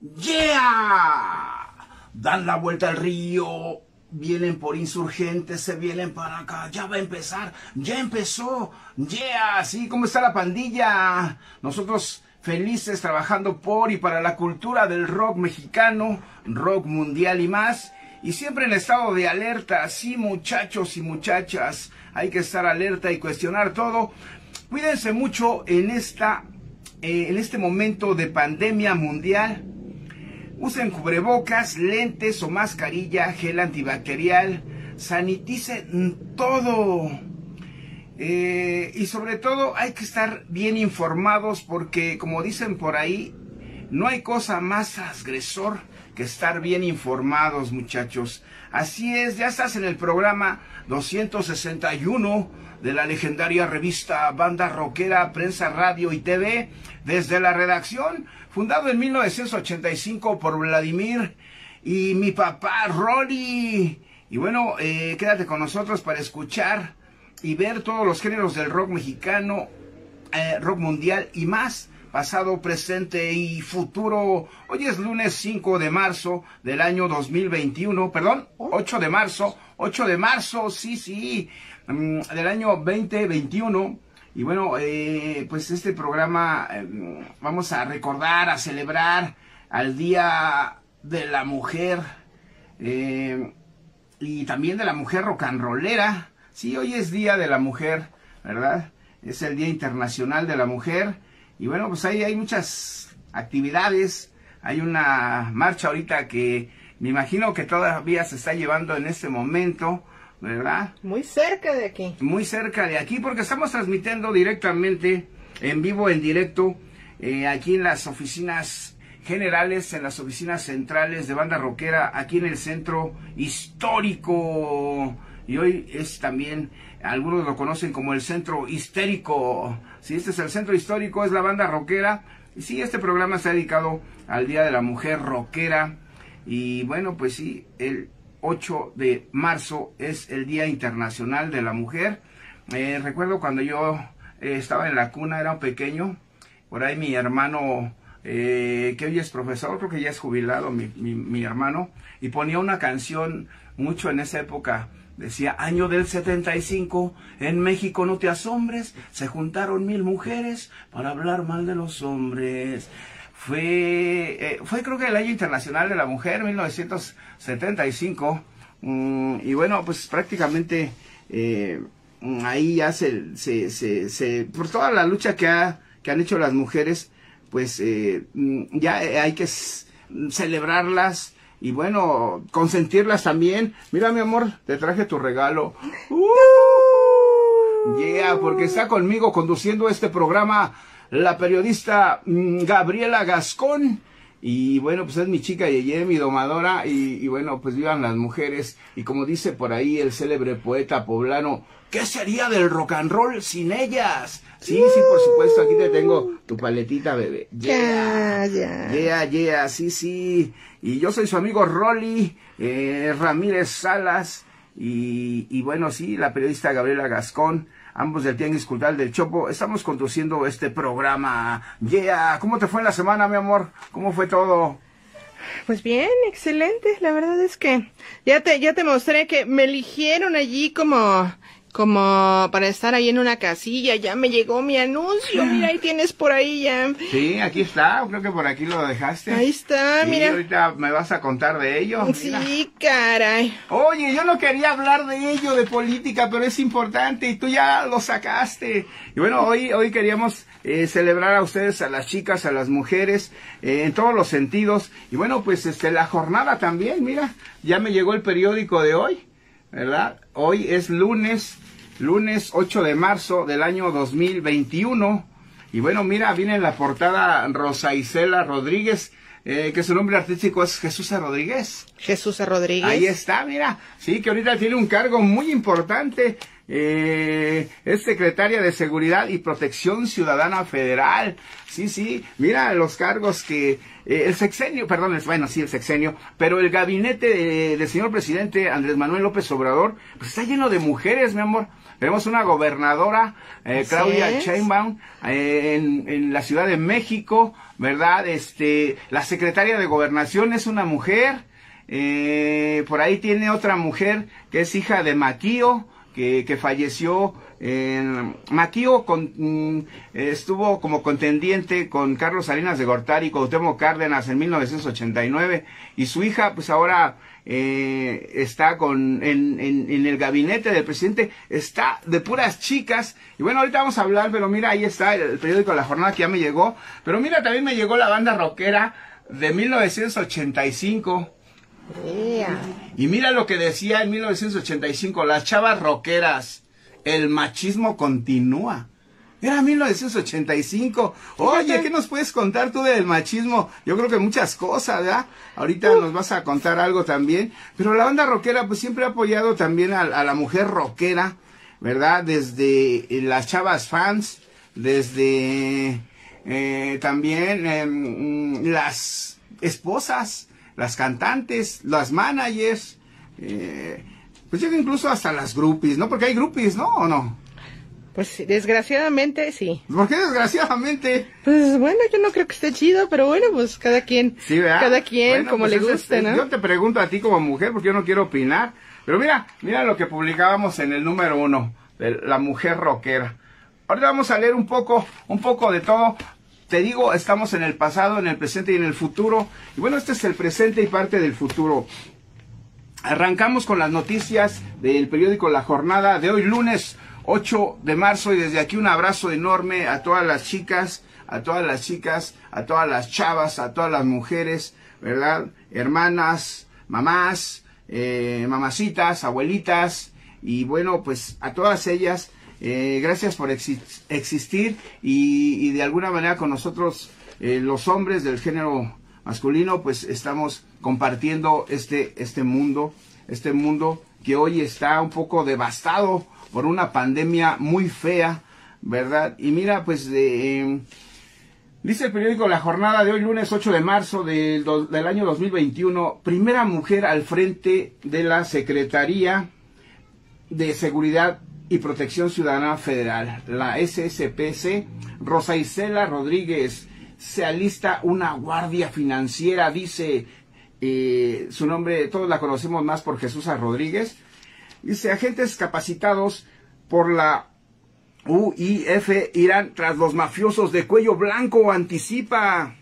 ¡Yeah! Dan la vuelta al río, vienen por insurgentes, se vienen para acá, ya va a empezar, ya empezó, yeah, sí, ¿cómo está la pandilla? Nosotros felices trabajando por y para la cultura del rock mexicano, rock mundial y más, y siempre en estado de alerta, sí muchachos y muchachas, hay que estar alerta y cuestionar todo. Cuídense mucho en esta, eh, en este momento de pandemia mundial Usen cubrebocas, lentes o mascarilla, gel antibacterial. Saniticen todo. Eh, y sobre todo hay que estar bien informados porque como dicen por ahí, no hay cosa más transgresor que estar bien informados muchachos. Así es, ya estás en el programa 261 de la legendaria revista Banda Rockera, Prensa Radio y TV desde la redacción fundado en 1985 por Vladimir y mi papá Rolly. Y bueno, eh, quédate con nosotros para escuchar y ver todos los géneros del rock mexicano, eh, rock mundial y más, pasado, presente y futuro. Hoy es lunes 5 de marzo del año 2021, perdón, 8 de marzo, 8 de marzo, sí, sí, mm, del año 2021. Y bueno, eh, pues este programa eh, vamos a recordar, a celebrar al Día de la Mujer eh, y también de la Mujer rocanrolera. Sí, hoy es Día de la Mujer, ¿verdad? Es el Día Internacional de la Mujer. Y bueno, pues ahí hay muchas actividades. Hay una marcha ahorita que me imagino que todavía se está llevando en este momento ¿verdad? Muy cerca de aquí. Muy cerca de aquí, porque estamos transmitiendo directamente, en vivo, en directo, eh, aquí en las oficinas generales, en las oficinas centrales de Banda Rockera, aquí en el centro histórico. Y hoy es también, algunos lo conocen como el centro histérico. Si este es el centro histórico, es la Banda Rockera. Y sí, este programa está dedicado al Día de la Mujer Rockera. Y bueno, pues sí, el 8 de marzo es el Día Internacional de la Mujer. Eh, recuerdo cuando yo eh, estaba en la cuna, era un pequeño, por ahí mi hermano, eh, que hoy es profesor, creo que ya es jubilado mi, mi, hermano, y ponía una canción mucho en esa época, decía, año del 75, en México no te asombres, se juntaron mil mujeres para hablar mal de los hombres. Fue, eh, fue creo que el año internacional de la mujer, 1975. Mm, y bueno, pues prácticamente eh, ahí ya se, se, se, por toda la lucha que, ha, que han hecho las mujeres, pues eh, mm, ya hay que celebrarlas y bueno, consentirlas también. Mira mi amor, te traje tu regalo. ¡Uh! Yeah, porque está conmigo conduciendo este programa la periodista mm, Gabriela Gascón. Y bueno, pues es mi chica Yeye, mi domadora, y, bueno, pues vivan las mujeres. Y como dice por ahí el célebre poeta poblano, ¿qué sería del rock and roll sin ellas? Sí, sí, por supuesto, aquí te tengo tu paletita, bebé. Yeah, yeah. Yeah, yeah, sí, sí. Y yo soy su amigo Rolly eh, Ramírez Salas. Y, y bueno, sí, la periodista Gabriela Gascón ambos del Tianguis Cultural del Chopo. Estamos conduciendo este programa. Yeah, ¿cómo te fue la semana, mi amor? ¿Cómo fue todo? Pues bien, excelente. La verdad es que ya te, ya te mostré que me eligieron allí como como para estar ahí en una casilla, ya me llegó mi anuncio, mira, ahí tienes por ahí ya. Sí, aquí está, creo que por aquí lo dejaste. Ahí está, sí, mira. ahorita me vas a contar de ello. Sí, caray. Oye, yo no quería hablar de ello, de política, pero es importante y tú ya lo sacaste. Y bueno, hoy, hoy queríamos eh, celebrar a ustedes, a las chicas, a las mujeres, eh, en todos los sentidos. Y bueno, pues este, la jornada también, mira, ya me llegó el periódico de hoy. ¿verdad? Hoy es lunes, lunes 8 de marzo del año 2021. Y bueno, mira, viene en la portada Rosa Isela Rodríguez, eh, que su nombre artístico es Jesús Rodríguez. Jesús Rodríguez. Ahí está, mira. Sí, que ahorita tiene un cargo muy importante. eh, es secretaria de Seguridad y Protección Ciudadana Federal. Sí, sí, mira los cargos que eh, el sexenio, perdón, bueno, sí, el sexenio, pero el gabinete del señor presidente Andrés Manuel López Obrador, pues está lleno de mujeres, mi amor. Tenemos una gobernadora, eh, Claudia Sheinbaum, eh, en, en, la Ciudad de México, ¿verdad? Este, la secretaria de Gobernación es una mujer. Eh, por ahí tiene otra mujer que es hija de Maquío, que, que falleció. En Maquío con, mm, estuvo como contendiente con Carlos Salinas de Gortari y Cuauhtémoc Cárdenas en 1989 y su hija pues ahora eh, está con en, en, en, el gabinete del presidente, está de puras chicas. Y bueno, ahorita vamos a hablar, pero mira, ahí está el, el periódico La Jornada que ya me llegó. Pero mira, también me llegó la banda rockera de 1985. Yeah. Y mira lo que decía en 1985, las chavas rockeras, el machismo continúa. Era 1985. Oye, ¿qué nos puedes contar tú del machismo? Yo creo que muchas cosas, ¿verdad? Ahorita nos vas a contar algo también. Pero la banda rockera pues siempre ha apoyado también a, a la mujer rockera, ¿verdad? Desde las chavas fans, desde eh, también eh, las esposas, las cantantes, las managers, eh, pues llega incluso hasta las groupies, ¿no? Porque hay groupies, ¿no? ¿O no? Pues desgraciadamente sí. ¿Por qué desgraciadamente? Pues bueno, yo no creo que esté chido, pero bueno, pues cada quien, sí, ¿verdad? cada quien bueno, como pues le guste, es, ¿no? Yo te pregunto a ti como mujer porque yo no quiero opinar, pero mira, mira lo que publicábamos en el número uno de la mujer rockera. Ahorita vamos a leer un poco, un poco de todo. Te digo, estamos en el pasado, en el presente y en el futuro. Y bueno, este es el presente y parte del futuro. Arrancamos con las noticias del periódico La Jornada de hoy lunes 8 de marzo y desde aquí un abrazo enorme a todas las chicas, a todas las chicas, a todas las chavas, a todas las mujeres, ¿verdad? Hermanas, mamás, eh, mamacitas, abuelitas y bueno, pues a todas ellas, eh, gracias por exi existir y, y, de alguna manera con nosotros eh, los hombres del género masculino pues estamos compartiendo este, este mundo, este mundo que hoy está un poco devastado por una pandemia muy fea, ¿verdad? Y mira, pues eh, dice el periódico La Jornada de hoy, lunes 8 de marzo del, do, del año 2021, primera mujer al frente de la Secretaría de Seguridad y Protección Ciudadana Federal, la SSPC, Rosa Isela Rodríguez, se alista una guardia financiera, dice eh, su nombre, todos la conocemos más por Jesús Rodríguez, Dice, agentes capacitados por la UIF irán tras los mafiosos de cuello blanco, anticipa.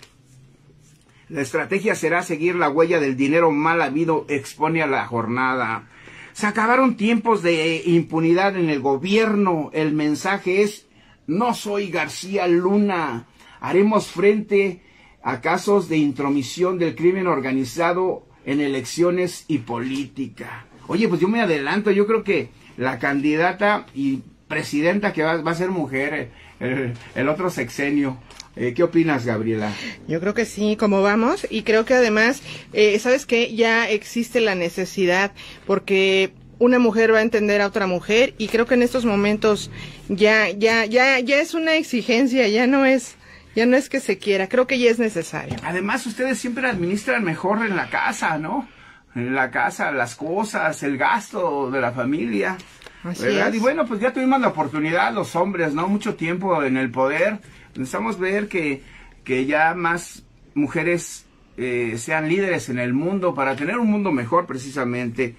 La estrategia será seguir la huella del dinero mal habido, expone a la jornada. Se acabaron tiempos de impunidad en el gobierno. El mensaje es, no soy García Luna. Haremos frente a casos de intromisión del crimen organizado en elecciones y política. Oye, pues yo me adelanto, yo creo que la candidata y presidenta que va, va a ser mujer, el, el otro sexenio. Eh, ¿Qué opinas, Gabriela? Yo creo que sí, como vamos, y creo que además, eh, ¿sabes qué? Ya existe la necesidad, porque una mujer va a entender a otra mujer, y creo que en estos momentos ya, ya, ya, ya es una exigencia, ya no es, ya no es que se quiera, creo que ya es necesario. Además, ustedes siempre administran mejor en la casa, ¿no? en la casa, las cosas, el gasto de la familia. Así ¿verdad? es. Y bueno, pues ya tuvimos la oportunidad, los hombres, ¿no? Mucho tiempo en el poder. Necesitamos ver que, que ya más mujeres eh, sean líderes en el mundo para tener un mundo mejor precisamente.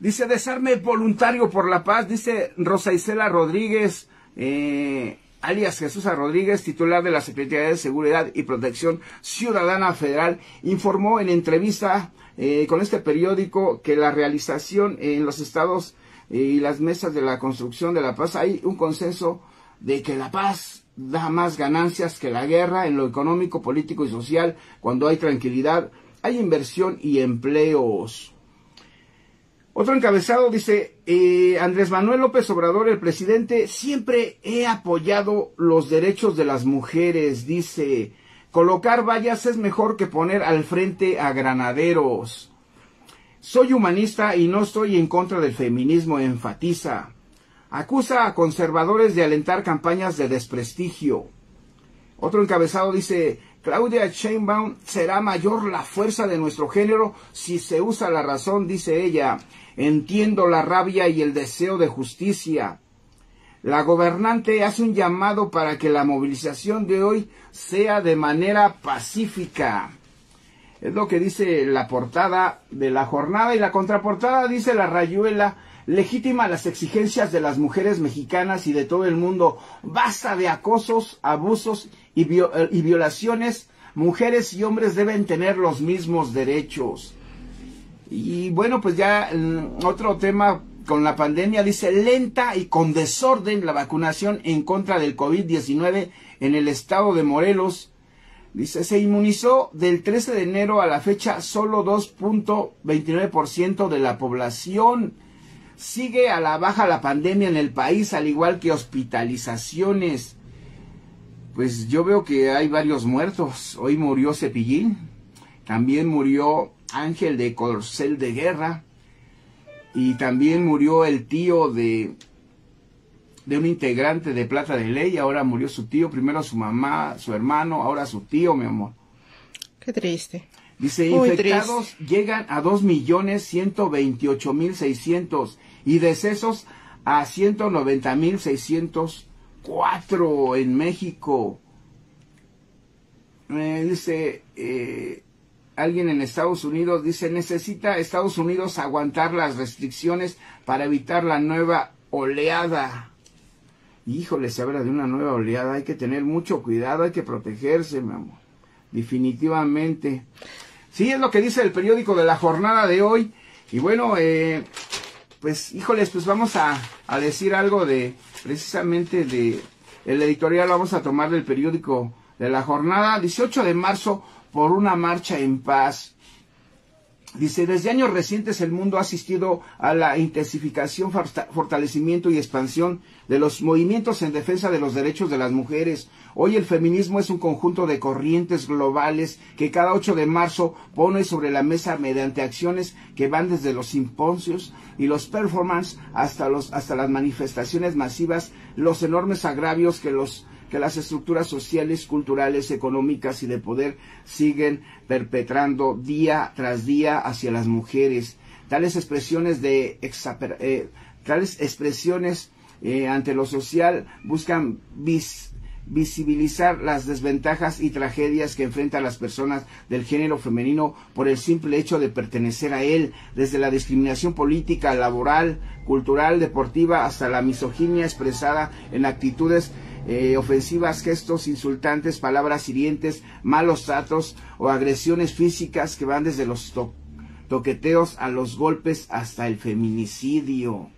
Dice, desarme voluntario por la paz, dice Rosa Isela Rodríguez, eh, alias Jesús Rodríguez, titular de la Secretaría de Seguridad y Protección Ciudadana Federal, informó en entrevista eh, con este periódico que la realización en los estados eh, y las mesas de la construcción de la paz hay un consenso de que la paz da más ganancias que la guerra en lo económico, político y social. Cuando hay tranquilidad, hay inversión y empleos. Otro encabezado dice, eh, Andrés Manuel López Obrador, el presidente, siempre he apoyado los derechos de las mujeres, dice, colocar vallas es mejor que poner al frente a granaderos. Soy humanista y no estoy en contra del feminismo, enfatiza. Acusa a conservadores de alentar campañas de desprestigio. Otro encabezado dice, Claudia Sheinbaum será mayor la fuerza de nuestro género si se usa la razón, dice ella. Entiendo la rabia y el deseo de justicia. La gobernante hace un llamado para que la movilización de hoy sea de manera pacífica. Es lo que dice la portada de la jornada y la contraportada dice la rayuela legítima las exigencias de las mujeres mexicanas y de todo el mundo. Basta de acosos, abusos y, eh, y violaciones. Mujeres y hombres deben tener los mismos derechos. Y bueno, pues ya mm, otro tema con la pandemia dice lenta y con desorden la vacunación en contra del COVID-19 en el estado de Morelos. Dice, se inmunizó del 13 de enero a la fecha solo 2.29% de la población. Sigue a la baja la pandemia en el país, al igual que hospitalizaciones. Pues yo veo que hay varios muertos. Hoy murió Cepillín, también murió Ángel de Corcel de Guerra, y también murió el tío de, de un integrante de Plata de Ley, ahora murió su tío, primero su mamá, su hermano, ahora su tío, mi amor. Qué triste. Dice, infectados llegan a 2.128.600 y decesos a 190.604 en México. Dice, eh, alguien en Estados Unidos dice, necesita Estados Unidos aguantar las restricciones para evitar la nueva oleada. Híjole, se habla de una nueva oleada, hay que tener mucho cuidado, hay que protegerse, mi amor. Definitivamente. Sí, es lo que dice el periódico de la jornada de hoy. Y bueno, eh, pues, híjoles, pues vamos a, a decir algo de, precisamente de, el editorial vamos a tomar del periódico de la jornada, 18 de marzo, por una marcha en paz. Dice, desde años recientes el mundo ha asistido a la intensificación, fortalecimiento y expansión de los movimientos en defensa de los derechos de las mujeres. Hoy el feminismo es un conjunto de corrientes globales que cada 8 de marzo pone sobre la mesa mediante acciones que van desde los simposios y los performances hasta, los, hasta las manifestaciones masivas, los enormes agravios que los que las estructuras sociales, culturales, económicas y de poder siguen perpetrando día tras día hacia las mujeres. Tales expresiones de eh, tales expresiones eh, ante lo social buscan visibilizar las desventajas y tragedias que enfrentan las personas del género femenino por el simple hecho de pertenecer a él, desde la discriminación política, laboral, cultural, deportiva, hasta la misoginia expresada en actitudes eh, ofensivas, gestos insultantes, palabras hirientes, malos tratos o agresiones físicas que van desde los toqueteos a los golpes hasta el feminicidio.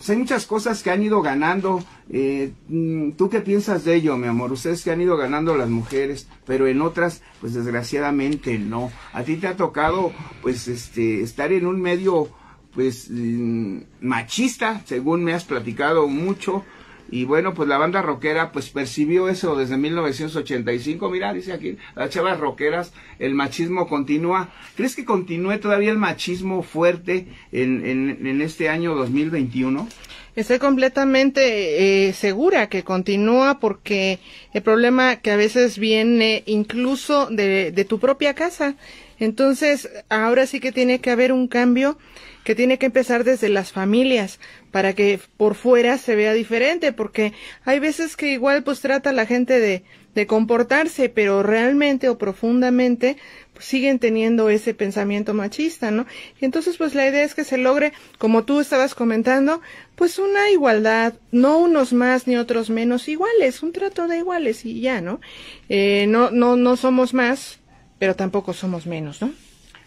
Pues hay muchas cosas que han ido ganando. Eh, mm, ¿Tú qué piensas de ello, mi amor? Ustedes que han ido ganando las mujeres, pero en otras, pues desgraciadamente no. A ti te ha tocado, pues, este, estar en un medio, pues, mm, machista, según me has platicado mucho. Y bueno, pues la banda rockera pues percibió eso desde 1985. Mira, dice aquí, las chavas rockeras, el machismo continúa. ¿Crees que continúe todavía el machismo fuerte en, en, este año 2021? Estoy completamente eh, segura que continúa porque el problema que a veces viene incluso de, de tu propia casa. Entonces, ahora sí que tiene que haber un cambio que tiene que empezar desde las familias para que por fuera se vea diferente, porque hay veces que igual pues trata la gente de, de comportarse, pero realmente o profundamente pues, siguen teniendo ese pensamiento machista, ¿no? Y entonces pues la idea es que se logre, como tú estabas comentando, pues una igualdad, no unos más ni otros menos iguales, un trato de iguales y ya, ¿no? Eh, no, no, no somos más, pero tampoco somos menos, ¿no?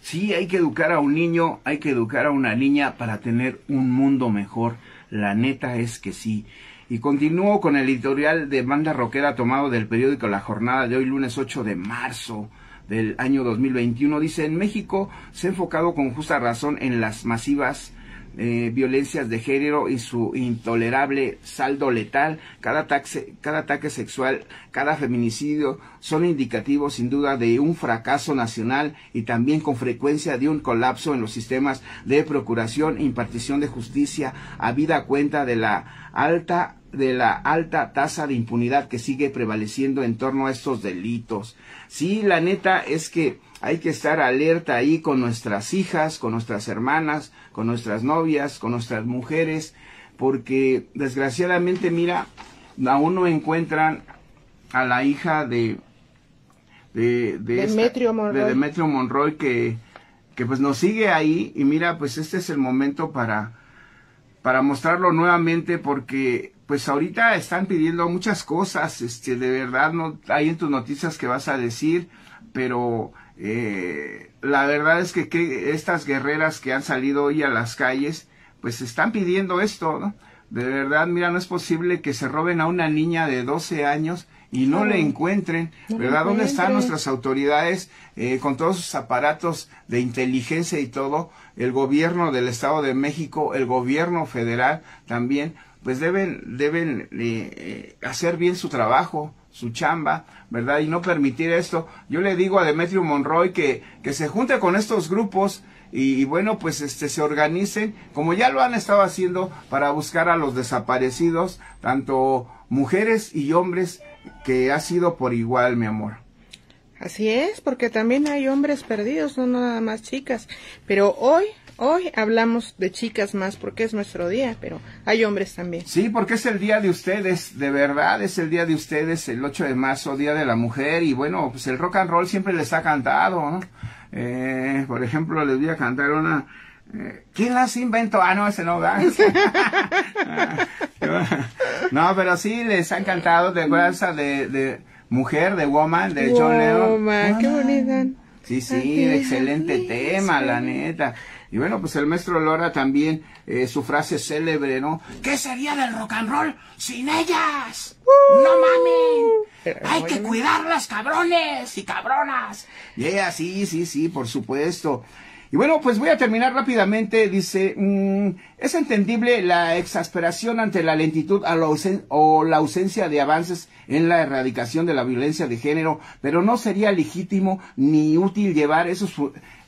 Sí, hay que educar a un niño, hay que educar a una niña para tener un mundo mejor. La neta es que sí. Y continúo con el editorial de banda rockera tomado del periódico La Jornada de hoy, lunes 8 de marzo del año 2021. Dice, en México se ha enfocado con justa razón en las masivas eh, violencias de género y su intolerable saldo letal, cada ataque, cada ataque sexual, cada feminicidio son indicativos sin duda de un fracaso nacional y también con frecuencia de un colapso en los sistemas de procuración e impartición de justicia, habida cuenta de la alta de la alta tasa de impunidad que sigue prevaleciendo en torno a estos delitos. Sí, la neta es que hay que estar alerta ahí con nuestras hijas, con nuestras hermanas, con nuestras novias, con nuestras mujeres, porque desgraciadamente, mira, aún no encuentran a la hija de de, Demetrio, Monroy. de Demetrio Monroy que, que pues nos sigue ahí y mira, pues este es el momento para para mostrarlo nuevamente porque pues ahorita están pidiendo muchas cosas, este, de verdad no hay en tus noticias que vas a decir, pero eh, la verdad es que, que, estas guerreras que han salido hoy a las calles, pues están pidiendo esto, ¿no? De verdad, mira, no es posible que se roben a una niña de 12 años y no le encuentren, ¿verdad? ¿Dónde están nuestras autoridades eh, con todos sus aparatos de inteligencia y todo? El gobierno del Estado de México, el gobierno federal también, pues deben, deben eh, hacer bien su trabajo, su chamba, ¿verdad? Y no permitir esto. Yo le digo a Demetrio Monroy que, que se junte con estos grupos y, y, bueno, pues este se organicen, como ya lo han estado haciendo, para buscar a los desaparecidos, tanto mujeres y hombres, que ha sido por igual, mi amor. Así es, porque también hay hombres perdidos, no nada más chicas. Pero hoy Hoy hablamos de chicas más porque es nuestro día, pero hay hombres también. Sí, porque es el día de ustedes, de verdad es el día de ustedes, el 8 de marzo, Día de la Mujer, y bueno, pues el rock and roll siempre les ha cantado, ¿no? Eh, por ejemplo, les voy a cantar una... Eh, ¿Quién las inventó? Ah, no, ese no, No, pero sí les han cantado de de, de Mujer, de Woman, de John Lennon. Woman, qué bonita. Sí, sí, excelente tema, la neta. Y bueno, pues el maestro Lora también, eh, su frase célebre, ¿no? ¿Qué sería del rock and roll sin ellas? ¡No mames! Hay que cuidarlas, cabrones y cabronas. Y ella, sí, sí, sí, por supuesto. Y bueno, pues voy a terminar rápidamente. Dice, mmm, es entendible la exasperación ante la lentitud a la o la ausencia de avances en la erradicación de la violencia de género, pero no sería legítimo ni útil llevar esos,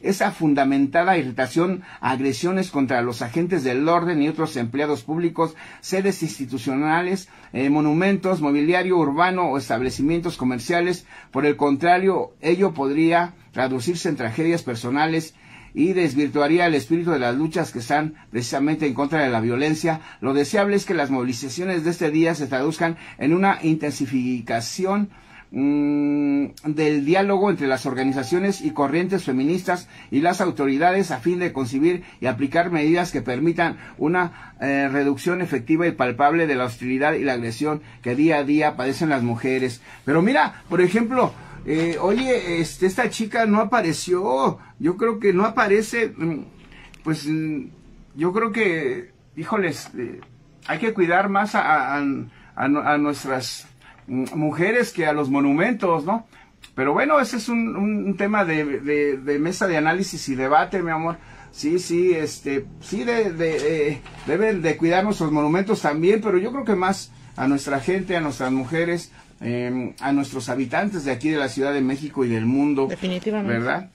esa fundamentada irritación a agresiones contra los agentes del orden y otros empleados públicos, sedes institucionales, eh, monumentos, mobiliario urbano o establecimientos comerciales. Por el contrario, ello podría traducirse en tragedias personales y desvirtuaría el espíritu de las luchas que están precisamente en contra de la violencia. Lo deseable es que las movilizaciones de este día se traduzcan en una intensificación mmm, del diálogo entre las organizaciones y corrientes feministas y las autoridades a fin de concebir y aplicar medidas que permitan una eh, reducción efectiva y palpable de la hostilidad y la agresión que día a día padecen las mujeres. Pero mira, por ejemplo, eh, oye, este, esta chica no apareció, yo creo que no aparece, mm, pues mm, yo creo que, híjoles, eh, hay que cuidar más a, a, a, nuestras mm, mujeres que a los monumentos, ¿no? Pero bueno, ese es un, un tema de, mesa de análisis y debate, mi amor. Sí, sí, este, sí de, de, deben de cuidar nuestros monumentos también, pero yo creo que más a nuestra gente, a nuestras mujeres, eh, a nuestros habitantes de aquí de la Ciudad de México y del mundo. Definitivamente. ¿Verdad?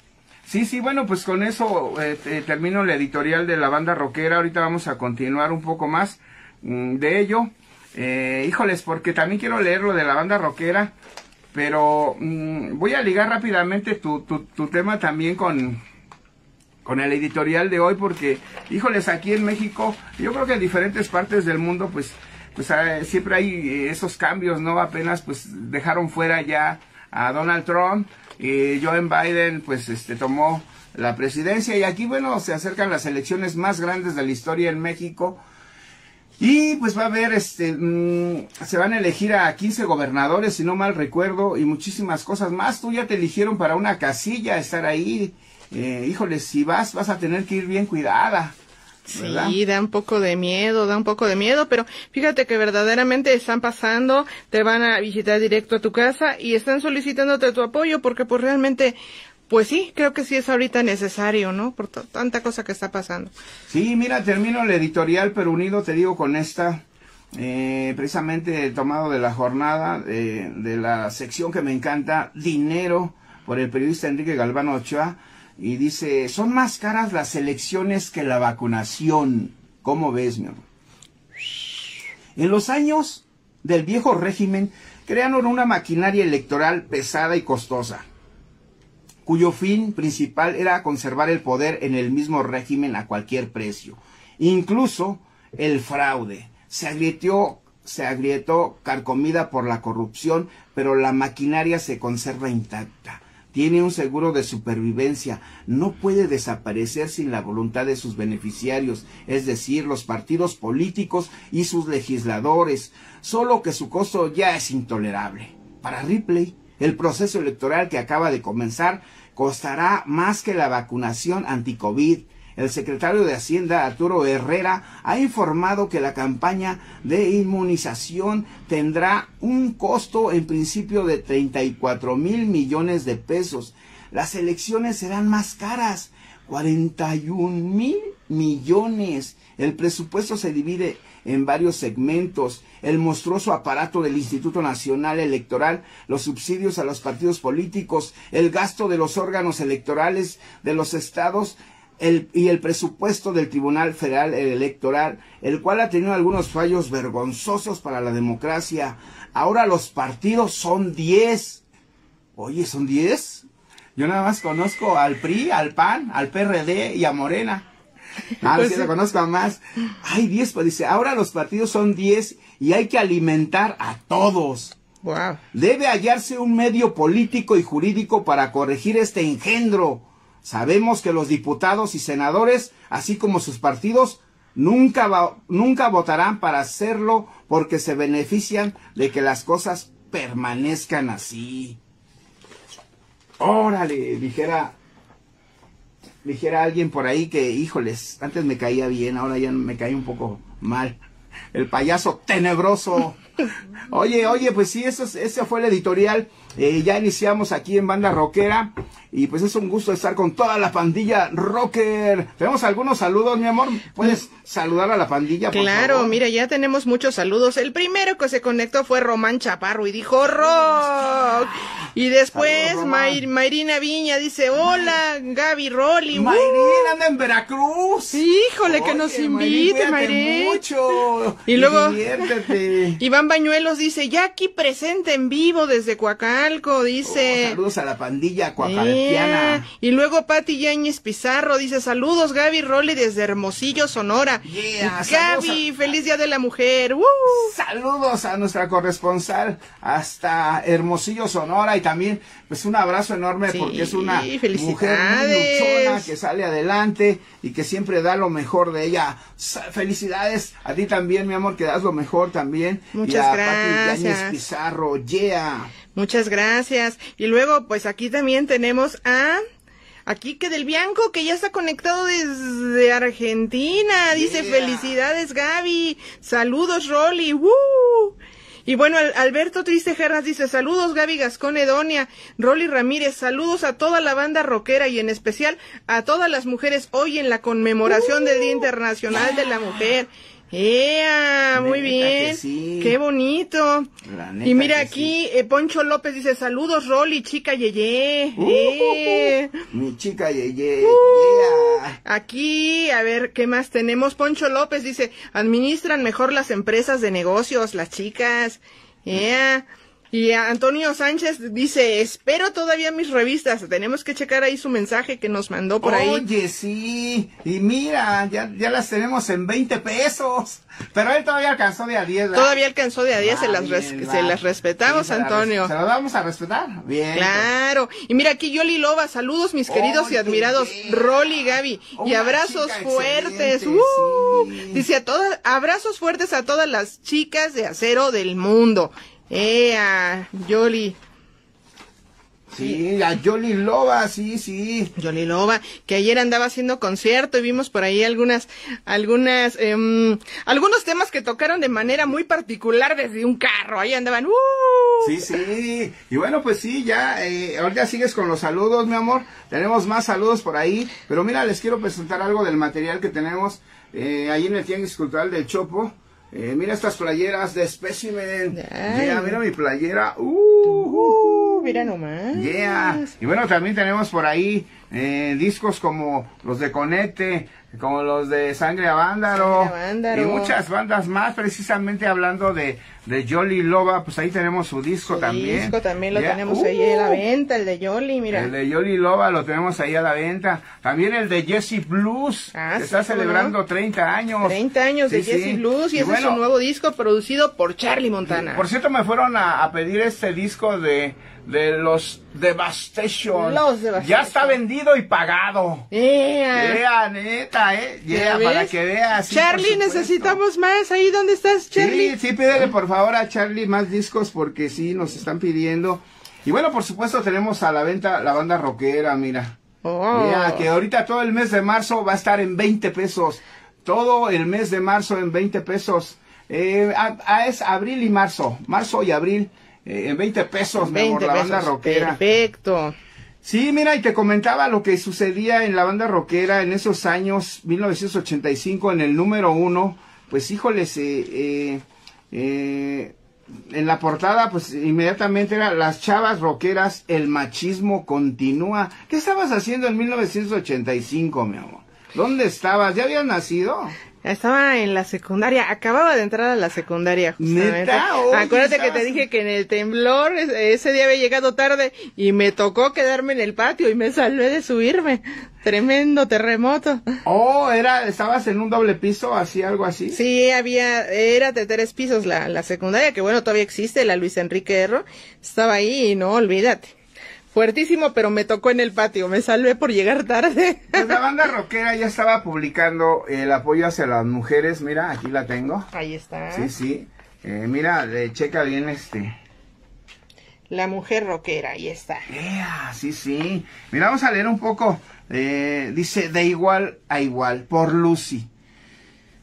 Sí, sí, bueno, pues con eso eh, termino la editorial de la banda rockera. Ahorita vamos a continuar un poco más mmm, de ello. Eh, híjoles, porque también quiero leer lo de la banda rockera, pero mmm, voy a ligar rápidamente tu, tu, tu tema también con, con el editorial de hoy, porque, híjoles, aquí en México, yo creo que en diferentes partes del mundo, pues pues eh, siempre hay esos cambios, ¿no? Apenas pues dejaron fuera ya a Donald Trump y Joe Biden pues este tomó la presidencia y aquí bueno se acercan las elecciones más grandes de la historia en México. Y pues va a haber este mmm, se van a elegir a 15 gobernadores si no mal recuerdo y muchísimas cosas más. Tú ya te eligieron para una casilla estar ahí. Eh, híjole si vas vas a tener que ir bien cuidada ¿verdad? Sí, da un poco de miedo, da un poco de miedo, pero fíjate que verdaderamente están pasando, te van a visitar directo a tu casa y están solicitándote tu apoyo porque pues realmente Pues sí, creo que sí es ahorita necesario, ¿no? Por tanta cosa que está pasando. Sí, mira, termino el editorial, pero unido te digo con esta, eh, precisamente tomado de la jornada, de la sección que me encanta, Dinero, por el periodista Enrique Galvano Ochoa, y dice, son más caras las elecciones que la vacunación. ¿Cómo ves, mi amor? En los años del viejo régimen, crearon una maquinaria electoral pesada y costosa cuyo fin principal era conservar el poder en el mismo régimen a cualquier precio. Incluso el fraude. Se agrietó, se agrietó carcomida por la corrupción, pero la maquinaria se conserva intacta. Tiene un seguro de supervivencia. No puede desaparecer sin la voluntad de sus beneficiarios, es decir, los partidos políticos y sus legisladores, solo que su costo ya es intolerable. Para Ripley, el proceso electoral que acaba de comenzar costará más que la vacunación anti-COVID. El secretario de Hacienda, Arturo Herrera, ha informado que la campaña de inmunización tendrá un costo en principio de 34 mil millones de pesos. Las elecciones serán más caras, 41 mil millones. El presupuesto se divide en varios segmentos, el monstruoso aparato del Instituto Nacional Electoral, los subsidios a los partidos políticos, el gasto de los órganos electorales de los estados y el presupuesto del Tribunal Federal Electoral, el cual ha tenido algunos fallos vergonzosos para la democracia. Ahora los partidos son 10. Oye, ¿son 10? Yo nada más conozco al PRI, al PAN, al PRD y a Morena. Ah, pues sí, lo conozco más. Hay 10, pues dice, ahora los partidos son 10 y hay que alimentar a todos. Wow. Debe hallarse un medio político y jurídico para corregir este engendro. Sabemos que los diputados y senadores, así como sus partidos, nunca, nunca votarán para hacerlo porque se benefician de que las cosas permanezcan así. Órale, dijera dijera alguien por ahí que, híjoles, antes me caía bien, ahora ya me cae un poco mal. El payaso tenebroso. Oye, oye, pues sí, eso, ese fue el editorial. Eh, ya iniciamos aquí en Banda Rockera. Y pues es un gusto estar con toda la pandilla rocker. Tenemos algunos saludos, mi amor. ¿Puedes saludar a la pandilla? Por claro, mira, ya tenemos muchos saludos. El primero que se conectó fue Román Chaparro y dijo rock. Y después Mayrina Viña dice, hola, Gaby Rolly. Mayrina anda en Veracruz. Híjole, que nos invite, Mayrín. mucho. Y, luego, Iván Bañuelos dice, ya aquí presente en vivo desde Coacalco, dice. Oh, saludos a la pandilla Coacalco. Y luego Pati Yáñez Pizarro dice, saludos Gaby Rolly desde Hermosillo, Sonora. Gaby, feliz Día de la Mujer. Saludos a nuestra corresponsal hasta Hermosillo, Sonora. Y también, pues un abrazo enorme porque es una mujer luchona que sale adelante y que siempre da lo mejor de ella. Felicidades a ti también, mi amor, que das lo mejor también. Muchas y a gracias. Pati Pizarro, yeah. Muchas gracias. Y luego, pues aquí también tenemos a aquí que del Bianco, que ya está conectado desde Argentina. Dice, felicidades Gaby. Saludos Rolly. Y bueno, Alberto Triste Gerras dice, saludos Gaby Gascón Edonia, Rolly Ramírez, saludos a toda la banda rockera y en especial a todas las mujeres hoy en la conmemoración del Día Internacional de la Mujer. ¡Ea! Muy bien. ¡Qué bonito! Y mira aquí, eh, Poncho López dice, saludos, Rolly, chica Yeye. Uh, eh. mi chica Yeye. Uh, aquí, a ver, ¿qué más tenemos? Poncho López dice, administran mejor las empresas de negocios, las chicas. ¡Ea! Y Antonio Sánchez dice, espero todavía mis revistas. Tenemos que checar ahí su mensaje que nos mandó por ahí. Oye, sí. Y mira, ya, ya las tenemos en 20 pesos. Pero él todavía alcanzó de a 10. Todavía alcanzó de a 10, se, las se las respetamos, Antonio. se las vamos a respetar. Bien. Claro. Y mira aquí Yoli Loba, saludos mis queridos y admirados Rolly y Gaby. y abrazos fuertes. Uh, dice a todas, abrazos fuertes a todas las chicas de acero del mundo. ¡Ea! Yoli. Sí, a Jolly Loba, sí, sí. Jolly Loba, que ayer andaba haciendo concierto y vimos por ahí algunas, algunas, eh, algunos temas que tocaron de manera muy particular desde un carro. Ahí andaban, ¡uh! Sí, sí. Y bueno, pues sí, ya, eh, ahorita sigues con los saludos, mi amor. Tenemos más saludos por ahí. Pero mira, les quiero presentar algo del material que tenemos eh, ahí en el Tianguis Cultural del Chopo. Eh, mira estas playeras de Specimen. Yeah, mira mi playera. Uh, uh, mira nomás. Yeah. Y bueno, también tenemos por ahí eh, discos como los de Conecte, como los de Sangre a Vándaro, y muchas bandas más, precisamente hablando de, de Jolly Loba, pues ahí tenemos su disco Su también. disco también lo tenemos ahí a la Uh. venta, el de Jolly, mira. El de Jolly Loba lo tenemos ahí a la venta. También el de Jesse Blues, Ah, que sí, está celebrando no. 30 años. 30 años de Jesse sí. Blues y, ese es su nuevo disco producido por Charlie Montana. Por cierto, me fueron a, a pedir este disco de, de los Devastation. Los Devastation. Ya está vendido y pagado. Yeah. Yeah, neta, eh. ¿Ya Yeah, para que veas. sí, Charlie, necesitamos más. Ahí, ¿dónde estás, Charlie? Sí, sí, pídele por favor a Charlie más discos porque sí, nos están pidiendo. Y bueno, por supuesto tenemos a la venta la banda rockera, mira. Oh. Mira, que ahorita todo el mes de marzo va a estar en 20 pesos. Todo el mes de marzo en 20 pesos. Eh, a- a- es abril y marzo. Marzo y abril eh, en 20 pesos, mi amor, 20 la banda rockera. Perfecto. Sí, mira, y te comentaba lo que sucedía en la banda rockera en esos años, 1985, en el número uno. Pues híjoles, eh, eh, en la portada, pues inmediatamente era las chavas rockeras, el machismo continúa. ¿Qué estabas haciendo en 1985, mi amor? ¿Dónde estabas? ¿Ya habías nacido? Estaba en la secundaria, acababa de entrar a la secundaria. justamente. ¿Neta? Oye, Acuérdate que te dije que en el temblor es- ese día había llegado tarde y me tocó quedarme en el patio y me salvé de subirme. Tremendo terremoto. Oh, era, estabas en un doble piso, así, algo así. Sí, había, era de tres pisos la, la secundaria, que bueno, todavía existe, la Luis Enrique Erro. Estaba ahí y no, olvídate. Fuertísimo, pero me tocó en el patio, me salvé por llegar tarde. Pues la banda rockera ya estaba publicando el apoyo hacia las mujeres. Mira, aquí la tengo. Ahí está. Sí, sí. Eh, mira, le checa bien este. La mujer rockera, ahí está. Yeah, sí, sí. Mira, vamos a leer un poco. Eh, dice, de igual a igual, por Lucy.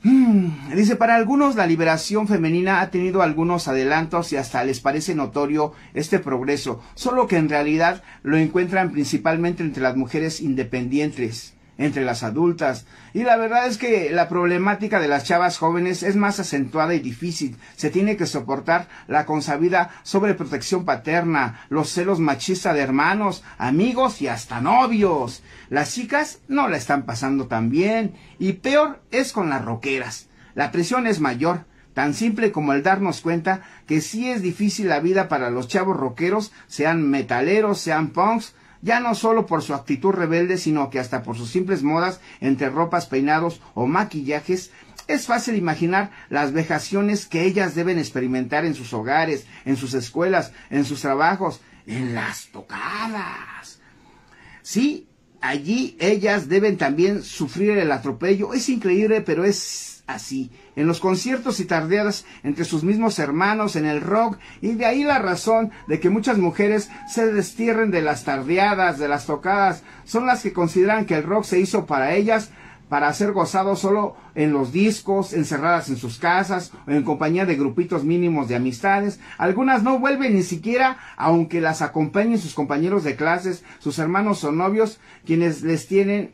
Mm, dice, para algunos la liberación femenina ha tenido algunos adelantos y hasta les parece notorio este progreso, solo que en realidad lo encuentran principalmente entre las mujeres independientes, entre las adultas. Y la verdad es que la problemática de las chavas jóvenes es más acentuada y difícil. Se tiene que soportar la consabida sobreprotección paterna, los celos machistas de hermanos, amigos y hasta novios. Las chicas no la están pasando tan bien y peor es con las roqueras. La presión es mayor, tan simple como el darnos cuenta que sí es difícil la vida para los chavos rockeros, sean metaleros, sean punks, ya no solo por su actitud rebelde, sino que hasta por sus simples modas entre ropas, peinados o maquillajes, es fácil imaginar las vejaciones que ellas deben experimentar en sus hogares, en sus escuelas, en sus trabajos, en las tocadas. Sí, allí ellas deben también sufrir el atropello. Es increíble, pero es así. En los conciertos y tardeadas entre sus mismos hermanos, en el rock, y de ahí la razón de que muchas mujeres se destierren de las tardeadas, de las tocadas, son las que consideran que el rock se hizo para ellas, para ser gozado solo en los discos, encerradas en sus casas o en compañía de grupitos mínimos de amistades. Algunas no vuelven ni siquiera aunque las acompañen sus compañeros de clases, sus hermanos o novios, quienes les tienen,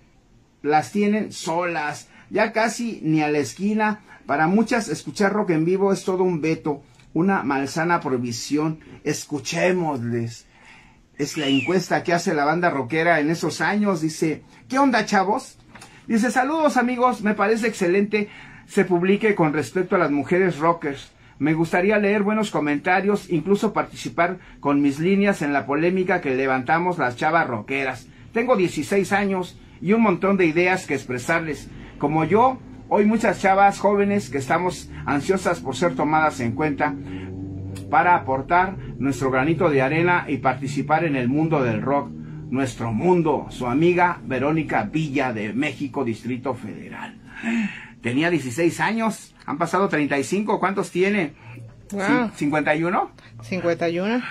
las tienen solas, ya casi ni a la esquina. Para muchas escuchar rock en vivo es todo un veto, una malsana prohibición. Escuchémosles. Es la encuesta que hace la banda rockera en esos años. Dice, ¿qué onda chavos? Dice, saludos amigos, me parece excelente se publique con respecto a las mujeres rockers. Me gustaría leer buenos comentarios, incluso participar con mis líneas en la polémica que levantamos las chavas rockeras. Tengo 16 años y un montón de ideas que expresarles. Como yo, hoy muchas chavas jóvenes que estamos ansiosas por ser tomadas en cuenta para aportar nuestro granito de arena y participar en el mundo del rock nuestro mundo, su amiga Verónica Villa de México, Distrito Federal. Tenía 16 años, han pasado 35, ¿cuántos tiene? Wow. ¿Cin- ¿51? 51.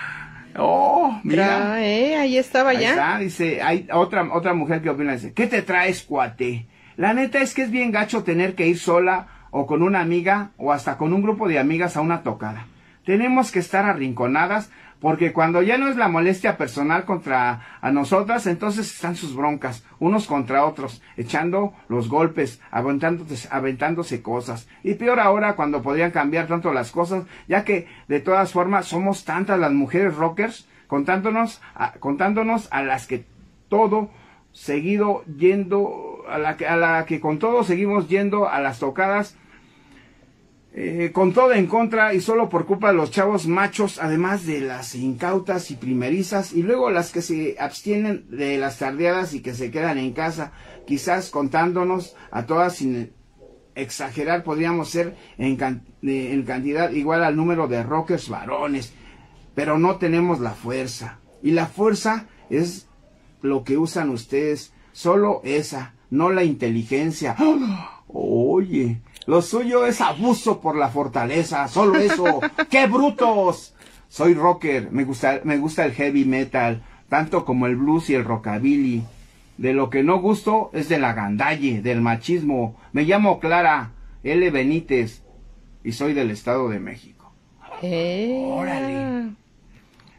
Oh, mira. Tra- eh, ahí estaba Ahí ya. está, dice, hay otra, otra mujer que opina, dice, ¿qué te traes, cuate? La neta es que es bien gacho tener que ir sola o con una amiga o hasta con un grupo de amigas a una tocada. Tenemos que estar arrinconadas porque cuando ya no es la molestia personal contra a nosotras, entonces están sus broncas, unos contra otros, echando los golpes, aventándose, aventándose cosas. Y peor ahora cuando podrían cambiar tanto las cosas, ya que de todas formas somos tantas las mujeres rockers, contándonos contándonos a las que todo seguido yendo, a la que, con todo seguimos yendo a las tocadas eh, con todo en contra y solo por culpa de los chavos machos, además de las incautas y primerizas, y luego las que se abstienen de las tardeadas y que se quedan en casa, quizás contándonos a todas sin exagerar, podríamos ser en, en cantidad igual al número de rockers varones, pero no tenemos la fuerza. Y la fuerza es lo que usan ustedes, solo esa, no la inteligencia. Oye, lo suyo es abuso por la fortaleza, solo eso. ¡Qué brutos! Soy rocker, me gusta, me gusta el heavy metal, tanto como el blues y el rockabilly. De lo que no gusto es de la gandalle, del machismo. Me llamo Clara L. Benítez y soy del Estado de México. Eh, Órale.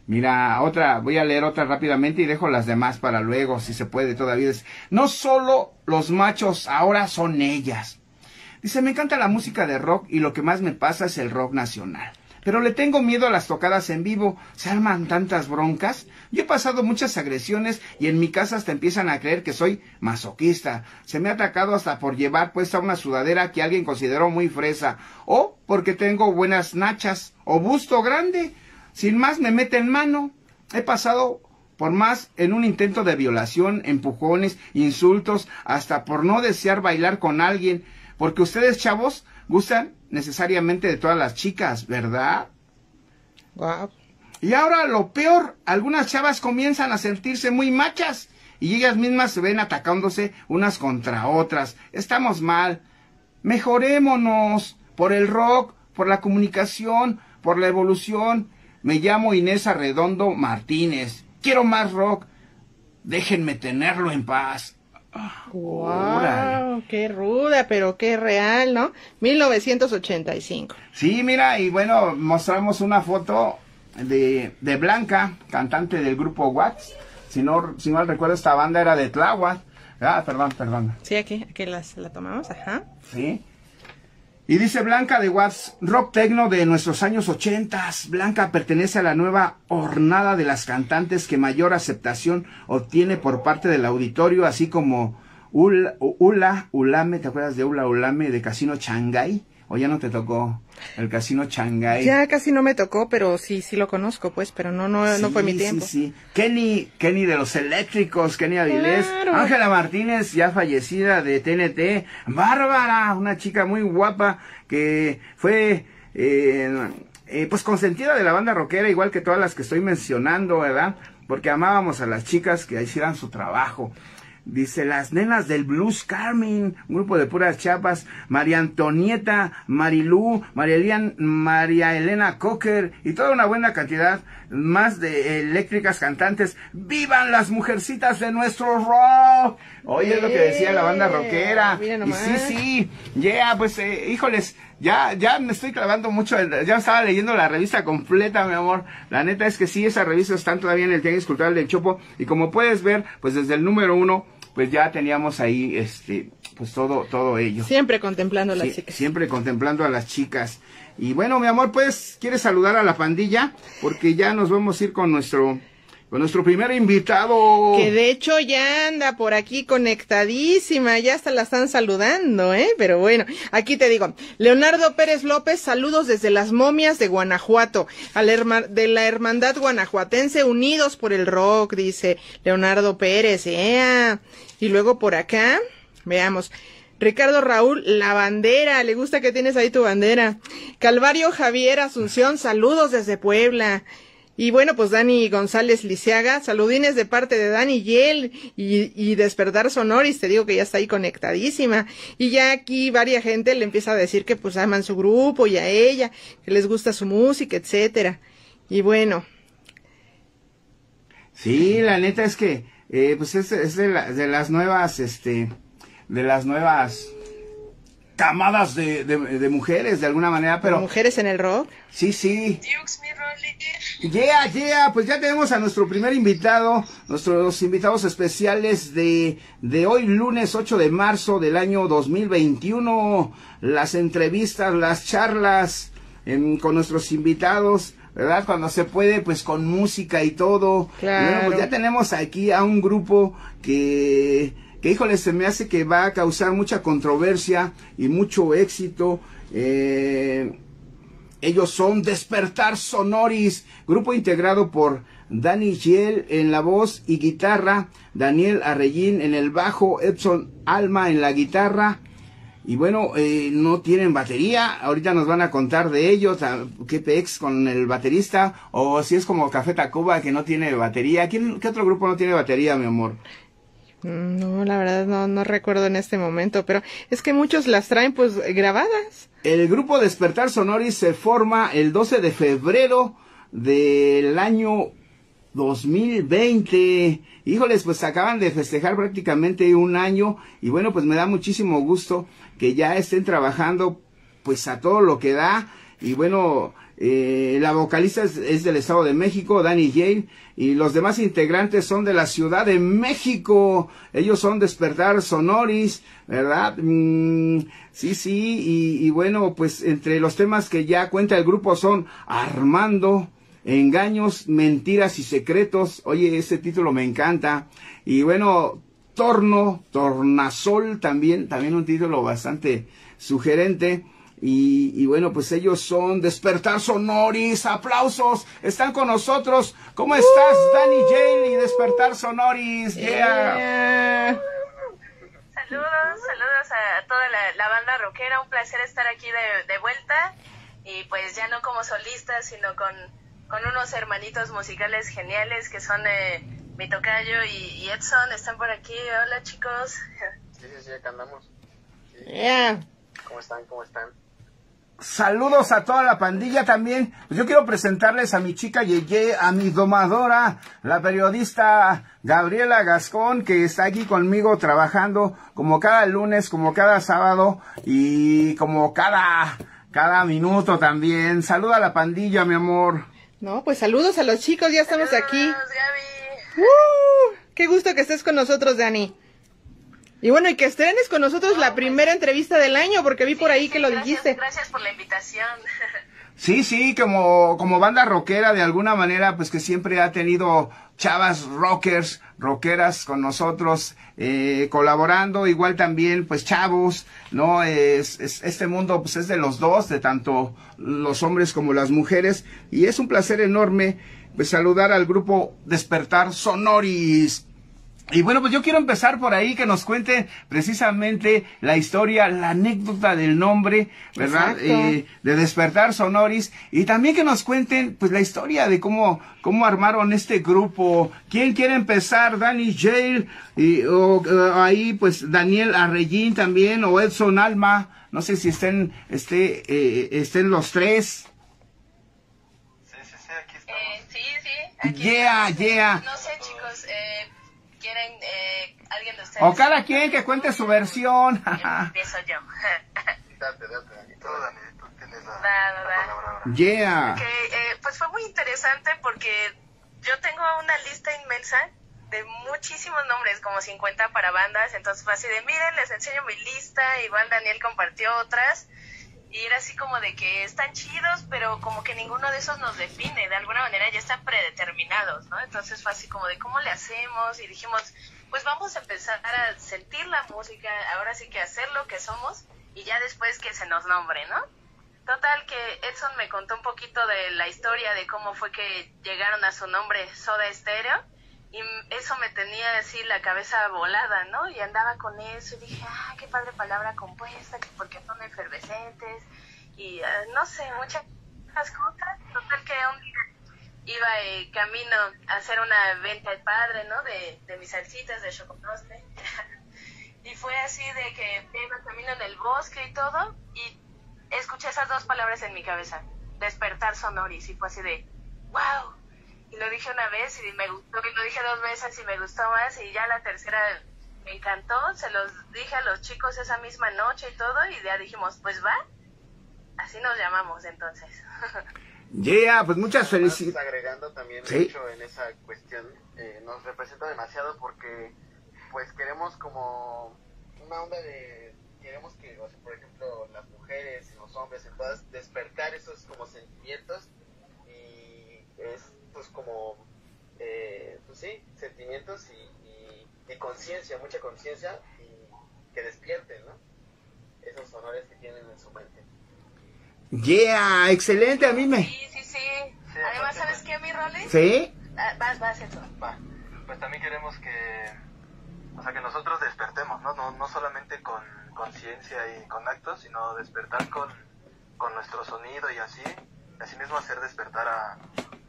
Mira, otra, voy a leer otra rápidamente y dejo las demás para luego, si se puede todavía. No solo los machos, ahora son ellas. Dice, me encanta la música de rock y lo que más me pasa es el rock nacional. Pero le tengo miedo a las tocadas en vivo. Se arman tantas broncas. Yo he pasado muchas agresiones y en mi casa hasta empiezan a creer que soy masoquista. Se me ha atacado hasta por llevar puesta una sudadera que alguien consideró muy fresa. O porque tengo buenas nachas o busto grande. Sin más me meten mano. He pasado por más en un intento de violación, empujones, insultos, hasta por no desear bailar con alguien. Porque ustedes, chavos, gustan necesariamente de todas las chicas, ¿verdad? Y ahora lo peor, algunas chavas comienzan a sentirse muy machas y ellas mismas se ven atacándose unas contra otras. Estamos mal. Mejorémonos por el rock, por la comunicación, por la evolución. Me llamo Inés Arredondo Martínez. Quiero más rock. Déjenme tenerlo en paz. Wow, qué ruda, pero qué real, ¿no? 1985. Sí, mira, y bueno, mostramos una foto de, de Blanca, cantante del grupo Watts. Si no, si mal recuerdo, esta banda era de Tláhuac. Ah, perdón, perdón. Sí, aquí, aquí las, la tomamos, ajá. Sí. Y dice Blanca de Watts, rock tecno de nuestros años ochentas. Blanca pertenece a la nueva hornada de las cantantes que mayor aceptación obtiene por parte del auditorio, así como Ula, Ula Ulame, ¿te acuerdas de Ula Ulame de Casino Shanghai? ¿O ya no te tocó el Casino Shanghai? Ya casi no me tocó, pero sí, sí lo conozco, pues, pero no, no, no fue mi tiempo. Sí, sí. Kenny, Kenny de los eléctricos, Kenny Avilés. Claro. Ángela Martínez, ya fallecida de TNT. Bárbara, una chica muy guapa que fue, eh, eh, pues consentida de la banda rockera, igual que todas las que estoy mencionando, ¿verdad? Porque amábamos a las chicas que hicieran su trabajo. Dice, las nenas del Blues Carmen, un grupo de puras chapas, María Antonieta, Marilú, María, Elian- María Elena Cocker y toda una buena cantidad más de eléctricas cantantes. ¡Vivan las mujercitas de nuestro rock! Oye, es lo que decía la banda rockera. Y sí, sí, ya, pues, eh, híjoles, ya, ya me estoy clavando mucho, ya estaba leyendo la revista completa, mi amor. La neta es que sí, esas revistas están todavía en el Tianguis Cultural del Chopo, y como puedes ver, pues desde el número uno, pues ya teníamos ahí, este, pues todo, todo ello. Siempre contemplando las Sí, chicas. siempre contemplando a las chicas. Y bueno, mi amor, pues, ¿quieres saludar a la pandilla? Porque ya nos vamos a ir con nuestro, con nuestro primer invitado. Que de hecho ya anda por aquí conectadísima, ya hasta la están saludando, ¿eh? Pero bueno, aquí te digo, Leonardo Pérez López, saludos desde las momias de Guanajuato, de la Hermandad Guanajuatense Unidos por el Rock, dice Leonardo Pérez, ¿eh? Y luego por acá, veamos. Ricardo Raúl, la bandera, le gusta que tienes ahí tu bandera. Calvario Javier Asunción, saludos desde Puebla. Y bueno, pues Dani González Lisiaga, saludines de parte de Dani Yel y, y Despertar Sonoris, te digo que ya está ahí conectadísima. Y ya aquí varia gente le empieza a decir que pues aman su grupo y a ella, que les gusta su música, etcétera. Y bueno, Sí, la neta es que, eh, pues es, es de, la- de las nuevas, este, de las nuevas camadas de, de, de mujeres, de alguna manera, pero Mujeres en el rock. sí, sí. Dukes, mi Rolly. Yeah, yeah, pues ya tenemos a nuestro primer invitado, nuestros invitados especiales de, de hoy, lunes 8 de marzo del año 2021. Las entrevistas, las charlas em, con nuestros invitados, ¿verdad? Cuando se puede, pues con música y todo. Claro. Bueno, pues ya tenemos aquí a un grupo que, que híjole, se me hace que va a causar mucha controversia y mucho éxito. Eh, ellos son Despertar Sonoris, grupo integrado por Dani Giel en la voz y guitarra, Daniel Arrellín en el bajo, Epson Alma en la guitarra. Y bueno, eh, no tienen batería, ahorita nos van a contar de ellos, qué pex con el baterista, o si es como Café Tacuba que no tiene batería. ¿Quién, ¿Qué otro grupo no tiene batería, mi amor? Mm, No, la verdad no, no recuerdo en este momento, pero es que muchos las traen pues grabadas. El grupo Despertar Sonoris se forma el 12 de febrero del año 2020. Híjoles, pues acaban de festejar prácticamente un año y bueno, pues me da muchísimo gusto que ya estén trabajando pues a todo lo que da y bueno, eh, la vocalista es, del Estado de México, Dani Yale, y los demás integrantes son de la Ciudad de México. Ellos son Despertar Sonoris, ¿verdad? Mm, sí, sí, y, y bueno, pues entre los temas que ya cuenta el grupo son Armando, Engaños, Mentiras y Secretos. Oye, ese título me encanta. Y bueno, Torno, Tornasol también, también un título bastante sugerente. Y, y bueno, pues ellos son Despertar Sonoris. Aplausos. Están con nosotros. ¿Cómo estás, Danny Jane y Despertar Sonoris? Yeah. Yeah. Saludos, saludos a toda la, la banda rockera. Un placer estar aquí de, de vuelta. Y pues ya no como solista, sino con, con unos hermanitos musicales geniales que son eh, mi tocayo y, y Edson. Están por aquí. Hola, chicos. Sí, sí, sí, acá andamos. Sí. Yeah. ¿Cómo están? ¿Cómo están? Saludos a toda la pandilla también. Pues yo quiero presentarles a mi chica Yeye, a mi domadora, la periodista Gabriela Gascón, que está aquí conmigo trabajando como cada lunes, como cada sábado y como cada, cada minuto también. Saluda a la pandilla, mi amor. No, pues saludos a los chicos, ya estamos aquí. Saludos, Gaby. ¡Uh! Qué gusto que estés con nosotros, Dani. Y bueno, y que estrenes con nosotros la primera entrevista del año, porque vi por ahí que lo Gracias, dijiste. Gracias por la invitación. Sí, sí, como, como banda rockera de alguna manera, pues que siempre ha tenido chavas rockers, rockeras con nosotros, eh, colaborando, igual también, pues chavos, ¿no? Es, es- este mundo, pues es de los dos, de tanto los hombres como las mujeres, y es un placer enorme, pues saludar al grupo Despertar Sonoris. Y bueno, pues yo quiero empezar por ahí que nos cuenten precisamente la historia, la anécdota del nombre, ¿verdad? Eh, de Despertar Sonoris y también que nos cuenten pues la historia de cómo cómo armaron este grupo. ¿Quién quiere empezar? Danny Jail y o, eh, ahí pues Daniel Arrellín también o Edson Alma. No sé si estén este eh, estén los tres. Sí, sí, sí, aquí estamos. Eh, sí, sí. aquí Yeah, estamos. yeah. No sé, chicos. Eh, ¿Quieren eh, alguien de ustedes? O cada quien que cuente su versión. Empiezo yo. Date, date. Tú, Dani, tú tienes la, Va, va, la va. palabra ahora. yeah. eh, pues fue muy interesante porque yo tengo una lista inmensa de muchísimos nombres, como 50 para bandas, entonces fue así de, miren, les enseño mi lista, igual Daniel compartió otras, y era así como de que están chidos, pero como que ninguno de esos nos define, de alguna manera ya están predeterminados, ¿no? Entonces fue así como de, ¿cómo le hacemos? Y dijimos, pues vamos a empezar a sentir la música, ahora sí que hacer lo que somos, y ya después que se nos nombre, ¿no? Total que Edson me contó un poquito de la historia de cómo fue que llegaron a su nombre Soda Stereo y eso me tenía así la cabeza volada, ¿no? Y andaba con eso y dije, ah, qué padre palabra compuesta, que porque son efervescentes y ah, no sé, muchas cosas. Total que un día iba eh, camino a hacer una venta de padre, ¿no? De, de mis salsitas de chocolate. y fue así de que iba camino en el bosque y todo y escuché esas dos palabras en mi cabeza, despertar sonoris, y fue así de, wow. Y lo dije una vez y me gustó, y lo dije dos veces y me gustó más y ya la tercera me encantó, se los dije a los chicos esa misma noche y todo y ya dijimos, pues va, así nos llamamos entonces. Yeah, pues muchas felicidades. agregando también Sí. mucho en esa cuestión, eh, nos representa demasiado porque pues queremos como una onda de, queremos que, o sea, por ejemplo, las mujeres y los hombres en todas despertar esos como sentimientos y estos como, eh, pues sí, sentimientos y, y, y conciencia, mucha conciencia y que despierten, ¿no? Esos honores que tienen en su mente. Yeah, excelente, a mí me... Sí, sí, sí. Además, ¿sabes qué, mi Roles? ¿Sí? Ah, Vas, vas, eso. Va. Pues también queremos que, o sea, que nosotros despertemos, ¿no? No, no solamente con conciencia y con actos, sino despertar con, con nuestro sonido y así, y así mismo hacer despertar a,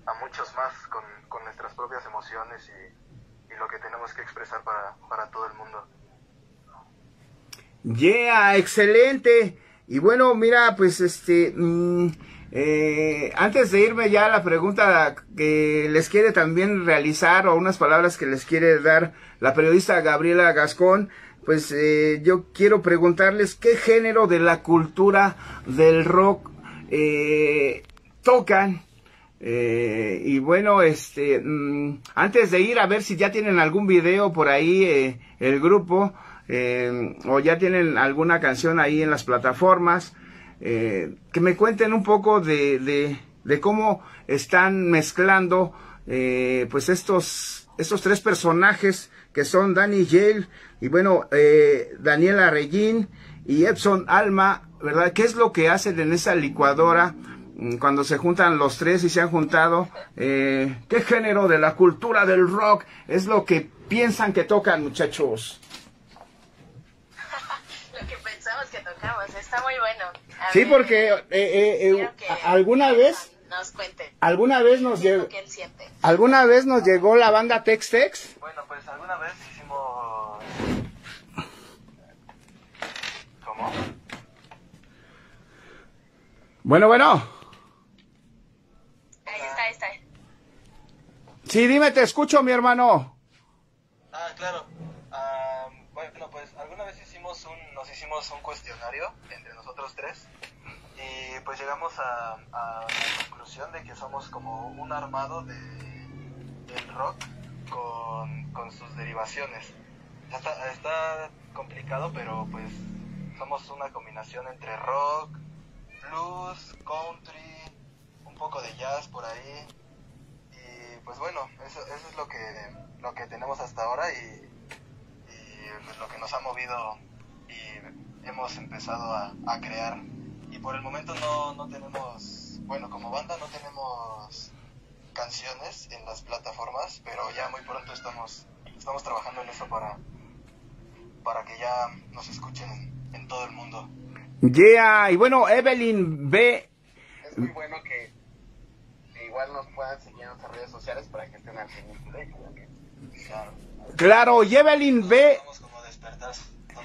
a muchos más con, con nuestras propias emociones y, y lo que tenemos que expresar para, para todo el mundo. Yeah, excelente. Y bueno, mira, pues este, mm, eh, antes de irme ya la pregunta que les quiere también realizar o unas palabras que les quiere dar la periodista Gabriela Gascón, pues eh, yo quiero preguntarles qué género de la cultura del rock eh, tocan. Eh, y bueno, este, mm, antes de ir a ver si ya tienen algún video por ahí, eh, el grupo, eh, o ya tienen alguna canción ahí en las plataformas, que me cuenten un poco de, de, cómo están mezclando, pues estos, estos tres personajes que son Danny Yale y bueno, Daniela Regin y Epson Alma, ¿verdad? ¿Qué es lo que hacen en esa licuadora? Cuando se juntan los tres y se han juntado, eh, ¿qué género de la cultura del rock es lo que piensan que tocan, muchachos? Lo que pensamos que tocamos, está muy bueno. A Sí, ver, porque eh, eh, eh, alguna vez, Nos cuenten alguna vez nos llegó, alguna vez nos llegó la banda Tex Tex. Bueno, pues alguna vez hicimos... ¿Cómo? Bueno, bueno, Ahí está, ahí está. sí, dime, te escucho, mi hermano. Ah, claro. Ah, bueno, pues alguna vez hicimos un, nos hicimos un cuestionario entre nosotros tres y pues llegamos a, a la conclusión de que somos como un armado de, del rock con, con sus derivaciones. Está, está complicado, pero pues somos una combinación entre rock, blues, country, un poco de jazz por ahí. Y pues bueno, eso, eso es lo que, lo que tenemos hasta ahora y, y, pues, lo que nos ha movido y hemos empezado a, a crear. Y por el momento no, no tenemos, bueno, como banda no tenemos canciones en las plataformas, pero ya muy pronto estamos, estamos trabajando en eso para, para que ya nos escuchen en, en todo el mundo. Yeah, y bueno, Evelyn B. Es muy bueno que, que igual nos puedan seguir en nuestras redes sociales para que estén al pendiente de ello. porque Claro. Claro, y Evelyn B. Como.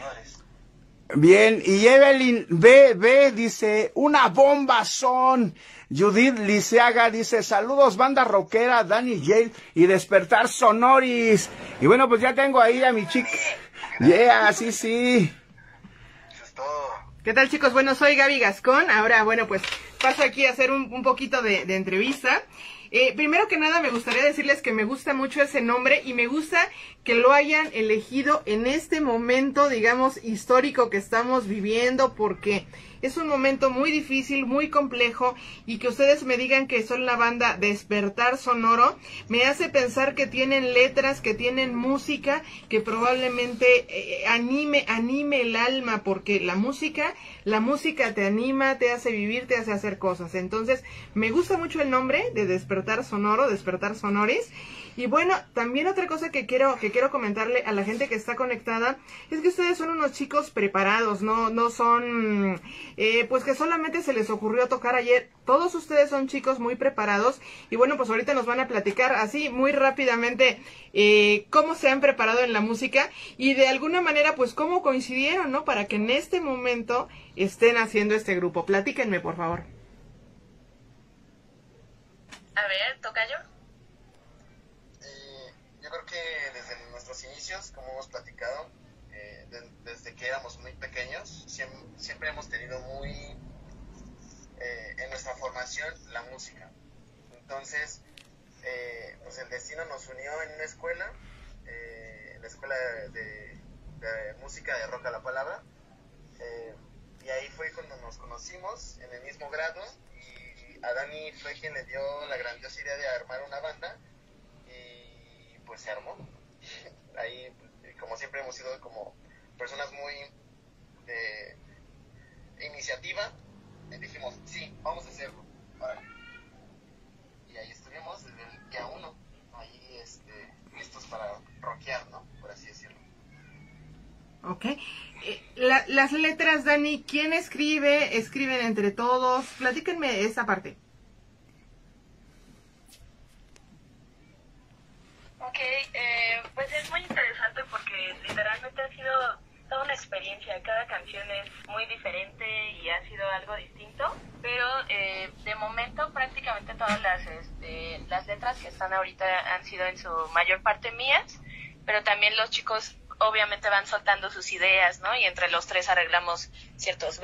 Bien, y Evelyn B. B. dice, una bomba son. Judith Liceaga dice, saludos banda rockera, Danny Yale y despertar sonoris. Y bueno, pues ya tengo ahí a mi chica. Yeah, sí, sí. ¿Qué tal chicos? Bueno, soy Gaby Gascón. Ahora, bueno, pues paso aquí a hacer un, poquito de entrevista. Eh, primero que nada, me gustaría decirles que me gusta mucho ese nombre y me gusta que lo hayan elegido en este momento, digamos, histórico que estamos viviendo, porque es un momento muy difícil, muy complejo, y que ustedes me digan que son la banda Despertar Sonoro, me hace pensar que tienen letras, que tienen música, que probablemente eh, anime, anime el alma, porque la música, la música te anima, te hace vivir, te hace hacer cosas. Entonces, me gusta mucho el nombre de Despertar Sonoro, Despertar Sonoris. Y bueno, también otra cosa que quiero, que quiero comentarle a la gente que está conectada es que ustedes son unos chicos preparados, no, no son, eh, pues que solamente se les ocurrió tocar ayer. Todos ustedes son chicos muy preparados y bueno, pues ahorita nos van a platicar así muy rápidamente eh, cómo se han preparado en la música y de alguna manera pues cómo coincidieron, ¿no? Para que en este momento estén haciendo este grupo. Platíquenme, por favor. A ver, toca yo. Eh, yo creo que desde nuestros inicios, como hemos platicado, eh, desde que éramos muy pequeños, siempre, hemos tenido muy eh, en nuestra formación la música. Entonces, eh, pues el destino nos unió en una escuela, la escuela de, de, de, música de Roca la Palabra y ahí fue cuando nos conocimos en el mismo grado y a Dani fue quien le dio la grandiosa idea de armar una banda y pues se armó. ahí como siempre hemos sido como personas muy de iniciativa, dijimos, sí, vamos a hacerlo. Y ahí estuvimos desde el día uno, ahí este, listos para rockear, ¿no? Ok. Eh, las letras, Dani, ¿quién escribe? ¿Escriben entre todos? Platíquenme esa parte. Ok, eh, pues es muy interesante porque literalmente ha sido toda una experiencia. Cada canción es muy diferente y ha sido algo distinto, pero eh, de momento prácticamente todas las, este, las letras que están ahorita han sido en su mayor parte mías, pero también los chicos obviamente van soltando sus ideas, ¿no? Y entre los tres arreglamos ciertos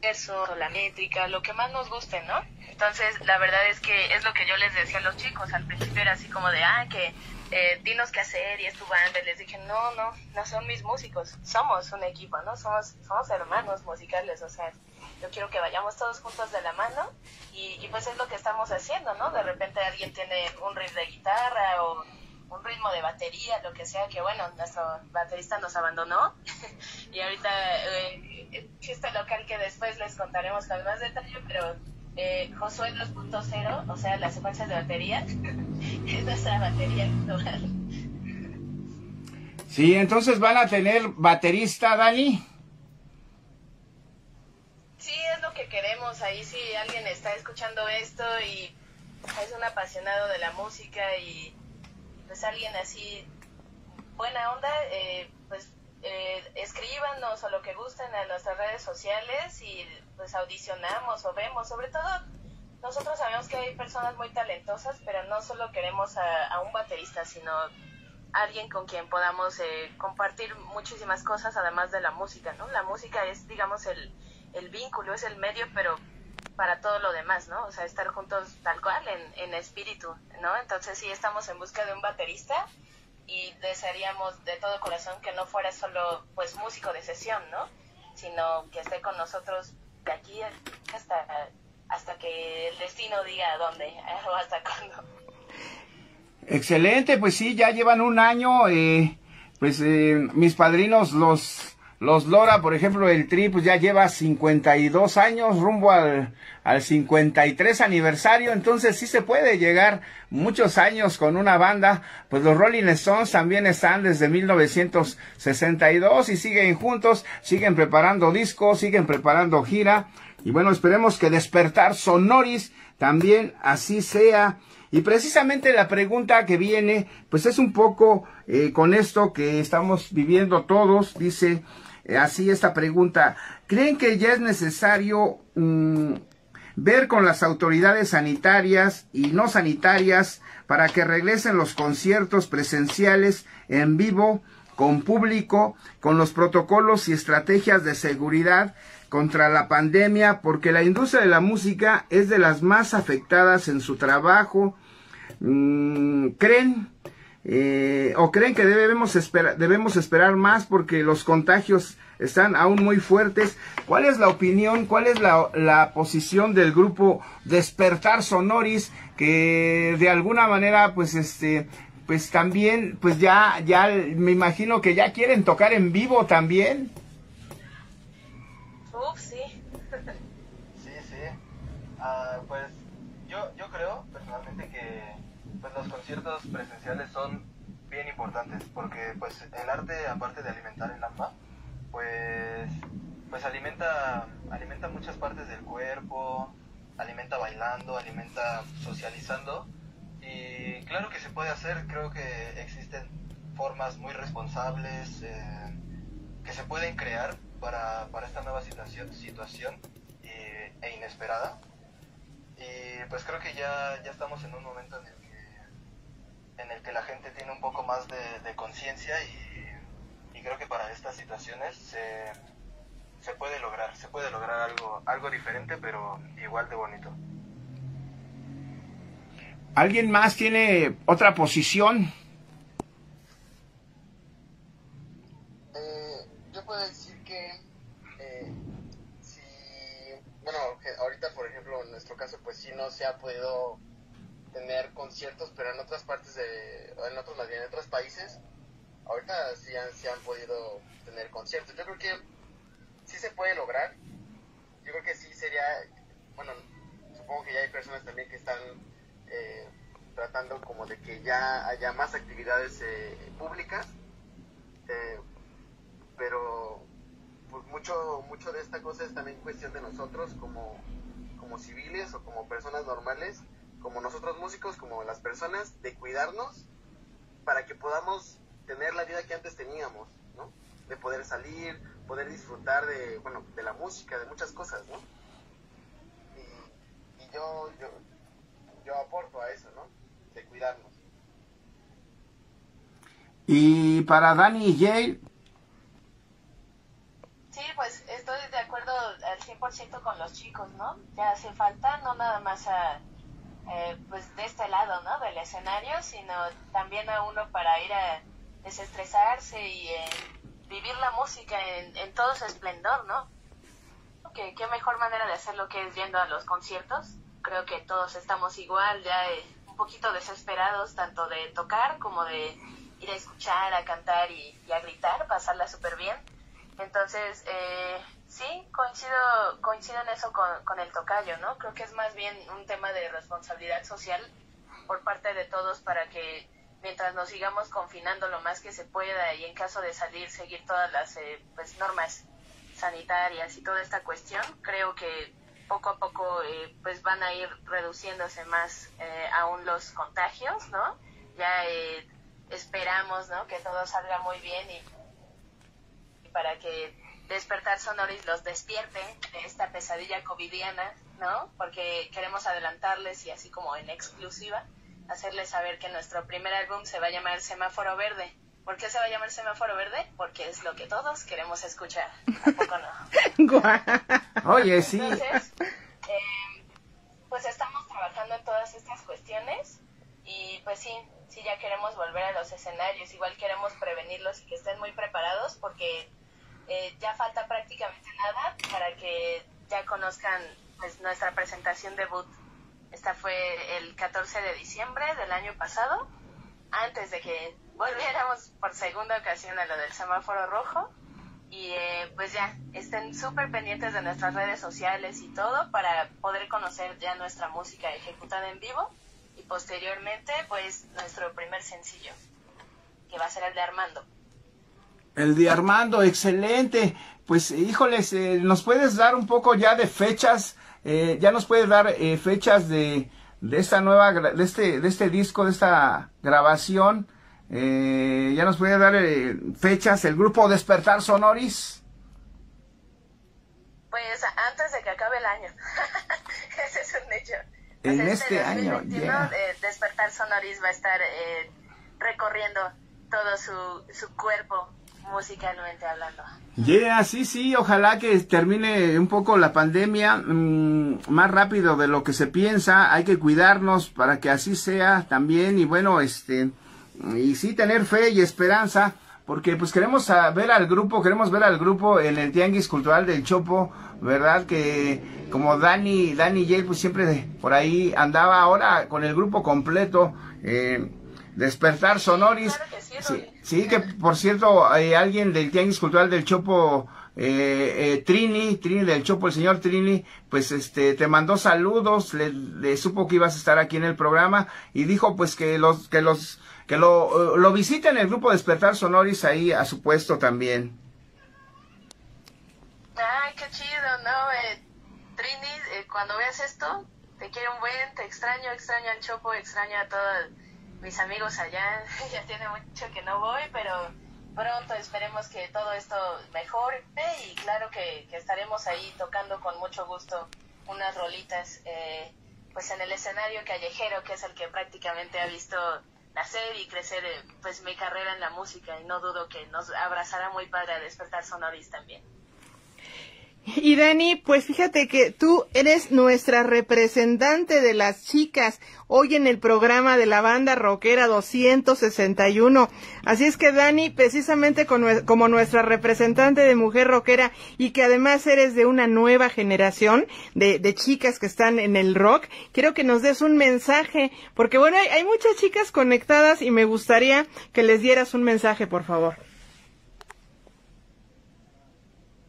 versos, la métrica, lo que más nos guste, ¿no? Entonces, la verdad es que es lo que yo les decía a los chicos. Al principio era así como de, ah, que eh, dinos qué hacer y es tu banda. Y les dije, no, no, no son mis músicos. Somos un equipo, ¿no? Somos, somos hermanos musicales. O sea, yo quiero que vayamos todos juntos de la mano y, y pues es lo que estamos haciendo, ¿no? De repente alguien tiene un riff de guitarra o un ritmo de batería, lo que sea, que bueno, nuestro baterista nos abandonó y ahorita eh, chiste local que después les contaremos con más detalle, pero eh, Josué 2.0, o sea, las secuencias de batería, es nuestra batería actual. Sí, entonces van a tener baterista, Dani. Sí, es lo que queremos. Ahí si alguien está escuchando esto y es un apasionado de la música y pues alguien así buena onda, eh, pues eh, escríbanos o lo que gusten en nuestras redes sociales y pues audicionamos o vemos, sobre todo nosotros sabemos que hay personas muy talentosas, pero no solo queremos a, un baterista, sino alguien con quien podamos eh, compartir muchísimas cosas además de la música, ¿no? La música es, digamos, el, el vínculo, es el medio, pero para todo lo demás, ¿no? O sea, estar juntos tal cual en, en espíritu, ¿no? Entonces sí estamos en busca de un baterista y desearíamos de todo corazón que no fuera solo pues músico de sesión, ¿no? Sino que esté con nosotros de aquí hasta, hasta que el destino diga dónde o hasta cuándo. Excelente, pues sí, ya llevan un año, eh, pues eh, mis padrinos los los Lora, por ejemplo, el Tri, pues ya lleva 52 años rumbo al, al 53 aniversario, entonces sí se puede llegar muchos años con una banda. Pues los Rolling Stones también están desde 1962 y siguen juntos, siguen preparando discos, siguen preparando gira. Y bueno, esperemos que despertar Sonoris también así sea. Y precisamente la pregunta que viene, pues es un poco eh, con esto que estamos viviendo todos, dice, así esta pregunta. ¿Creen que ya es necesario mm, ver con las autoridades sanitarias y no sanitarias para que regresen los conciertos presenciales en vivo, con público, con los protocolos y estrategias de seguridad contra la pandemia, porque la industria de la música es de las más afectadas en su trabajo. Mm, ¿Creen eh, o creen que debemos esperar, debemos esperar más porque los contagios están aún muy fuertes. ¿Cuál es la opinión, cuál es la, la, posición del grupo Despertar Sonoris que de alguna manera pues este pues también pues ya ya me imagino que ya quieren tocar en vivo también? Uf, sí. sí, sí. Ah, pues yo, yo creo personalmente que pues los conciertos presenciales son bien importantes porque pues el arte aparte de alimentar el alma pues pues alimenta alimenta muchas partes del cuerpo alimenta bailando alimenta socializando y claro que se puede hacer creo que existen formas muy responsables eh, que se pueden crear para, para esta nueva situación situación eh, e inesperada y pues creo que ya, ya estamos en un momento en el en el que la gente tiene un poco más de, conciencia y, y, creo que para estas situaciones se, se puede lograr, se puede lograr algo, algo diferente pero igual de bonito. ¿Alguien más tiene otra posición? Eh, yo puedo decir que eh, si, bueno, ahorita por ejemplo en nuestro caso pues sí no se ha podido tener conciertos, pero en otras partes de, en otros más en otros países, ahorita sí han, sí han podido tener conciertos. Yo creo que sí se puede lograr. Yo creo que sí sería, bueno, supongo que ya hay personas también que están eh, tratando como de que ya haya más actividades eh, públicas, eh, pero pues mucho, mucho de esta cosa es también cuestión de nosotros como, como civiles o como personas normales, como nosotros músicos, como las personas, de cuidarnos para que podamos tener la vida que antes teníamos, ¿no? De poder salir, poder disfrutar de, bueno, de la música, de muchas cosas, ¿no? Y, y yo, yo, yo aporto a eso, ¿no? De cuidarnos. Y para Dani y Jay. Sí, pues estoy de acuerdo al 100% con los chicos, ¿no? Ya hace falta no nada más a, eh, pues de este lado, ¿no? Del escenario, sino también a uno para ir a desestresarse y eh, vivir la música en, todo su esplendor, ¿no? ¿Qué, qué mejor manera de hacerlo que es yendo a los conciertos creo que todos estamos igual, ya eh, un poquito desesperados, tanto de tocar como de ir a escuchar, a cantar y, a gritar, pasarla súper bien. Entonces, eh, sí, coincido, coincido en eso con, con el tocayo, ¿no? Creo que es más bien un tema de responsabilidad social por parte de todos para que mientras nos sigamos confinando lo más que se pueda y en caso de salir seguir todas las eh, pues, normas sanitarias y toda esta cuestión, creo que poco a poco eh, pues van a ir reduciéndose más eh, aún los contagios, ¿no? Ya eh, esperamos, ¿no? Que todo salga muy bien y, para que Despertar Sonoris los despierte de esta pesadilla covidiana, ¿no? Porque queremos adelantarles y así como en exclusiva hacerles saber que nuestro primer álbum se va a llamar Semáforo Verde. ¿Por qué se va a llamar Semáforo Verde? Porque es lo que todos queremos escuchar. Tampoco no? Oye, sí. Entonces, eh, pues estamos trabajando en todas estas cuestiones y pues sí, sí ya queremos volver a los escenarios, igual queremos prevenirlos y que estén muy preparados porque eh, ya falta prácticamente nada para que ya conozcan pues nuestra presentación debut. Esta fue el 14 de diciembre del año pasado, antes de que volviéramos por segunda ocasión a lo del semáforo rojo. Y eh, pues ya, estén súper pendientes de nuestras redes sociales y todo para poder conocer ya nuestra música ejecutada en vivo y posteriormente pues nuestro primer sencillo, que va a ser el de Armando. El de Armando, excelente. Pues híjoles, eh, ¿nos puedes dar un poco ya de fechas? Eh, ya nos puedes dar fechas de, de esta nueva, de este, de este disco, de esta grabación. Eh, ya nos puede dar eh, fechas el grupo Despertar Sonoris. Pues antes de que acabe el año. Ese es un hecho. en este, este año, eh, Despertar Sonoris va a estar recorriendo todo su, su cuerpo musicalmente hablando. Yeah, sí, sí, ojalá que termine un poco la pandemia mm, más rápido de lo que se piensa. Hay que cuidarnos para que así sea también. Y bueno, este, y sí tener fe y esperanza porque pues queremos ver al grupo, queremos ver al grupo en el Tianguis Cultural del Chopo, ¿verdad? Que como Dani, Dani Yale pues siempre por ahí andaba ahora con el grupo completo, eh, Despertar Sonoris. sí, que por cierto, hay alguien del Tianguis Cultural del Chopo, eh, eh, Trini, Trini del Chopo, el señor Trini, pues este, te mandó saludos, le, le supo que ibas a estar aquí en el programa y dijo pues que los, que los, que lo, lo visiten el grupo Despertar Sonoris ahí a su puesto también. Ay, qué chido, ¿no? Eh, Trini, eh, cuando veas esto, te quiero un buen, te extraño, extraño al Chopo, extraño a todos mis amigos allá. ya tiene mucho que no voy, pero pronto esperemos que todo esto mejore y claro que, que estaremos ahí tocando con mucho gusto unas rolitas, eh, pues en el escenario callejero, que es el que prácticamente ha visto nacer y crecer eh, pues mi carrera en la música y no dudo que nos abrazará muy padre a despertar Sonoris también. Y Dani, pues fíjate que tú eres nuestra representante de las chicas hoy en el programa de la banda rockera 261. Así es que Dani, precisamente como nuestra representante de mujer rockera y que además eres de una nueva generación de, de chicas que están en el rock, quiero que nos des un mensaje, porque bueno, hay, hay muchas chicas conectadas y me gustaría que les dieras un mensaje, por favor.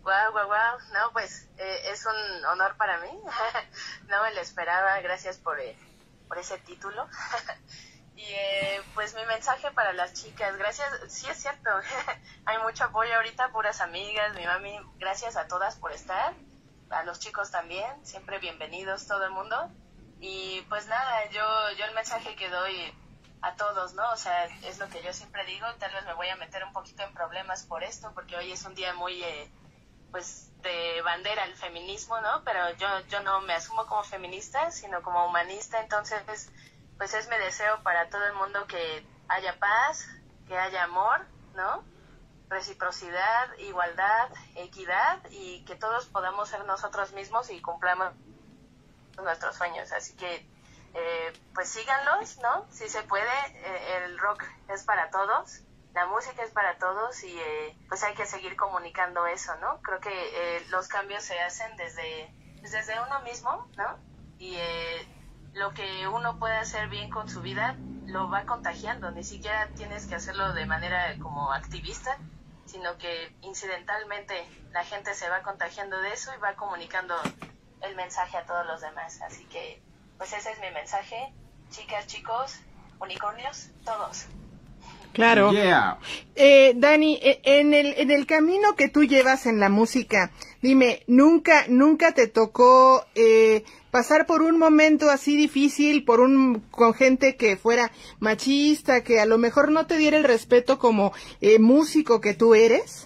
Wow, wow, wow. No, pues eh, es un honor para mí. no me lo esperaba. Gracias por, eh, por ese título. y eh, pues mi mensaje para las chicas. Gracias. Sí, es cierto. Hay mucho apoyo ahorita, puras amigas, mi mami. Gracias a todas por estar. A los chicos también. Siempre bienvenidos todo el mundo. Y pues nada, yo, yo el mensaje que doy a todos, ¿no? O sea, es lo que yo siempre digo. Tal vez me voy a meter un poquito en problemas por esto, porque hoy es un día muy pues de bandera el feminismo, ¿no? Pero yo, yo no me asumo como feminista, sino como humanista, entonces pues es mi deseo para todo el mundo que haya paz, que haya amor, ¿no? Reciprocidad, igualdad, equidad y que todos podamos ser nosotros mismos y cumplamos nuestros sueños. Así que eh, pues síganlos, ¿no? Si se puede, eh, el rock es para todos la música es para todos y eh, pues hay que seguir comunicando eso, ¿no? Creo que eh, los cambios se hacen desde, pues, desde uno mismo, ¿no? Y eh, lo que uno puede hacer bien con su vida lo va contagiando, ni siquiera tienes que hacerlo de manera como activista, sino que incidentalmente la gente se va contagiando de eso y va comunicando el mensaje a todos los demás. Así que pues ese es mi mensaje, chicas, chicos, unicornios, todos. Claro. Eh, Dani, e, en el, en el camino que tú llevas en la música, dime, ¿nunca, nunca te tocó eh, pasar por un momento así difícil, por un, con gente que fuera machista, que a lo mejor no te diera el respeto como eh, músico que tú eres?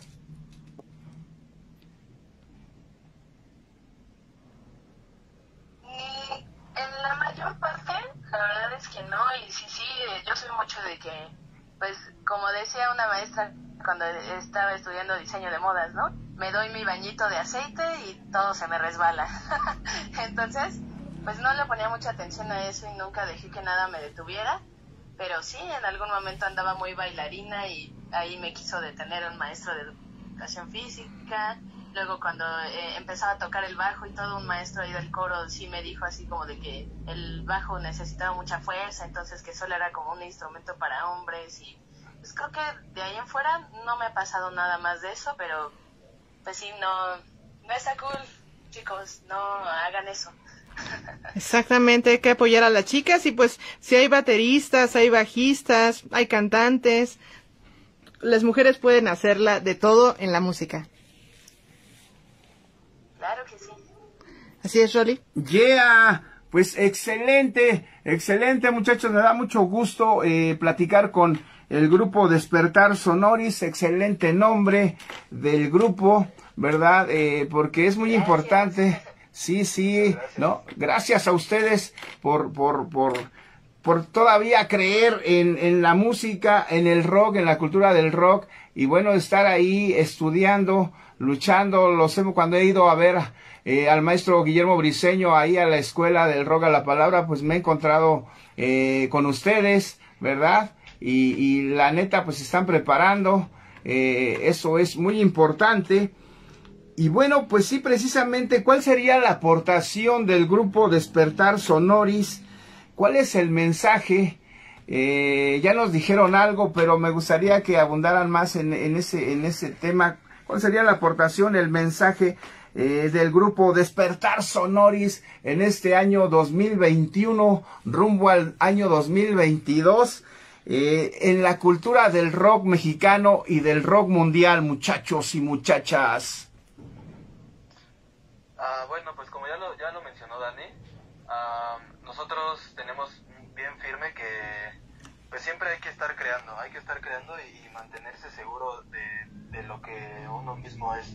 En la mayor parte, la verdad es que no, y sí, sí, yo soy mucho de que pues como decía una maestra cuando estaba estudiando diseño de modas, ¿no? Me doy mi bañito de aceite y todo se me resbala. Entonces, pues no le ponía mucha atención a eso y nunca dejé que nada me detuviera, pero sí, en algún momento andaba muy bailarina y ahí me quiso detener un maestro de educación física. Luego cuando eh, empezaba a tocar el bajo y todo, un maestro ahí del coro sí me dijo así como de que el bajo necesitaba mucha fuerza, entonces que solo era como un instrumento para hombres y pues creo que de ahí en fuera no me ha pasado nada más de eso, pero pues sí, no, no está cool, chicos, no hagan eso. Exactamente, hay que apoyar a las chicas y pues si hay bateristas, hay bajistas, hay cantantes, las mujeres pueden hacerla de todo en la música. Claro que sí. Así es, Rolly. Yeah, pues excelente, excelente muchachos, me da mucho gusto eh, platicar con el grupo Despertar Sonoris, excelente nombre del grupo, ¿verdad? Eh, porque es muy importante. Sí, sí, ¿no? Gracias a ustedes por, por, por, por todavía creer en, en la música, en el rock, en la cultura del rock, y bueno, estar ahí estudiando, luchando, lo sé cuando he ido a ver eh, al maestro Guillermo Briseño ahí a la escuela del rock a la palabra, pues me he encontrado eh, con ustedes, ¿verdad? Y, la neta, pues están preparando, eh, eso es muy importante. Y bueno, pues sí, precisamente, ¿cuál sería la aportación del grupo Despertar Sonoris? ¿Cuál es el mensaje? Ya nos dijeron algo, pero me gustaría que abundaran más en, ese, en ese tema. ¿Cuál sería la aportación, el mensaje eh, del grupo Despertar Sonoris en este año 2021 rumbo al año 2022? Eh, en la cultura del rock mexicano y del rock mundial, muchachos y muchachas. Ah, bueno, pues como ya lo, ya lo mencionó Dani, ah, nosotros tenemos bien firme que siempre hay que estar creando, hay que estar creando y, mantenerse seguro de, de, lo que uno mismo es.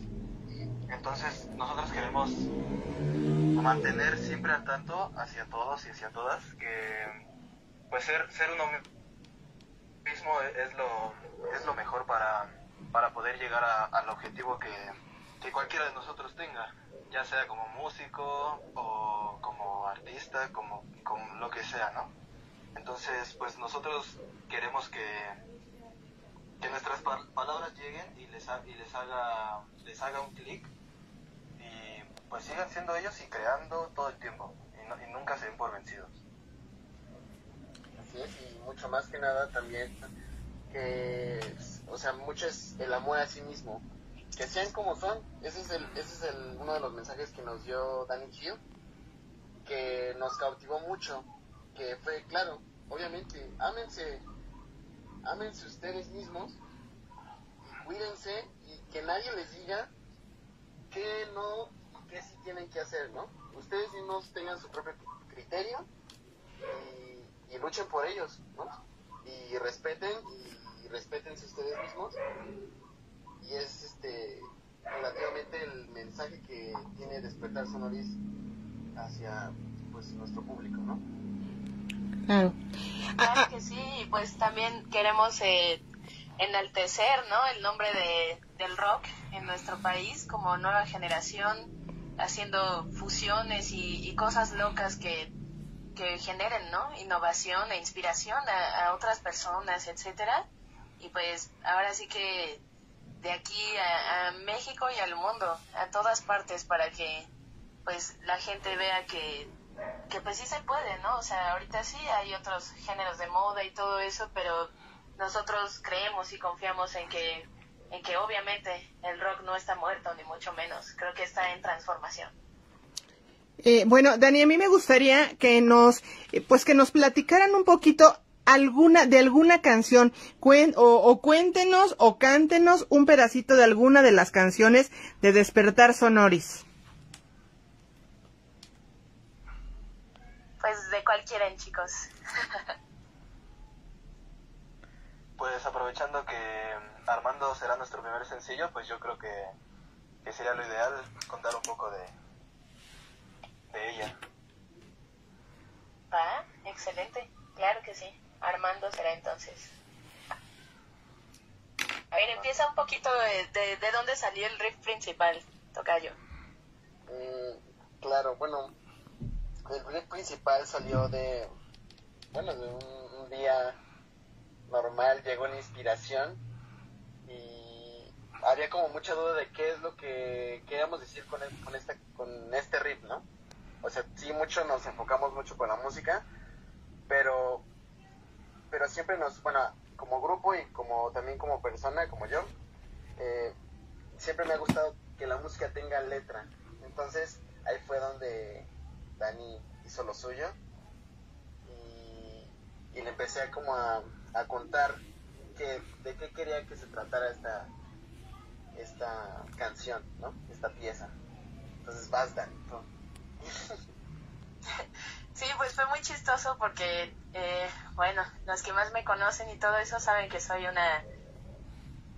Entonces nosotros queremos mantener siempre al tanto hacia todos y hacia todas que pues ser, ser uno mismo es lo, es lo mejor para, para poder llegar al objetivo que, que cualquiera de nosotros tenga, ya sea como músico o como artista, como, como lo que sea, ¿no? Entonces, pues nosotros queremos que, que nuestras pa- palabras lleguen y les, ha- y les haga, les haga un clic y pues sigan siendo ellos y creando todo el tiempo y, no- y nunca se den por vencidos. Así es, y mucho más que nada también que, o sea, mucho es el amor a sí mismo. Que sean como son, ese es, el, ese es el, uno de los mensajes que nos dio Danny Hill, que nos cautivó mucho, que fue, claro, obviamente, ámense, ámense ustedes mismos, y cuídense, y que nadie les diga qué no y qué sí tienen que hacer, ¿no? Ustedes mismos tengan su propio criterio y, y luchen por ellos, ¿no? Y respeten y, respétense ustedes mismos. Y es este relativamente el mensaje que tiene Despertar Sonoris hacia pues nuestro público, ¿no? Claro. Ah, Claro que sí, y pues también queremos eh, enaltecer, ¿no? El nombre de, del rock en nuestro país como nueva generación, haciendo fusiones y, y cosas locas que, que generen, ¿no? Innovación e inspiración a, a otras personas, etcétera. Y pues ahora sí que de aquí a, a México y al mundo, a todas partes, para que pues la gente vea que que pues sí se puede, ¿no? O sea, ahorita sí hay otros géneros de moda y todo eso, pero nosotros creemos y confiamos en que en que obviamente el rock no está muerto ni mucho menos, creo que está en transformación. Eh, bueno, Dani, a mí me gustaría que nos, eh, pues que nos platicaran un poquito alguna, de alguna canción, Cuen- o, o cuéntenos o cántenos un pedacito de alguna de las canciones de Despertar Sonoris. Pues de cual quieren, chicos. Pues aprovechando que Armando será nuestro primer sencillo, pues yo creo que, que sería lo ideal contar un poco de, de ella. Va, excelente, claro que sí. Armando será entonces. A ver, empieza un poquito de, de, de dónde salió el riff principal, Tocayo. Mm, claro, bueno, el riff principal salió de, bueno, de un, día normal, llegó la inspiración y había como mucha duda de qué es lo que queríamos decir con, el- con, esta, con este riff, ¿no? O sea, sí, mucho nos enfocamos mucho con la música, pero, pero siempre nos, bueno, como grupo y como también como persona, como yo, eh, siempre me ha gustado que la música tenga letra. Entonces, ahí fue donde Dani hizo lo suyo y, le empecé a como a, contar que, de qué quería que se tratara esta, esta canción, ¿no? Esta pieza. Entonces, vas, Dani. Sí, pues fue muy chistoso porque, eh, bueno, los que más me conocen y todo eso saben que soy una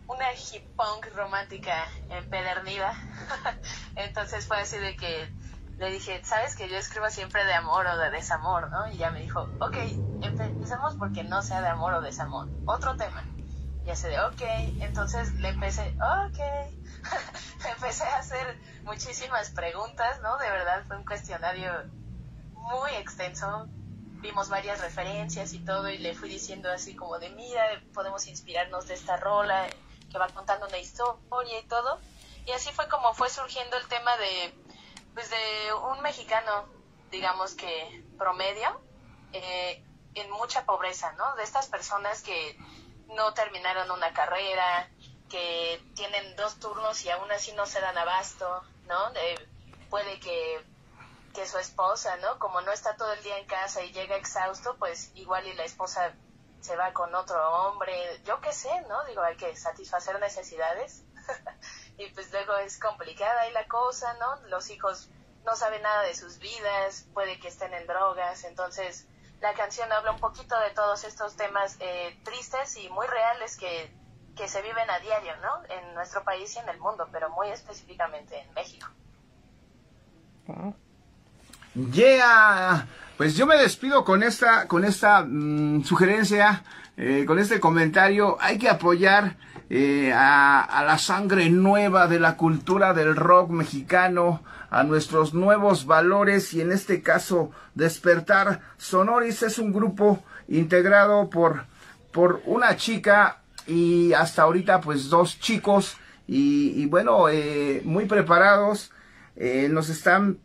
una hip punk romántica empedernida. Entonces fue así de que le dije, sabes que yo escribo siempre de amor o de desamor, ¿no? Y ya me dijo, ok, empecemos porque no sea de amor o desamor. Otro tema. Y así de, ok, entonces le empecé, ok. empecé a hacer muchísimas preguntas, ¿no? De verdad fue un cuestionario muy extenso. Vimos varias referencias y todo y le fui diciendo así como de, mira, podemos inspirarnos de esta rola que va contando una historia y todo. Y así fue como fue surgiendo el tema de, pues de un mexicano, digamos que promedio, eh, en mucha pobreza, ¿no? De estas personas que no terminaron una carrera, que tienen dos turnos y aún así no se dan abasto, ¿no? De- puede que, que su esposa, ¿no? Como no está todo el día en casa y llega exhausto, pues igual y la esposa se va con otro hombre, yo qué sé, ¿no? Digo, hay que satisfacer necesidades. y pues luego es complicada ahí la cosa, ¿no? Los hijos no saben nada de sus vidas, puede que estén en drogas, entonces la canción habla un poquito de todos estos temas eh, tristes y muy reales que, que se viven a diario, ¿no? En nuestro país y en el mundo, pero muy específicamente en México. Yeah, pues yo me despido con esta, con esta mm, sugerencia, eh, con este comentario. Hay que apoyar eh, a, la sangre nueva de la cultura del rock mexicano, a nuestros nuevos valores y en este caso Despertar Sonoris. Es un grupo integrado por, por una chica y hasta ahorita pues dos chicos y, bueno, eh, muy preparados, eh, nos están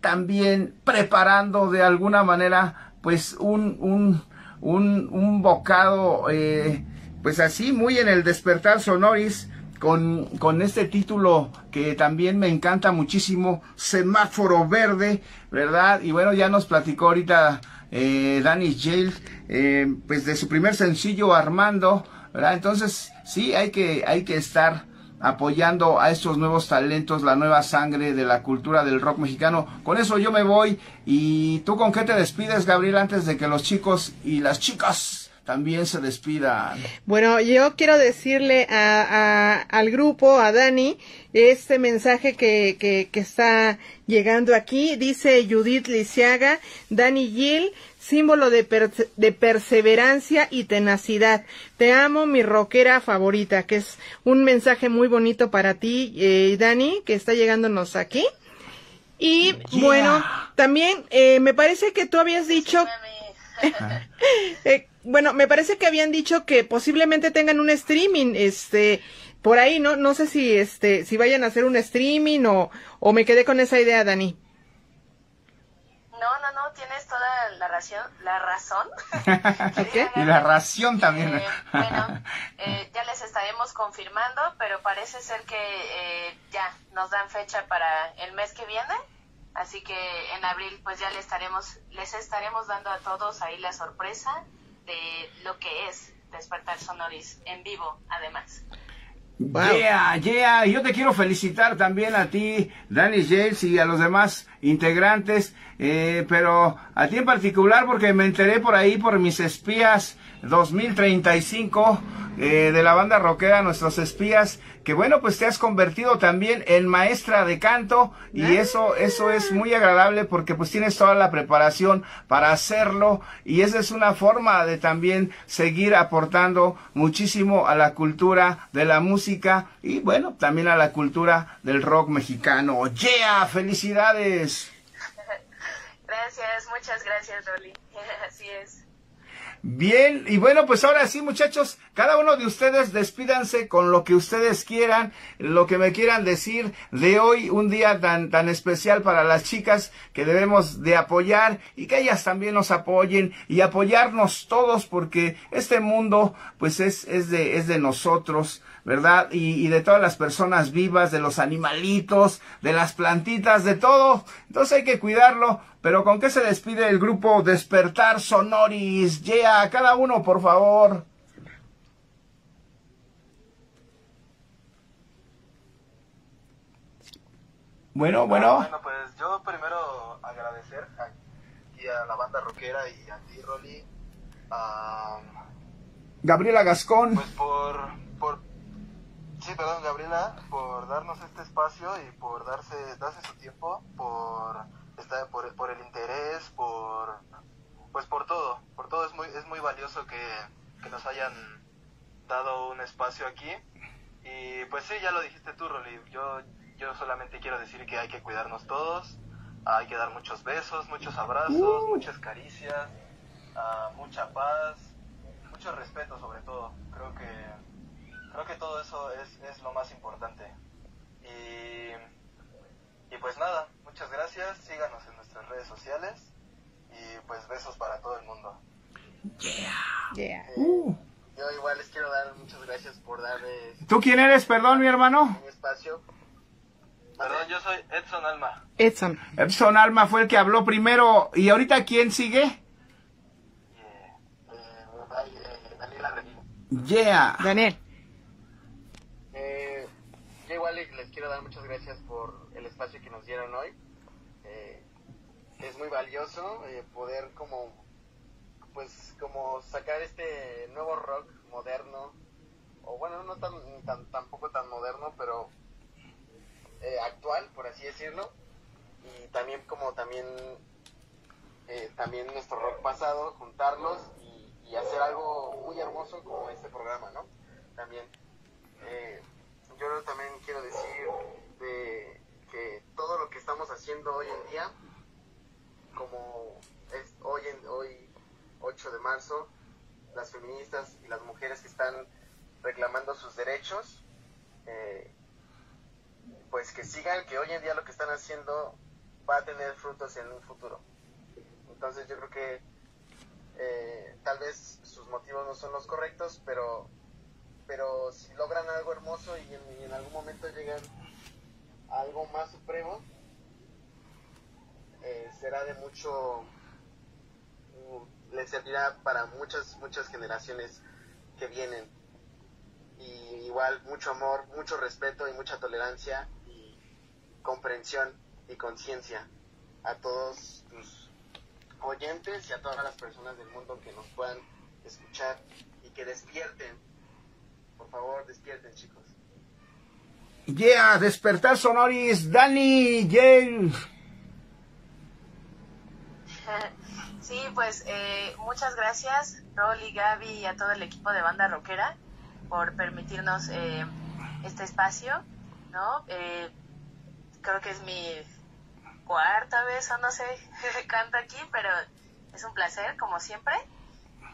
también preparando de alguna manera pues un, un, un, bocado pues así muy en el despertar sonoris con, con este título que también me encanta muchísimo, Semáforo Verde, ¿verdad? Y bueno, ya nos platicó ahorita eh, Danny Jail, eh, pues de su primer sencillo Armando, ¿verdad? Entonces, sí, hay que, hay que estar apoyando a estos nuevos talentos, la nueva sangre de la cultura del rock mexicano. Con eso yo me voy. ¿Y tú con qué te despides, Gabriel, antes de que los chicos y las chicas también se despidan? Bueno, yo quiero decirle a, a- al grupo, a Dani, este mensaje que, que, que está llegando aquí. Dice Judith Lisiaga, Dani Gil, símbolo de, perse- de perseverancia y tenacidad. Te amo, mi rockera favorita, que es un mensaje muy bonito para ti, eh, Dani, que está llegándonos aquí. Y Yeah. bueno, también eh, me parece que tú habías dicho eh, bueno, me parece que habían dicho que posiblemente tengan un streaming, este, por ahí, no, no sé si, este, si vayan a hacer un streaming o, o me quedé con esa idea, Dani. No, no, no, tienes toda la razón. La razón. ¿Qué? Y la ración también. Eh, bueno, eh, ya les estaremos confirmando, pero parece ser que eh, ya nos dan fecha para el mes que viene. Así que en abril pues ya les estaremos, les estaremos dando a todos ahí la sorpresa de lo que es Despertar Sonoris en vivo, además. Wow. Yeah, yeah. Yo te quiero felicitar también a ti, Danny James, y a los demás integrantes, eh, pero a ti en particular porque me enteré por ahí por mis espías 2035 eh, de la banda rockera Nuestros Espías, que bueno, pues te has convertido también en maestra de canto y eso, eso es muy agradable porque pues tienes toda la preparación para hacerlo y esa es una forma de también seguir aportando muchísimo a la cultura de la música y bueno, también a la cultura del rock mexicano. ¡Yeah! ¡Felicidades! Gracias, muchas gracias, Rolly. Así es. Bien, y bueno, pues ahora sí, muchachos, cada uno de ustedes despídanse con lo que ustedes quieran, lo que me quieran decir de hoy, un día tan, tan especial para las chicas que debemos de apoyar y que ellas también nos apoyen y apoyarnos todos porque este mundo, pues es, es de, es de nosotros. ¿verdad? Y, de todas las personas vivas, de los animalitos, de las plantitas, de todo. Entonces hay que cuidarlo. Pero ¿con qué se despide el grupo Despertar Sonoris? Yeah, cada uno, por favor. Bueno, Ah, bueno. bueno, pues yo primero agradecer aquí a la banda rockera y a ti, Rolly, a, Gabriela Gascón. pues por, por, sí, perdón, Gabriela, por darnos este espacio y por darse, darse su tiempo, por estar, por, por el interés, por, pues por todo, por todo es muy, es muy valioso que, que nos hayan dado un espacio aquí y pues sí, ya lo dijiste tú, Rolly, yo, yo solamente quiero decir que hay que cuidarnos todos, hay que dar muchos besos, muchos abrazos, muchas caricias, ah, mucha paz, mucho respeto sobre todo. Creo que creo que todo eso es, es lo más importante. Y, y pues nada, muchas gracias, síganos en nuestras redes sociales y pues besos para todo el mundo. Yeah. Uh. Yo igual les quiero dar muchas gracias por darles ¿Tú quién eres, perdón, mi hermano? un espacio. Perdón, yo soy Edson Alma. Edson. Epson Alma fue el que habló primero. ¿Y ahorita quién sigue? Yeah. Eh, eh. Yeah. Daniel. Eh, yo igual les les quiero dar muchas gracias por el espacio que nos dieron hoy. Eh, es muy valioso eh, poder como pues como sacar este nuevo rock moderno o bueno no tan, tan tampoco tan moderno pero eh, actual por así decirlo y también como también eh, también nuestro rock pasado, juntarlos y, hacer algo muy hermoso como este programa, ¿no? También. Eh, yo también quiero decir de que todo lo que estamos haciendo hoy en día, como es hoy, en, hoy 8 de marzo, las feministas y las mujeres que están reclamando sus derechos, eh, pues que sigan, que hoy en día lo que están haciendo va a tener frutos en un futuro. Entonces yo creo que eh, tal vez sus motivos no son los correctos, pero, pero si logran algo hermoso y en, algún momento llegan a algo más supremo, eh, será de mucho, mm, les servirá para muchas, muchas generaciones que vienen. Y igual mucho amor, mucho respeto y mucha tolerancia comprensión y conciencia a todos tus oyentes y a todas las personas del mundo que nos puedan escuchar y que despierten. Por favor, despierten, chicos. Yeah, despertar sonoris, Dani, Jane. Sí, pues eh, muchas gracias, Rolly, Gaby y a todo el equipo de Banda Rockera por permitirnos eh, este espacio, ¿no? Eh, creo que es mi cuarta vez o no sé, canto aquí, pero es un placer, como siempre.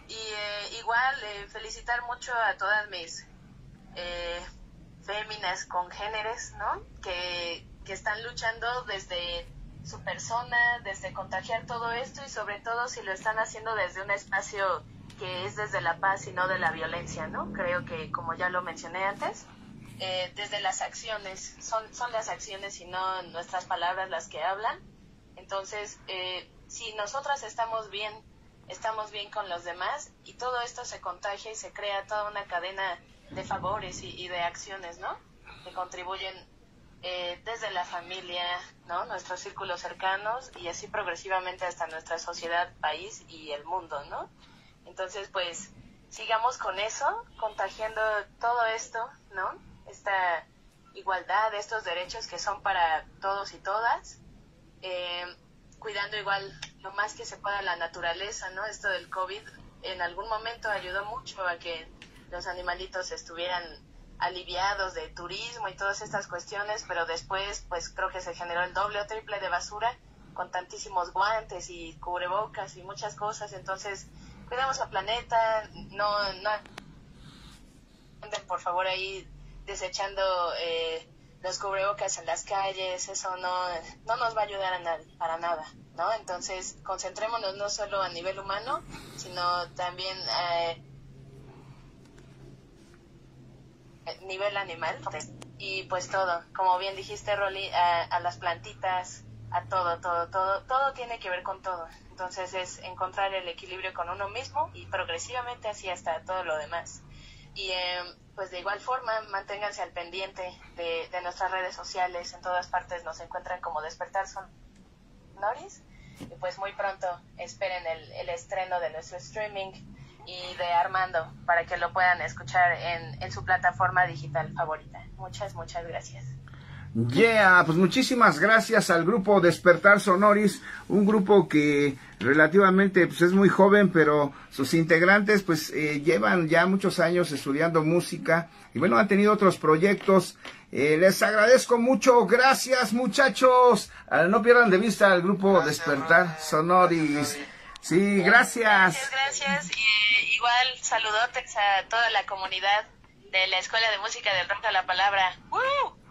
Y eh, igual eh, felicitar mucho a todas mis eh, féminas congéneres, ¿no? Que, que están luchando desde su persona, desde contagiar todo esto y sobre todo si lo están haciendo desde un espacio que es desde la paz y no de la violencia, ¿no? Creo que, como ya lo mencioné antes, eh, desde las acciones, son, son las acciones y no nuestras palabras las que hablan. Entonces, eh, si nosotras estamos bien, estamos bien con los demás y todo esto se contagia y se crea toda una cadena de favores y, de acciones, ¿no? Que contribuyen eh, desde la familia, ¿no? Nuestros círculos cercanos y así progresivamente hasta nuestra sociedad, país y el mundo, ¿no? Entonces, pues, sigamos con eso, contagiando todo esto, ¿no? Esta igualdad, estos derechos que son para todos y todas, eh, cuidando igual lo más que se pueda la naturaleza, ¿no? Esto del COVID en algún momento ayudó mucho a que los animalitos estuvieran aliviados de turismo y todas estas cuestiones, pero después pues creo que se generó el doble o triple de basura con tantísimos guantes y cubrebocas y muchas cosas, entonces cuidamos al planeta, no, no por favor ahí desechando eh, los cubrebocas en las calles, eso no, no nos va a ayudar a nadie, para nada, ¿no? Entonces, concentrémonos no solo a nivel humano, sino también a eh, nivel animal. Y pues todo, como bien dijiste, Rolly, a, a las plantitas, a todo, todo, todo, todo tiene que ver con todo. Entonces es encontrar el equilibrio con uno mismo y progresivamente así hasta todo lo demás. Y eh, pues de igual forma manténganse al pendiente de, nuestras redes sociales, en todas partes nos encuentran como Despertar Sonoris y pues muy pronto esperen el, el estreno de nuestro streaming y de Armando para que lo puedan escuchar en, en su plataforma digital favorita. Muchas, muchas gracias. Yeah, pues muchísimas gracias al grupo Despertar Sonoris, un grupo que relativamente pues es muy joven, pero sus integrantes pues eh, llevan ya muchos años estudiando música y bueno, han tenido otros proyectos. Eh, les agradezco mucho, gracias muchachos. Ah, no pierdan de vista al grupo Despertar Sonoris. Sí, gracias. Muchas gracias. Y, igual saludotes a toda la comunidad de la Escuela de Música del Rock a la Palabra.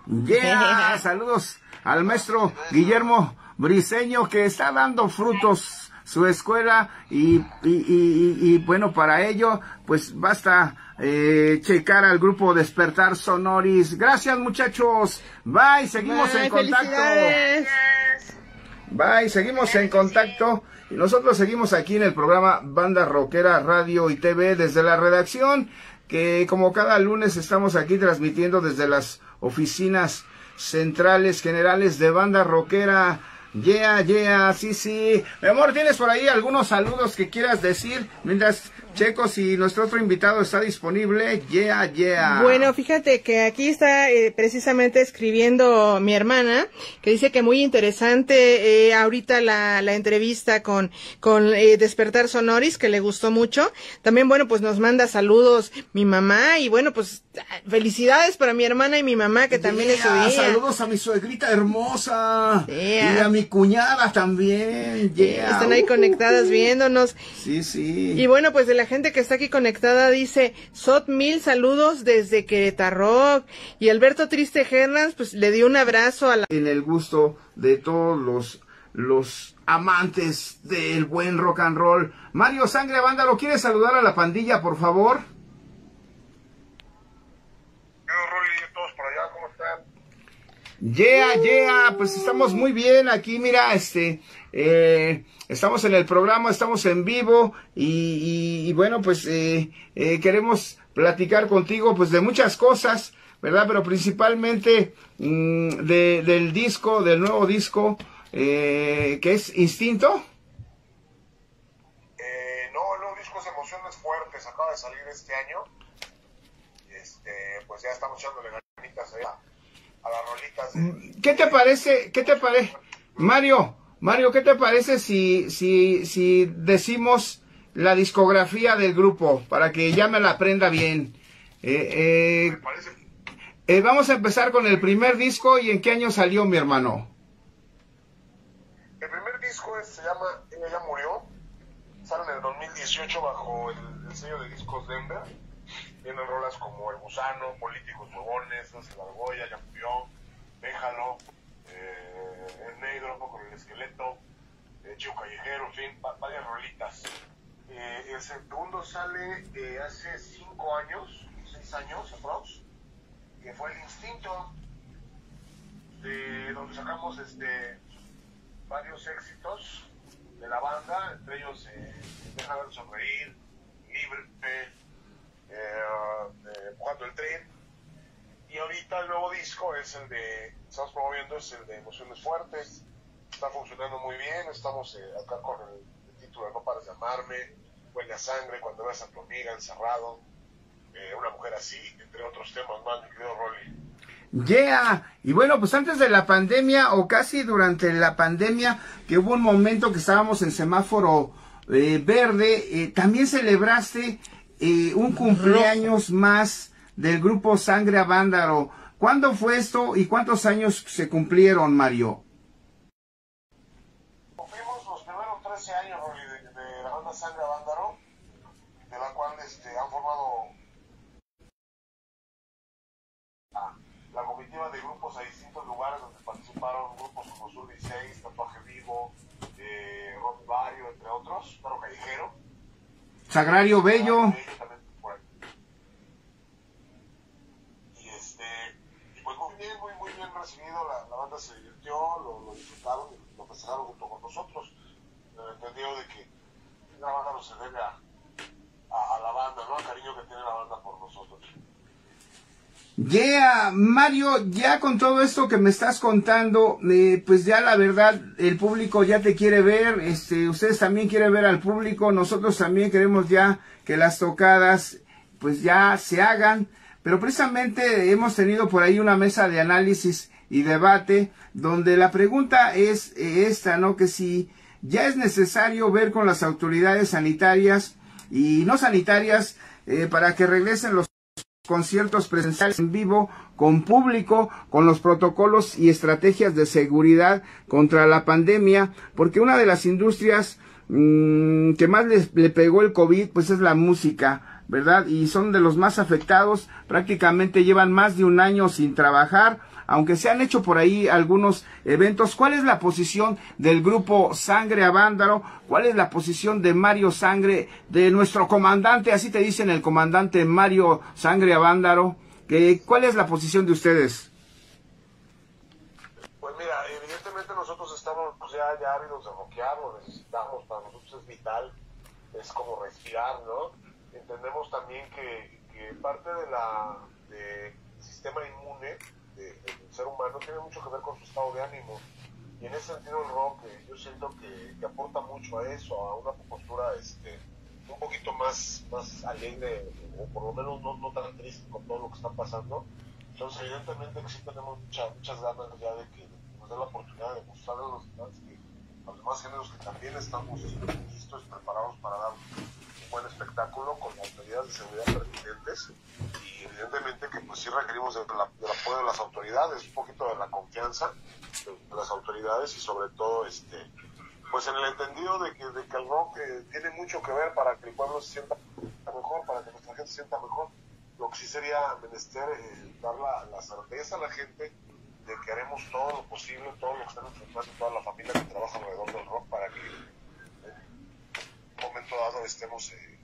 Yeah, saludos al maestro Guillermo Briseño que está dando frutos su escuela y, y, y, bueno, para ello pues basta eh, checar al grupo Despertar Sonoris. Gracias muchachos. Bye, seguimos en contacto. Bye, seguimos en contacto. Y nosotros seguimos aquí en el programa Banda Rockera Radio y TV desde la redacción, que como cada lunes estamos aquí transmitiendo desde las oficinas centrales generales de banda rockera. Yeah, yeah, sí, sí. Mi amor, ¿tienes por ahí algunos saludos que quieras decir? Mientras Checo, si nuestro otro invitado está disponible, yeah, yeah. Bueno, fíjate que aquí está eh, precisamente escribiendo mi hermana, que dice que muy interesante eh, ahorita la, la entrevista con, con eh, Despertar Sonoris, que le gustó mucho. También, bueno, pues nos manda saludos mi mamá y bueno, pues felicidades para mi hermana y mi mamá, que también es su día. Saludos a mi suegrita hermosa. Yeah. Y a mi cuñada también. Yeah. Están ahí Uh, conectadas uh, viéndonos. Sí, sí. Y bueno, pues de la gente que está aquí conectada dice, Sot mil saludos desde Querétaro. Y Alberto Triste Hernández, pues le dio un abrazo a la... en el gusto de todos los, los amantes del buen rock and roll. Mario Sangre Vándalo, ¿quieres saludar a la pandilla, por favor? Rolly, todos por allá, ¿cómo están? Yeah, yeah, pues estamos muy bien aquí, mira, este, eh, estamos en el programa, estamos en vivo y, y- y bueno, pues eh, eh, queremos platicar contigo pues de muchas cosas, ¿verdad? Pero principalmente mm, de, del disco, del nuevo disco, eh, que es Instinto. Eh, no, el nuevo disco es Emociones Fuertes, acaba de salir este año. Pues ya estamos echándole ganitas a, a las rolitas. De, ¿Qué te parece? ¿Qué te parece? Mario, Mario, ¿qué te parece si, si, si decimos la discografía del grupo para que ya me la aprenda bien? Eh, eh, me parece, eh, vamos a empezar con el primer disco y en qué año salió mi hermano. el primer disco es- se llama Ella ya murió. Sale en el 2018 bajo el, el sello de discos Denver. Tienen rolas como El Gusano, Políticos Huevones, la Goya, Ya murió, Déjalo, eh, El Negro con el Esqueleto, eh, Chico Callejero, en fin, va- varias rolitas. Eh, el segundo sale eh, hace cinco años, seis años aprox, que fue El Instinto, de donde sacamos este varios éxitos de la banda, entre ellos eh, Deja ver sonreír, Libre, Empujando el tren. Y ahorita el nuevo disco es el de, estamos promoviendo, es el de Emociones Fuertes. Está funcionando muy bien, estamos eh, acá con el, el título No pares de amarme, Huele a sangre, cuando veas a tu amiga encerrado, eh, una mujer así, entre otros temas más, mi querido Rolly. Yeah, y bueno, pues antes de la pandemia o casi durante la pandemia, que hubo un momento que estábamos en semáforo eh, verde, eh, también celebraste eh, un cumpleaños más del grupo Sangre Avándaro. ¿Cuándo fue esto y cuántos años se cumplieron, Mario? Cumplimos los primeros 13 años, Rolly, de, de la banda Sangre Vándaro, de la cual este, han formado la, la comitiva de grupos a distintos lugares donde participaron grupos como Sur 16, Tatuaje Vivo, eh, Rock Barrio, entre otros, Perro Callejero. Sagrario Bello. Y este, pues muy bien, muy, muy bien recibido, la, la banda se divirtió, lo, lo disfrutaron y lo festejaron junto con nosotros, entendido de que la banda no se debe a, a, a la banda, ¿no? Al cariño que tiene la banda por nosotros. Yeah, Mario, ya con todo esto que me estás contando, eh, pues ya la verdad, el público ya te quiere ver, este, ustedes también quieren ver al público, nosotros también queremos ya que las tocadas, pues ya se hagan, pero precisamente hemos tenido por ahí una mesa de análisis y debate, donde la pregunta es eh, esta, ¿no? Que si ya es necesario ver con las autoridades sanitarias y no sanitarias eh, para que regresen los conciertos presenciales en vivo con público, con los protocolos y estrategias de seguridad contra la pandemia, porque una de las industrias mmm, que más les, le pegó el COVID, pues es la música, ¿verdad? Y son de los más afectados, prácticamente llevan más de un año sin trabajar, aunque se han hecho por ahí algunos eventos. ¿Cuál es la posición del grupo Sangre Avándaro? ¿Cuál es la posición de Mario Sangre, de nuestro comandante, así te dicen el comandante Mario Sangre Avándaro? ¿Que, ¿Cuál es la posición de ustedes? Pues mira, evidentemente nosotros estamos ya, ya ávidos de rockear, lo necesitamos, para nosotros es vital, es como respirar, ¿no? Entendemos también que, parte de la de sistema inmune del ser humano tiene mucho que ver con su estado de ánimo. Y en ese sentido el rock yo siento que, que aporta mucho a eso, a una postura este, un poquito más, más alegre, o por lo menos no, no tan triste con todo lo que está pasando. Entonces, evidentemente que sí tenemos mucha, muchas ganas ya de que nos dé la oportunidad de mostrarle a los demás, que, a los demás géneros que también estamos listos, preparados para dar buen espectáculo con las medidas de seguridad pertinentes y evidentemente que pues sí requerimos del, del apoyo de las autoridades, un poquito de la confianza de las autoridades y sobre todo este pues en el entendido de que, de que el rock eh, tiene mucho que ver para que el pueblo se sienta mejor, para que nuestra gente se sienta mejor. Lo que sí sería menester eh, dar la, certeza a la gente de que haremos todo lo posible, todo lo que está en nuestro toda la familia que trabaja alrededor del rock para que momento dado estemos eh,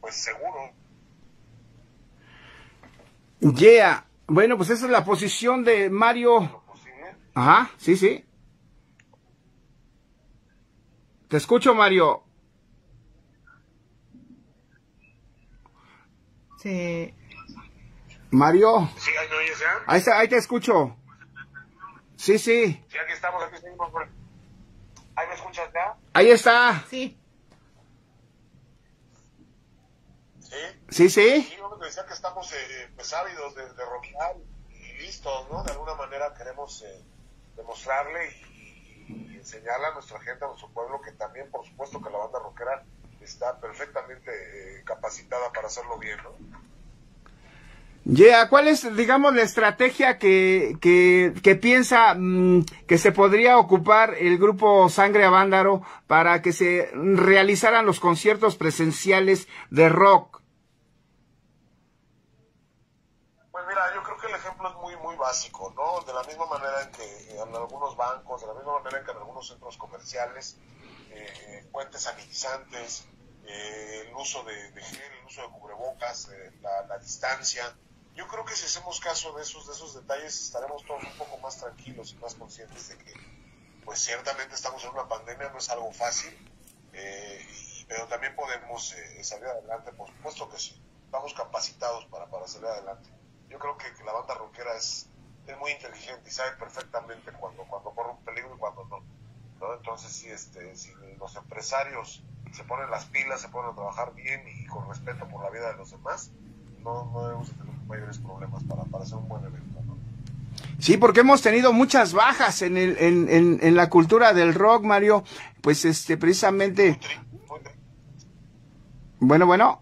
pues seguros. Yeah. Bueno, pues esa es la posición de Mario. Ajá, sí, sí. Te escucho, Mario. Sí. Mario. Sí, ahí me oyes ya. Ahí, está, ahí te escucho. Sí, sí. Sí, aquí estamos, aquí seguimos. ¿Ahí me escuchas ya? Ahí está. Sí. Sí. Sí, sí. Sí, yo decía que estamos eh, pues ávidos de, de rockear y listos, ¿no? De alguna manera queremos eh, demostrarle y, y, enseñarle a nuestra gente, a nuestro pueblo, que también, por supuesto, que la banda rockera está perfectamente eh, capacitada para hacerlo bien, ¿no? Yeah, ¿cuál es, digamos, la estrategia que, que, que piensa mmm, que se podría ocupar el grupo Sangre Avándaro para que se realizaran los conciertos presenciales de rock? Pues mira, yo creo que el ejemplo es muy, muy básico, ¿no? De la misma manera en que en algunos bancos, de la misma manera en que en algunos centros comerciales, eh, puentes sanitizantes, eh, el uso de, de, gel, el uso de cubrebocas, eh, la, la distancia, yo creo que si hacemos caso de esos, de esos detalles estaremos todos un poco más tranquilos y más conscientes de que, pues ciertamente estamos en una pandemia, no es algo fácil, eh, y, pero también podemos eh, salir adelante, por supuesto que sí, estamos capacitados para, para salir adelante. Yo creo que la banda rockera es, es, muy inteligente y sabe perfectamente cuando, cuando corre un peligro y cuando no. ¿no? Entonces, si, este, si los empresarios se ponen las pilas, se ponen a trabajar bien y con respeto por la vida de los demás, no, no debemos tener mayores problemas para, para hacer un buen evento. ¿no? Sí, porque hemos tenido muchas bajas en, el, en, en, en, la cultura del rock, Mario. Pues este, precisamente. Bueno, bueno.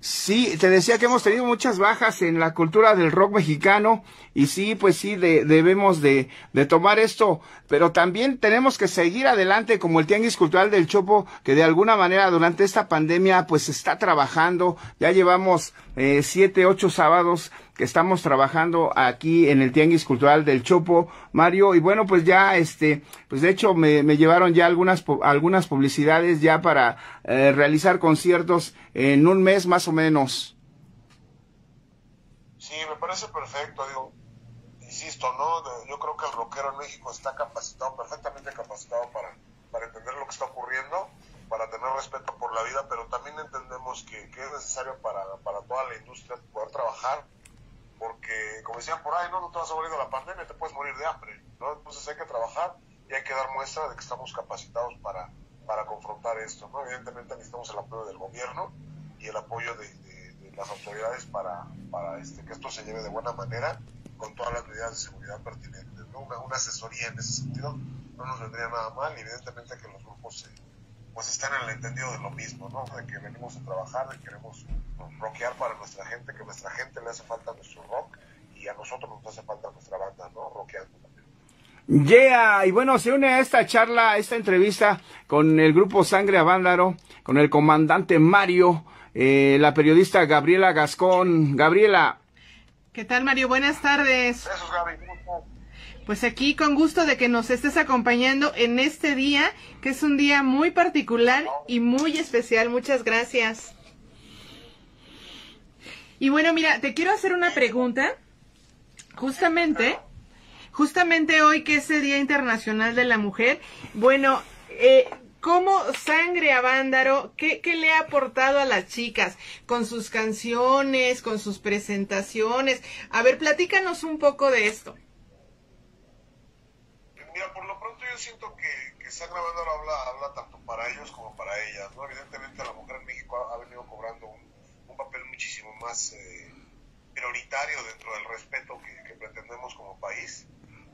Sí. Te decía que hemos tenido muchas bajas en la cultura del rock mexicano y sí, pues sí, de, debemos de, de, tomar esto, pero también tenemos que seguir adelante como el Tianguis Cultural del Chopo, que de alguna manera durante esta pandemia pues está trabajando, ya llevamos eh, siete, ocho sábados que estamos trabajando aquí en el Tianguis Cultural del Chopo, Mario, y bueno, pues ya, este, pues de hecho me, llevaron ya algunas, algunas publicidades ya para eh, realizar conciertos en un mes más o menos. Sí, me parece perfecto, digo, insisto, ¿no? Yo creo que el rockero en México está capacitado, perfectamente capacitado para, para entender lo que está ocurriendo, para tener respeto por la vida, pero también entendemos que, que es necesario para, para toda la industria poder trabajar, porque como decían por ahí, no, no te vas a morir de la pandemia, te puedes morir de hambre, ¿no? Entonces hay que trabajar y hay que dar muestra de que estamos capacitados para, para confrontar esto, ¿no? Evidentemente necesitamos el apoyo del gobierno y el apoyo de, las autoridades para, para este, que esto se lleve de buena manera con todas las medidas de seguridad pertinentes. ¿no? Una, una, asesoría en ese sentido no nos vendría nada mal y evidentemente que los grupos eh, pues están en el entendido de lo mismo, ¿no? de que venimos a trabajar, de que queremos rockear para nuestra gente, que a nuestra gente le hace falta nuestro rock y a nosotros nos hace falta nuestra banda, ¿no? rockeando también. Yeah, y bueno, se une a esta charla, a esta entrevista con el grupo Sangre Avándaro, con el comandante Mario, eh, la periodista Gabriela Gascón. Gabriela, ¿Qué tal, Mario? Buenas tardes. Besos, Gaby. Pues aquí con gusto de que nos estés acompañando en este día, que es un día muy particular y muy especial. Muchas gracias. Y bueno, mira, te quiero hacer una pregunta. Justamente, justamente hoy que es el Día Internacional de la Mujer, bueno, eh, ¿Cómo Sangre Avándaro, ¿qué, ¿qué, le ha aportado a las chicas con sus canciones, con sus presentaciones? A ver, platícanos un poco de esto. Por lo pronto yo siento que, que Sangra Vándaro habla, habla tanto para ellos como para ellas, ¿no? Evidentemente la mujer en México ha, venido cobrando un, un, papel muchísimo más eh, prioritario dentro del respeto que, pretendemos como país.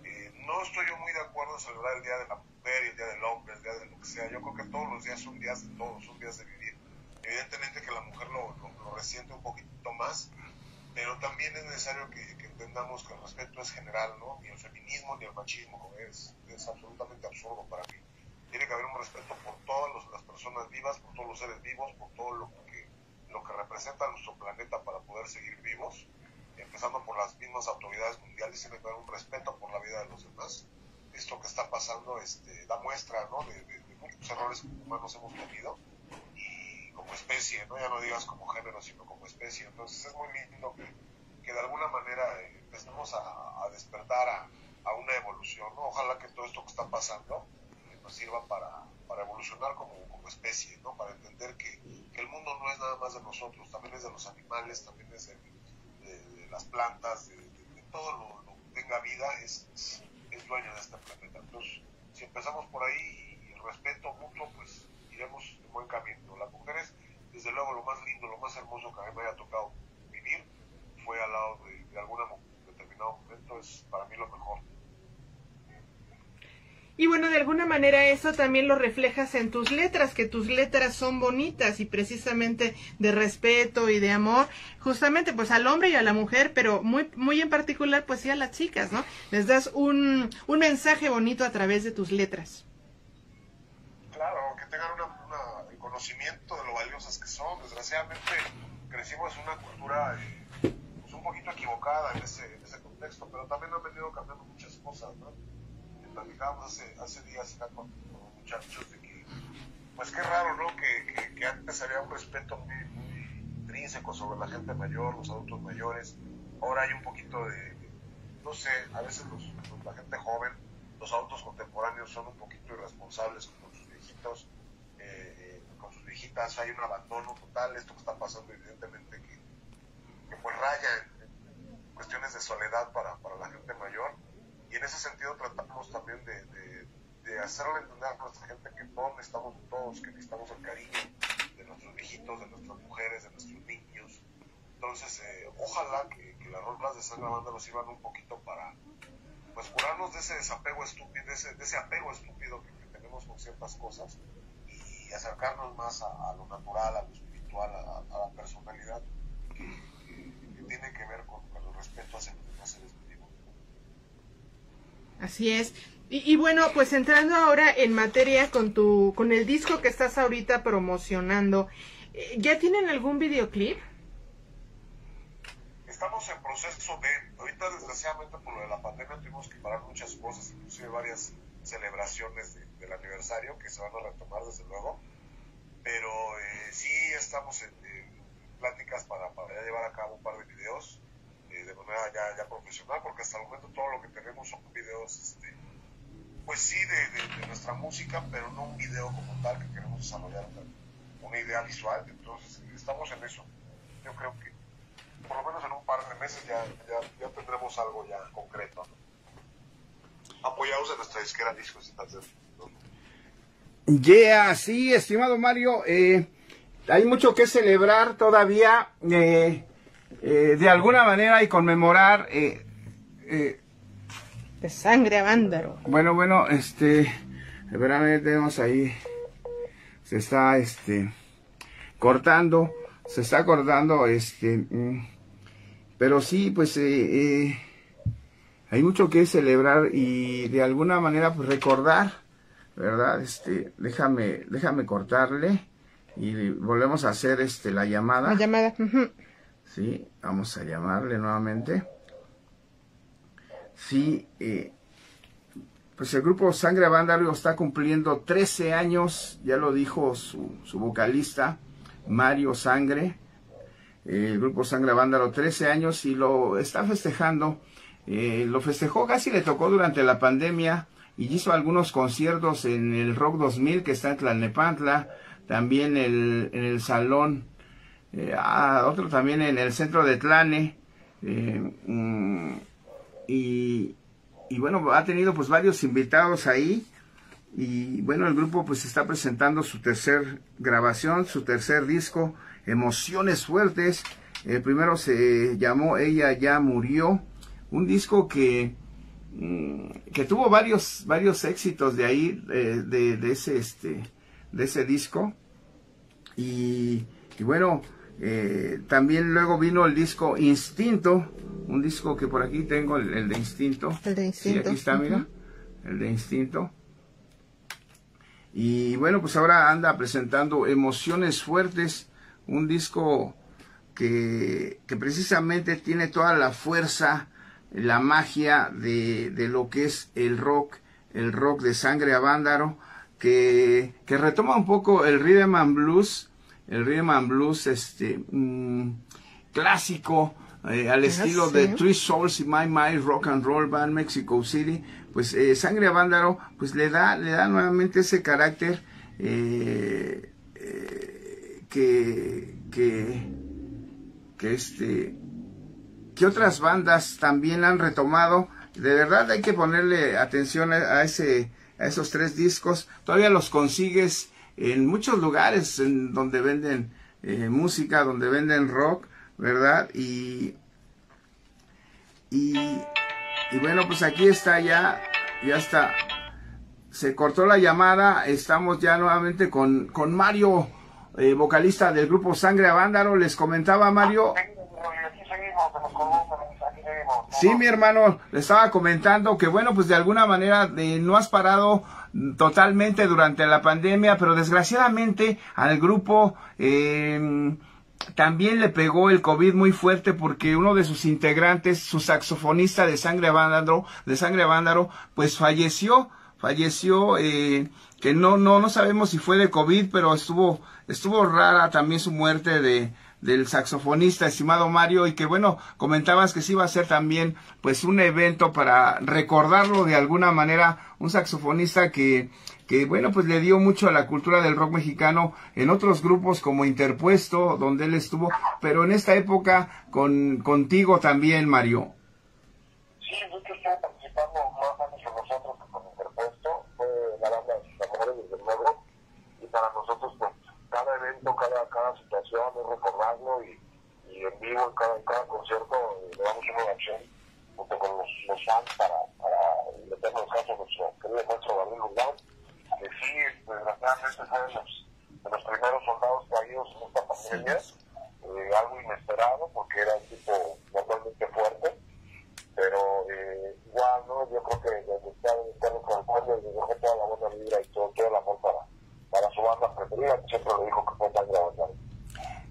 Eh, no estoy yo muy de acuerdo en celebrar el Día de la Mujer el Día del Hombre, el Día de lo que sea. Yo creo que todos los días son días de todos, son días de vivir. Evidentemente que la mujer lo, lo, lo resiente un poquito más, pero también es necesario que, entendamos que el respeto es general, ¿no? Ni el feminismo ni el machismo es, es absolutamente absurdo para mí. Tiene que haber un respeto por todas las personas vivas, por todos los seres vivos, por todo lo que, lo que representa nuestro planeta para poder seguir vivos, empezando por las mismas autoridades mundiales, tiene que haber un respeto por la vida de los demás. Esto que está pasando este, da muestra ¿no? de muchos errores que humanos hemos tenido como especie, ¿no? ya no digas como género, sino como especie. Entonces es muy lindo que, que de alguna manera eh, empecemos a, despertar a, a, una evolución. ¿no? Ojalá que todo esto que está pasando eh, nos sirva para, para evolucionar como, como, especie, ¿no? para entender que, el mundo no es nada más de nosotros, también es de los animales, también es de, de, las plantas, de, todo lo, que tenga vida es, es, es dueño de este planeta. Entonces, si empezamos por ahí y el respeto mutuo, pues iremos buen camino. Las mujeres, desde luego, lo más lindo, lo más hermoso que a mí me haya tocado vivir fue al lado de, de algún determinado momento, es para mí lo mejor. Y bueno, de alguna manera eso también lo reflejas en tus letras, que tus letras son bonitas y precisamente de respeto y de amor, justamente pues al hombre y a la mujer, pero muy, muy en particular pues sí a las chicas, ¿no? Les das un, un mensaje bonito a través de tus letras. Claro, que tengan una, conocimiento de lo valiosas que son. Desgraciadamente crecimos en una cultura eh, pues un poquito equivocada en ese, en ese contexto, pero también han venido cambiando muchas cosas, ¿no? platicábamos hace, hace días acá con, con, muchachos de que, pues qué raro, ¿no? Que, que, que antes había un respeto muy, muy, intrínseco sobre la gente mayor, los adultos mayores. Ahora hay un poquito de, no sé, a veces los, los, la gente joven, los adultos contemporáneos son un poquito irresponsables con sus viejitos, viejitas. Hay un abandono total. Esto que está pasando, evidentemente, que, que pues raya en, cuestiones de soledad para, para la gente mayor y en ese sentido tratamos también de, de, de, hacerle entender a nuestra gente que todos necesitamos todos, que necesitamos el cariño de nuestros viejitos, de nuestras mujeres, de nuestros niños. Entonces, eh, ojalá que, que, las rolas de Sandra Banda nos sirvan un poquito para pues curarnos de ese desapego estúpido, de ese, de ese apego estúpido que, que, tenemos con ciertas cosas y acercarnos más a, a lo natural, a lo espiritual, a, a la personalidad que, que, tiene que ver con, con el respeto hacia los seres Así es. Y, y, bueno, pues entrando ahora en materia con tu, con el disco que estás ahorita promocionando, eh, ¿ya tienen algún videoclip? Estamos en proceso de, ahorita desgraciadamente por lo de la pandemia tuvimos que parar muchas cosas, inclusive varias celebraciones de, del aniversario que se van a retomar desde luego, pero eh, sí estamos en, pláticas para, para llevar a cabo un par de videos de manera ya, ya, profesional, porque hasta el momento todo lo que tenemos son videos, este, pues sí, de, nuestra música, pero no un video como tal que queremos desarrollar una idea visual. Entonces, estamos en eso. Yo creo que por lo menos en un par de meses ya, ya, ya tendremos algo ya concreto. Apoyados en nuestra disquera Discos ¿no? Yeah, sí, estimado Mario, eh, hay mucho que celebrar todavía. Eh, eh, de alguna manera y conmemorar eh, eh, de sangre a vándaro. Bueno, bueno, este, verdaderamente tenemos ahí, se está, este, cortando, se está cortando, este, mm, pero sí, pues, eh, hay mucho que celebrar y de alguna manera, pues, recordar, ¿verdad? Este, déjame, déjame cortarle y volvemos a hacer, este, la llamada. La llamada, uh -huh. ¿sí? Vamos a llamarle nuevamente. Sí, eh, pues el grupo Sangre Vándalo está cumpliendo 13 años, ya lo dijo su, su vocalista, Mario Sangre. El grupo Sangre Vándalo, 13 años y lo está festejando. Eh, lo festejó, casi le tocó durante la pandemia y hizo algunos conciertos en el Rock 2000 que está en Tlalnepantla, también el, en el Salón eh, ah, otro también en el centro de Tlane, eh, mm, y, y, bueno, ha tenido pues varios invitados ahí, Y bueno, el grupo pues está presentando su tercer grabación, su tercer disco, Emociones Fuertes. El primero se llamó Ella ya murió, un disco que, mm, que tuvo varios, varios éxitos de ahí, eh, de, de, ese, este, de ese disco. Y, y bueno, eh, también luego vino el disco Instinto, un disco que por aquí tengo, el, el de Instinto. El de Instinto. Sí, aquí está, mira, el de Instinto. Y bueno, pues ahora anda presentando Emociones Fuertes, un disco que, que precisamente tiene toda la fuerza, la magia de, de, lo que es el rock, el rock de sangre a vándaro, que, que retoma un poco el rhythm and blues, el rhythm and blues este mmm, clásico, eh, al estilo de Three Souls y My My Rock and Roll Band Mexico City, pues eh, Sangre a Vándaro, pues le da, le da nuevamente ese carácter eh, que, que, que este, que otras bandas también han retomado. De verdad hay que ponerle atención a, ese, a esos tres discos. Todavía los consigues en muchos lugares en donde venden eh, música, donde venden rock, ¿verdad? Y, y, bueno, pues aquí está ya, ya está. Se cortó la llamada, estamos ya nuevamente con, con Mario, eh, vocalista del grupo Sangre a Vándaro. Les comentaba Mario. Sí, mi hermano, le estaba comentando que bueno, pues de alguna manera eh, no has parado totalmente durante la pandemia, pero desgraciadamente al grupo eh, también le pegó el COVID muy fuerte porque uno de sus integrantes, su saxofonista de Sangre Vándaro, de Sangre Vándaro, pues falleció, falleció, eh, que no, no, no sabemos si fue de COVID, pero estuvo, estuvo rara también su muerte de, del saxofonista, estimado Mario, y que bueno, comentabas que sí iba a ser también pues un evento para recordarlo de alguna manera, un saxofonista que, que bueno, pues le dio mucho a la cultura del rock mexicano en otros grupos como Interpuesto, donde él estuvo, pero en esta época con contigo también, Mario. Participando más años con nosotros que con Interpuesto, fue la banda Amores del Negro, y para nosotros pues cada evento, cada, cada situación, es recordarlo y, y en vivo en cada, en cada concierto eh, le damos una oración junto con los, los fans para, para meternos en caso de nuestro querido maestro Gabriel Lundán, que sí, desgraciadamente fue de los, de los primeros soldados caídos en esta pandemia, eh, algo inesperado porque era un tipo normalmente fuerte, pero eh, igual, ¿no? Yo creo que desde estar en con el pueblo, le dejó toda la buena vibra y todo, todo el amor para para su banda preferida, siempre le dijo que fue.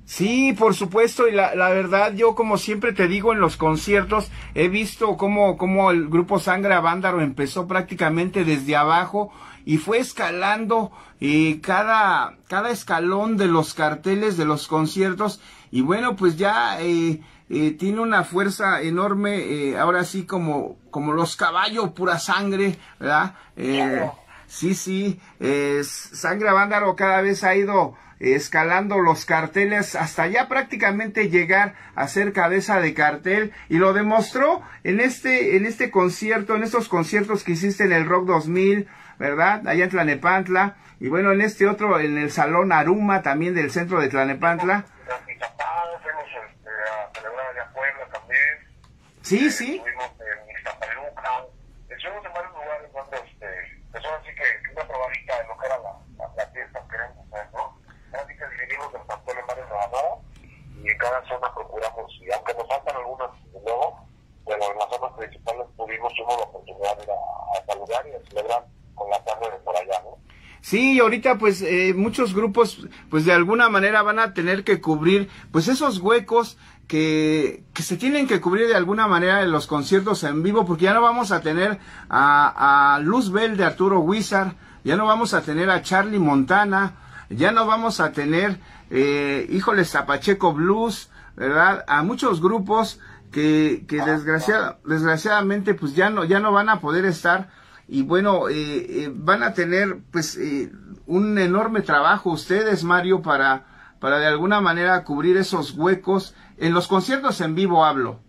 Sí, por supuesto, y la, la, verdad, yo como siempre te digo en los conciertos, he visto cómo, cómo el grupo Sangre a Vándaro empezó prácticamente desde abajo y fue escalando eh, cada, cada escalón de los carteles de los conciertos y bueno, pues ya eh, eh, tiene una fuerza enorme, eh, ahora sí como, como los caballos, pura sangre, ¿verdad? Sí, sí, eh, Sangre Vándaro cada vez ha ido escalando los carteles hasta ya prácticamente llegar a ser cabeza de cartel y lo demostró en este en este concierto, en estos conciertos que hiciste en el Rock 2000, ¿verdad? Allá en Tlanepantla y bueno, en este otro en el Salón Aruma también del centro de Tlanepantla. Sí, sí. Estuvimos en varios lugares donde este, pues ahora sí que una probadita de lo que era la, la, la fiesta que queremos hacer, ¿no? Así que dividimos el pastel en varias rebanadas cada zona procuramos, y aunque nos faltan algunas luego, pero en las zonas principales tuvimos tuvimos la oportunidad de a, saludar y a celebrar con la tarde de por allá, ¿no? Sí, ahorita pues eh, muchos grupos pues de alguna manera van a tener que cubrir pues esos huecos que, que se tienen que cubrir de alguna manera en los conciertos en vivo porque ya no vamos a tener a, a Luzbel de Arturo Wizard, ya no vamos a tener a Charlie Montana, ya no vamos a tener, eh, híjoles, a Blues, ¿verdad? A muchos grupos que, que desgraciada, desgraciadamente pues ya no, ya no van a poder estar y bueno, eh, eh, van a tener pues eh, un enorme trabajo ustedes, Mario, para, para de alguna manera cubrir esos huecos. En los conciertos en vivo hablo.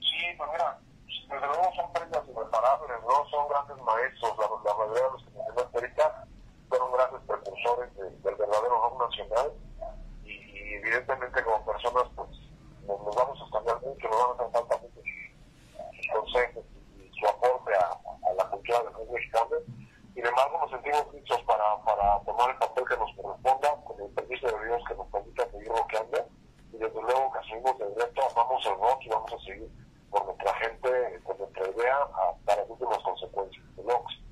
Sí, pues mira, desde luego son prendas irreparables, ¿no? Son grandes maestros, la, la mayoría de los que tenemos ahorita fueron grandes precursores del verdadero rock nacional evidentemente como personas pues nos, vamos a cambiar mucho, nos vamos a falta mucho sus consejos y su aporte a, la cultura del fútbol mexicano. Sin embargo, nos sentimos listos para, para tomar el papel que nos corresponda, con el permiso de Dios que nos permita seguir bloqueando. Y desde luego que asumimos el reto, amamos el rock y vamos a seguir por nuestra gente, con nuestra idea, hasta las últimas consecuencias. Locks.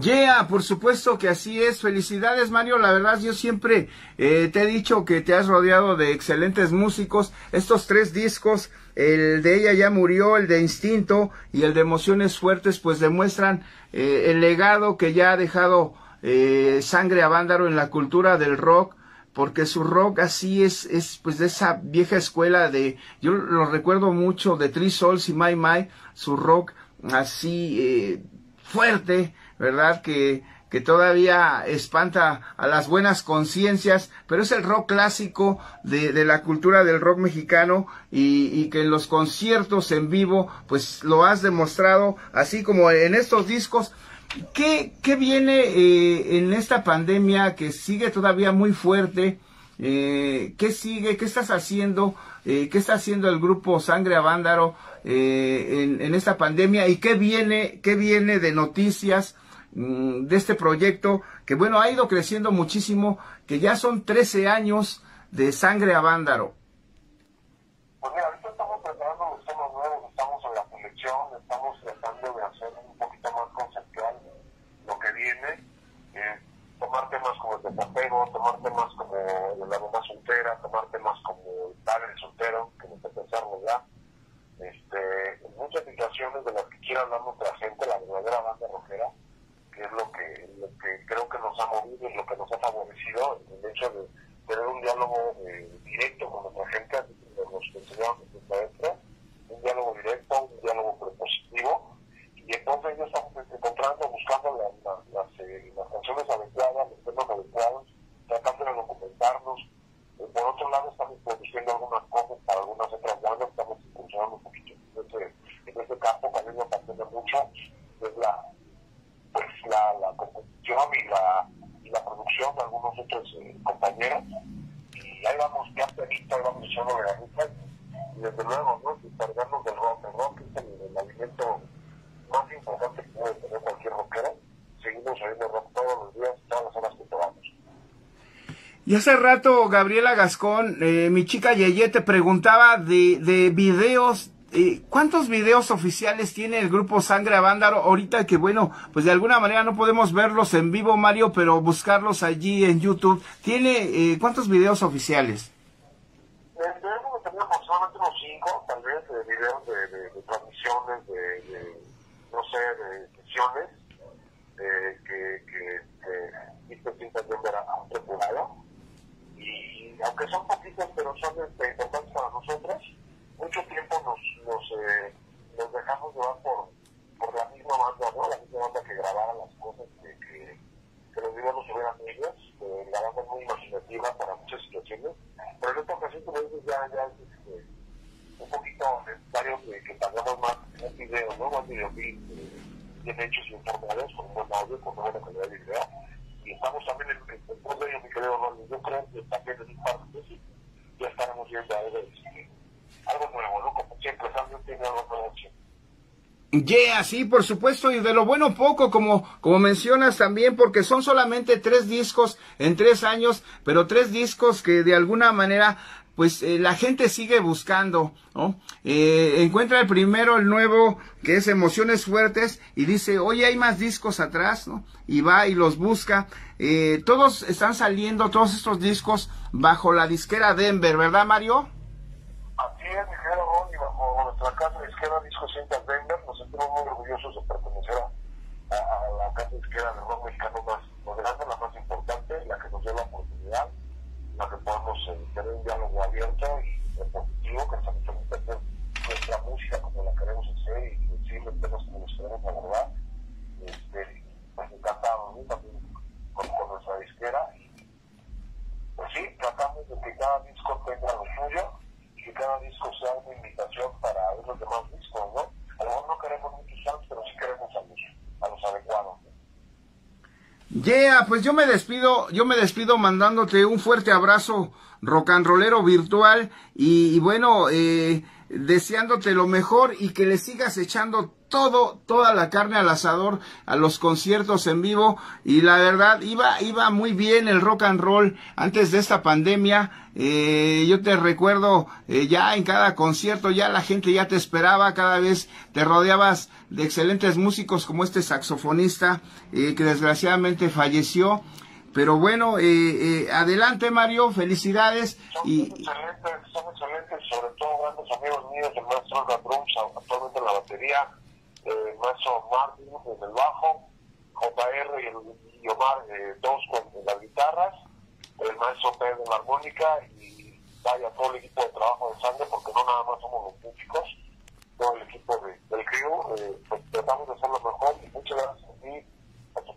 Yeah, por supuesto que así es. Felicidades, Mario. La verdad, yo siempre eh, te he dicho que te has rodeado de excelentes músicos. Estos tres discos, el de Ella ya murió, el de Instinto y el de Emociones Fuertes, pues demuestran eh, el legado que ya ha dejado eh, Sangre Avándaro en la cultura del rock porque su rock así es, es pues de esa vieja escuela de, yo lo recuerdo mucho de Three Souls y My My, su rock así eh, fuerte, ¿verdad? Que, que todavía espanta a las buenas conciencias, pero es el rock clásico de, de la cultura del rock mexicano y, que en los conciertos en vivo, pues lo has demostrado, así como en estos discos. ¿Qué, qué viene eh, en esta pandemia que sigue todavía muy fuerte? Eh, ¿Qué sigue? ¿Qué estás haciendo? Eh, ¿Qué está haciendo el grupo Sangre Avándaro eh, en, en esta pandemia? ¿Y qué viene, qué viene de noticias? Mm, de este proyecto que bueno ha ido creciendo muchísimo que ya son 13 años de sangre a vándaro. Pues mira ahorita estamos preparando los temas nuevos estamos en la colección estamos tratando de hacer un poquito más conceptual lo que viene eh, tomar temas como el desapego tomar temas como la mamá soltera tomar temas como el padre soltero que nos pensarlo ya. Este, muchas situaciones de las que quiera hablar nuestra gente la verdadera banda que es lo que, lo que creo que nos ha movido y lo que nos ha favorecido, el hecho de tener un diálogo eh, directo con nuestra gente, nos enseñaron maestros, un diálogo directo, un diálogo propositivo, y entonces ya estamos encontrando, buscando la, la, las, eh, las canciones adecuadas, los temas adecuados, tratando de documentarnos. Eh, por otro lado, estamos produciendo algunas cosas para algunas otras bandas, estamos incursionando un poquito en este, en este campo, que mí me apasiona mucho, es la pues la, composición y la, y la producción de algunos otros eh, compañeros. Y ahí vamos ya perito, ahí vamos echando la ruta y desde luego ¿no? descargarnos del rock el rock es el, el alimento más importante que puede tener cualquier rockero. Seguimos oyendo rock todos los días todas las horas que podamos. Y hace rato Gabriela Gascón eh, mi chica Yeye te preguntaba de, de videos eh, ¿Cuántos videos oficiales tiene el grupo Sangre Avándaro? Ahorita que bueno, pues de alguna manera no podemos verlos en vivo, Mario, pero buscarlos allí en YouTube. ¿Tiene eh, cuántos videos oficiales? Eh, de aproximadamente unos cinco, tal vez, de videos de, transmisiones, de, no sé, de sesiones eh, que, que, que procurado. Y aunque son poquitos, pero son este, importantes para nosotros, mucho tiempo nos, nos, eh, nos dejamos llevar por, por la misma banda, ¿no? La misma banda que grabara las cosas, que, que, que los videos no subieran ellos, eh, la banda es muy imaginativa para muchas situaciones, pero en esta ocasión, como dices, ya, ya es este, un poquito necesario que, que tengamos más un video, ¿no? Más videoclips eh, bien hechos y informados, con un buen audio, con una buena calidad de video, y estamos también en, por ello, mi querido Rolly, yo creo que también en un par de meses ya estaremos viendo algo de algo nuevo, ¿no? Como siempre, Sandro tiene algo nuevo. Yeah, sí, por supuesto, y de lo bueno poco, como, como mencionas también, porque son solamente tres discos en tres años, pero tres discos que de alguna manera, pues eh, la gente sigue buscando, ¿no? Eh, encuentra el primero, el nuevo, que es Emociones Fuertes, y dice, oye, hay más discos atrás, ¿no? Y va y los busca. Eh, todos están saliendo, todos estos discos, bajo la disquera Denver, ¿verdad, Mario? Así es, mi querido Ron, y bajo nuestra casa disquera Disco Cintas Denver, nos sentimos muy orgullosos de pertenecer a, la casa de rock mexicano más, grande, la más importante, la que nos dio la oportunidad, la que podemos eh, tener un diálogo abierto y positivo, que permite hacer nuestra música como la queremos hacer y decirle temas como los queremos abordar. Este, pues encantado, ¿no? También con, con nuestra disquera. Y, pues sí, tratamos de que cada disco tenga lo suyo que cada disco sea una invitación para los demás discos, ¿no? A lo mejor no queremos muchos fans, pero sí queremos a los, a los adecuados. Yeah, pues yo me despido, yo me despido mandándote un fuerte abrazo rollero virtual y, y bueno, eh, deseándote lo mejor y que le sigas echando todo, toda la carne al asador a los conciertos en vivo y la verdad iba, iba muy bien el rock and roll antes de esta pandemia. Eh, yo te recuerdo eh, ya en cada concierto ya la gente ya te esperaba, cada vez te rodeabas de excelentes músicos como este saxofonista eh, que desgraciadamente falleció. Pero bueno, eh, eh, adelante Mario, felicidades. Son y excelentes, son excelentes, sobre todo grandes amigos míos, el maestro Olga Drums, actualmente en la batería, el maestro Martin en el bajo, JR y, el, y Omar eh, Dosco en las guitarras, el maestro Pedro en la armónica y vaya todo el equipo de trabajo de sangre, porque no nada más somos los músicos, todo el equipo de, del crew, eh, pues tratamos de hacer lo mejor y muchas gracias a ti,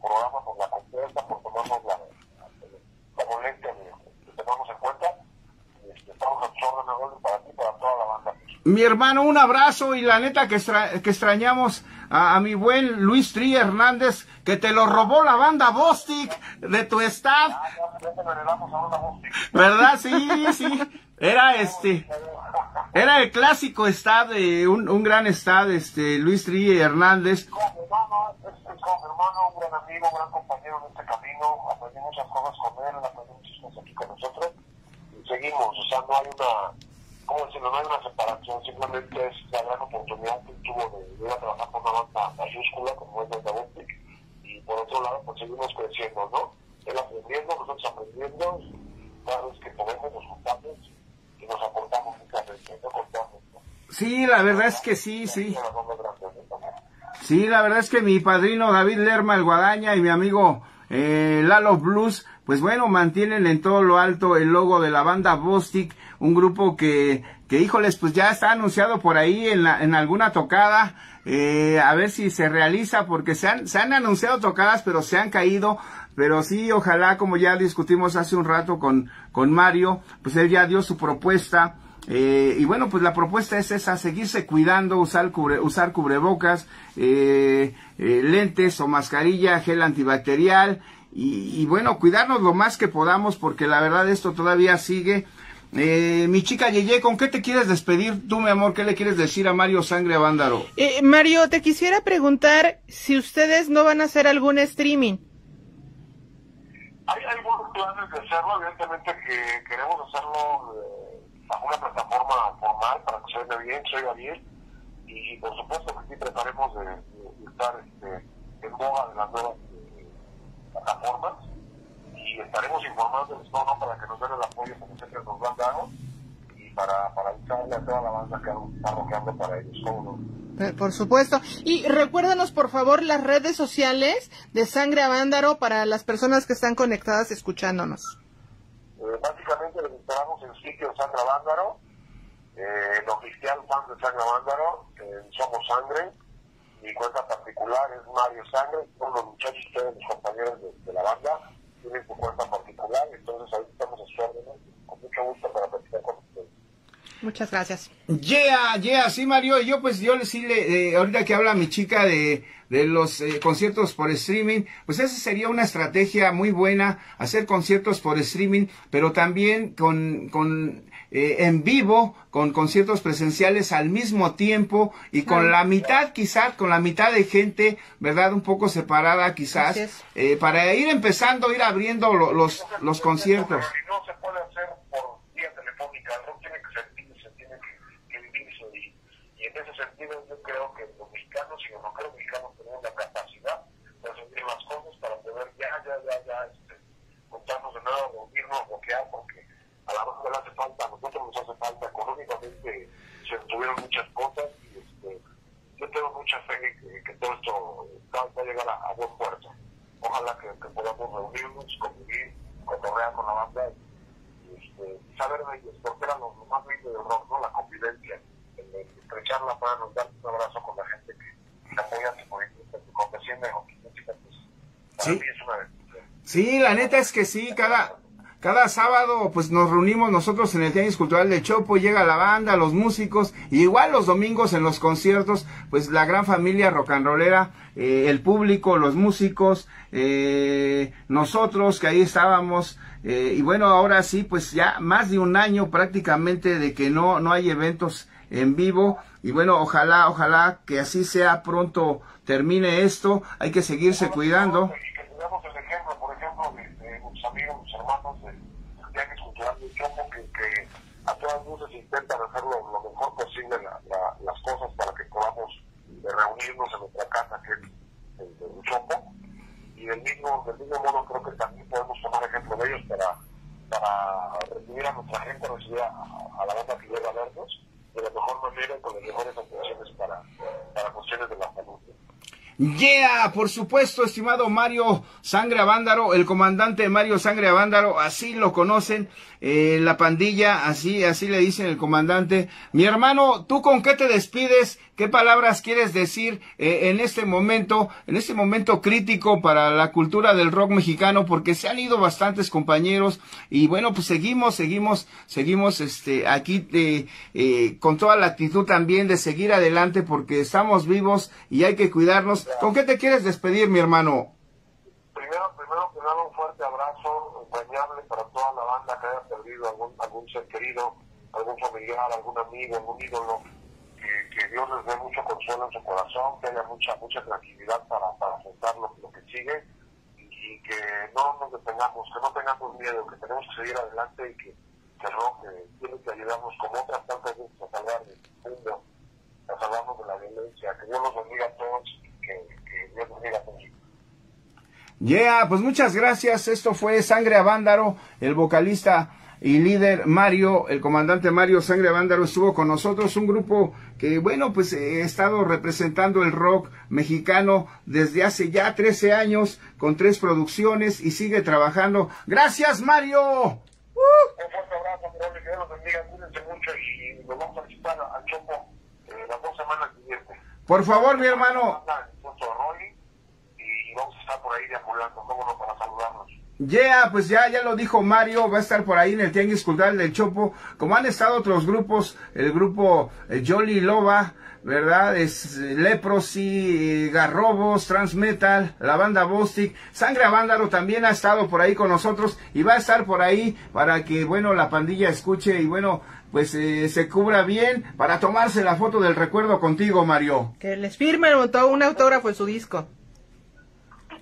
programa, por la confianza, por tomarnos la, la molestia de, de en cuenta. Este, estamos a tus órdenes, para ti y para toda la banda. Mi hermano, un abrazo y la neta que, extra- que extrañamos a, a mi buen Luis Tri Hernández, que te lo robó la banda Bostic de tu staff, Ah, ya, ya te. ¿verdad? Sí, sí. Era este, era el clásico staff de un, un gran staff, este, Luis Tri Hernández. Como mi hermano, es, es como mi hermano, un gran amigo, un gran compañero en este camino. Aprendí muchas cosas con él, aprendí muchas cosas aquí con nosotros. Y seguimos, o sea, no hay una, ¿cómo decirlo? No hay una separación, simplemente es la gran oportunidad que tuvo de ir a trabajar con una banda mayúscula como es Banda Boutique. Y por otro lado, pues seguimos creciendo, ¿no? Él aprendiendo, nosotros aprendiendo. Y cada vez que podemos nos juntamos y nos aportamos mutuamente, no contamos, ¿no? Sí, la verdad es que sí, sí. Sí, la verdad es que mi padrino David Lerma, el Guadaña, y mi amigo eh, Lalo Blues, pues bueno, mantienen en todo lo alto el logo de la banda Bostic, un grupo que, que híjoles, pues ya está anunciado por ahí en, la, en alguna tocada, eh, a ver si se realiza, porque se han, se han anunciado tocadas, pero se han caído, pero sí, ojalá, como ya discutimos hace un rato con, con Mario, pues él ya dio su propuesta, eh, y bueno, pues la propuesta es esa, seguirse cuidando, usar, cubre, usar cubrebocas, eh, eh, lentes o mascarilla, gel antibacterial y, y, bueno, cuidarnos lo más que podamos porque la verdad esto todavía sigue. Eh, mi chica Yeye, ¿con qué te quieres despedir tú, mi amor? ¿Qué le quieres decir a Mario Sangre Avándaro? Eh, Mario, te quisiera preguntar si ustedes no van a hacer algún streaming. Hay algunos planes de hacerlo, evidentemente que queremos hacerlo eh, bajo una plataforma formal para que se oiga bien, se oiga bien, y por supuesto que aquí trataremos de, de estar este, en boga de las nuevas plataformas y estaremos informando de todo para que nos den el apoyo como siempre nos lo han dado y para, para avisarle a toda la banda que está rockeando para ellos, ¿cómo no? Eh, Por supuesto. Y recuérdanos, por favor, las redes sociales de Sangre Avándaro para las personas que están conectadas escuchándonos. Eh, básicamente les instalamos el sitio de Sandra Vándaro, eh, el oficial fan de Sandra Vándaro, eh, Somos Sangre, mi cuenta particular es Mario Sangre, todos los muchachos, ustedes, los compañeros de, de la banda, tienen su cuenta particular, entonces ahí estamos a su orden, con mucho gusto para platicar con ustedes. Muchas gracias. Yeah, yeah, sí, Mario. Yo, pues, yo sí le, eh, ahorita que habla mi chica de, de los eh, conciertos por streaming, pues esa sería una estrategia muy buena, hacer conciertos por streaming, pero también con, con eh, en vivo, con conciertos presenciales al mismo tiempo y con la mitad, quizás, con la mitad de gente, ¿verdad? Un poco separada, quizás, eh, para ir empezando, ir abriendo lo- los, los conciertos. Y no se puede hacer por vía telefónica, el rock tiene que sentirse, tiene que, que vivirse. Y, y en ese sentido, yo creo que los mexicanos y los rockeros mexicanos tenemos la capacidad de sentir las cosas para poder ya, ya, ya, ya, este, juntarnos de nuevo, unirnos, bloquear, porque a la banda le hace falta, a nosotros nos hace falta, se tuvieron muchas cosas y este, yo tengo mucha fe que, que todo esto va, va a llegar a, a buen puerto. Ojalá que, que podamos reunirnos, convivir, cotorrear con la banda y, este, saber de ellos, porque era lo, lo más lindo del rock, ¿no? La convivencia, el, el la mano, dar un abrazo con la gente que te apoya tu movimiento, tu confesión de música, pues para Sí. mí es una bendición. Sí, la neta es que sí, cada, cada sábado pues nos reunimos nosotros en el Tenis Cultural de Chopo, llega la banda, los músicos, y igual los domingos en los conciertos, pues la gran familia rock and rollera, eh, el público, los músicos, eh, nosotros que ahí estábamos, eh, y bueno, ahora sí, pues ya más de un año prácticamente de que no, no hay eventos en vivo. Y bueno, ojalá, ojalá que así sea pronto termine esto. Hay que seguirse cuidando. Y que tengamos el ejemplo, por ejemplo, de, de muchos amigos, muchos hermanos del viaje cultural Chopo, que, a todas luces intentan hacer lo, mejor posible la, la, las cosas para que podamos eh, reunirnos en nuestra casa, que es el, el Chopo. Y del mismo, del mismo modo creo que también podemos tomar ejemplo de ellos para, para recibir a nuestra gente, recibir a, la banda que llega a vernos de la mejor manera y con las mejores atenciones para, para cuestiones de la salud. Yeah, por supuesto, estimado Mario Sangre Avándaro, el comandante Mario Sangre Avándaro, así lo conocen, eh, la pandilla, así, así le dicen el comandante. Mi hermano, ¿tú con qué te despides? ¿Qué palabras quieres decir eh, en este momento, en este momento crítico para la cultura del rock mexicano? Porque se han ido bastantes compañeros y bueno, pues seguimos, seguimos, seguimos, este, aquí eh, eh, con toda la actitud también de seguir adelante porque estamos vivos y hay que cuidarnos. ¿Con qué te quieres despedir, mi hermano? Primero, primero nada, un fuerte abrazo que haya perdido algún, algún ser querido, algún familiar, algún amigo, algún ídolo. Que, que Dios les dé mucho consuelo en su corazón, que haya mucha mucha tranquilidad para, para afrontar lo, lo que sigue y, que no nos detengamos, que no tengamos miedo, que tenemos que seguir adelante y que, que rock eh, tiene que ayudarnos como otras tantas veces a salvar el mundo, a salvarnos de la violencia. Que Dios los bendiga a todos y que, que Dios bendiga a todos. Yeah, pues muchas gracias. Esto fue Sangre Avándaro, el vocalista y líder Mario, el comandante Mario Sangre Avándaro estuvo con nosotros, un grupo que, bueno, pues he estado representando el rock mexicano desde hace ya 13 años, con tres producciones y sigue trabajando. Gracias, Mario. Un fuerte abrazo, que Dios los bendiga, cuídense mucho y nos vamos a visitar al Chopo eh, las dos semanas siguientes. Por favor, mi hermano. Por ahí deambulando, cómo no, para saludarnos. Yeah, pues ya, ya lo dijo Mario, va a estar por ahí en el Tianguis Cultural del Chopo, como han estado otros grupos, el grupo eh, Jolly Loba, ¿verdad? Es eh, Leprosy, eh, Garrobos, Transmetal, la banda Bostic, Sangre Avándaro también ha estado por ahí con nosotros y va a estar por ahí para que, bueno, la pandilla escuche y bueno, pues eh, se cubra bien para tomarse la foto del recuerdo contigo, Mario. Que les firmen un auto- un autógrafo en su disco.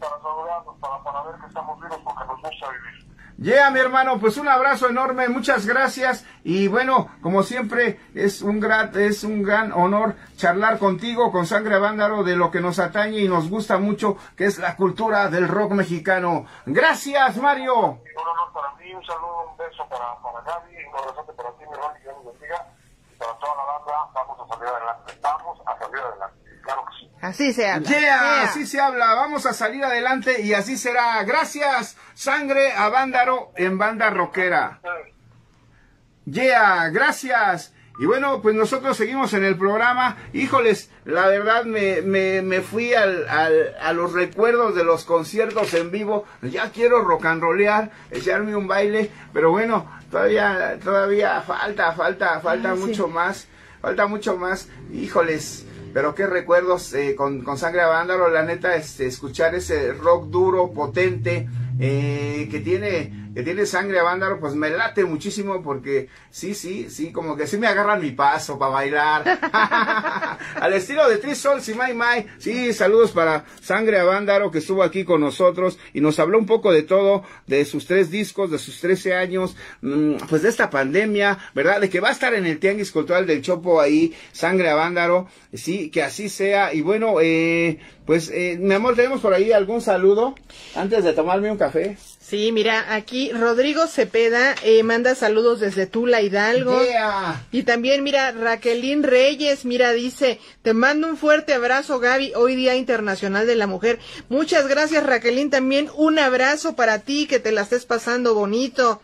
Para saludarnos, para, para ver que estamos vivos porque nos gusta vivir. Yeah, mi hermano, pues un abrazo enorme, muchas gracias y bueno, como siempre es un gran es un gran honor charlar contigo con Sangre Vándaro de lo que nos atañe y nos gusta mucho, que es la cultura del rock mexicano. Gracias, Mario. Un honor para mí, un saludo, un beso para, para Gaby, un abrazote para ti, mi Rolly, que Dios los bendiga. Y para toda la banda, vamos a salir adelante. Vamos a salir adelante, claro que sí. Así se habla. Yeah, Yeah. así se habla, vamos a salir adelante y así será. Gracias, Sangre a Vándaro en banda rockera. Yeah, gracias. Y bueno, pues nosotros seguimos en el programa. Híjoles, la verdad me, me, me fui al, al, a los recuerdos de los conciertos en vivo. Ya quiero rock and rollear, echarme un baile, pero bueno, todavía, todavía falta, falta, falta Ah, sí. mucho más, falta mucho más. Híjoles, pero qué recuerdos eh, con, con Sangre a Vándaro, la neta, este, escuchar ese rock duro, potente, eh, que tiene que tiene sangre a pues me late muchísimo porque sí, sí, sí, como que sí me agarran mi paso para bailar. Al estilo de Tris Sols y Mai Mai. Sí, saludos para Sangre a Vándaro que estuvo aquí con nosotros y nos habló un poco de todo, de sus tres discos, de sus 13 años, mm, pues de esta pandemia, ¿verdad? De que va a estar en el Tianguis Cultural del Chopo ahí, Sangre a Vándaro. Sí, que así sea. Y bueno, eh, pues, eh, mi amor, ¿tenemos por ahí algún saludo antes de tomarme un café? Sí, mira, aquí Rodrigo Cepeda eh, manda saludos desde Tula Hidalgo. Yeah. Y también, mira, Raquelín Reyes, mira, dice, te mando un fuerte abrazo, Gaby, hoy Día Internacional de la Mujer. Muchas gracias, Raquelín, también un abrazo para ti, que te la estés pasando bonito.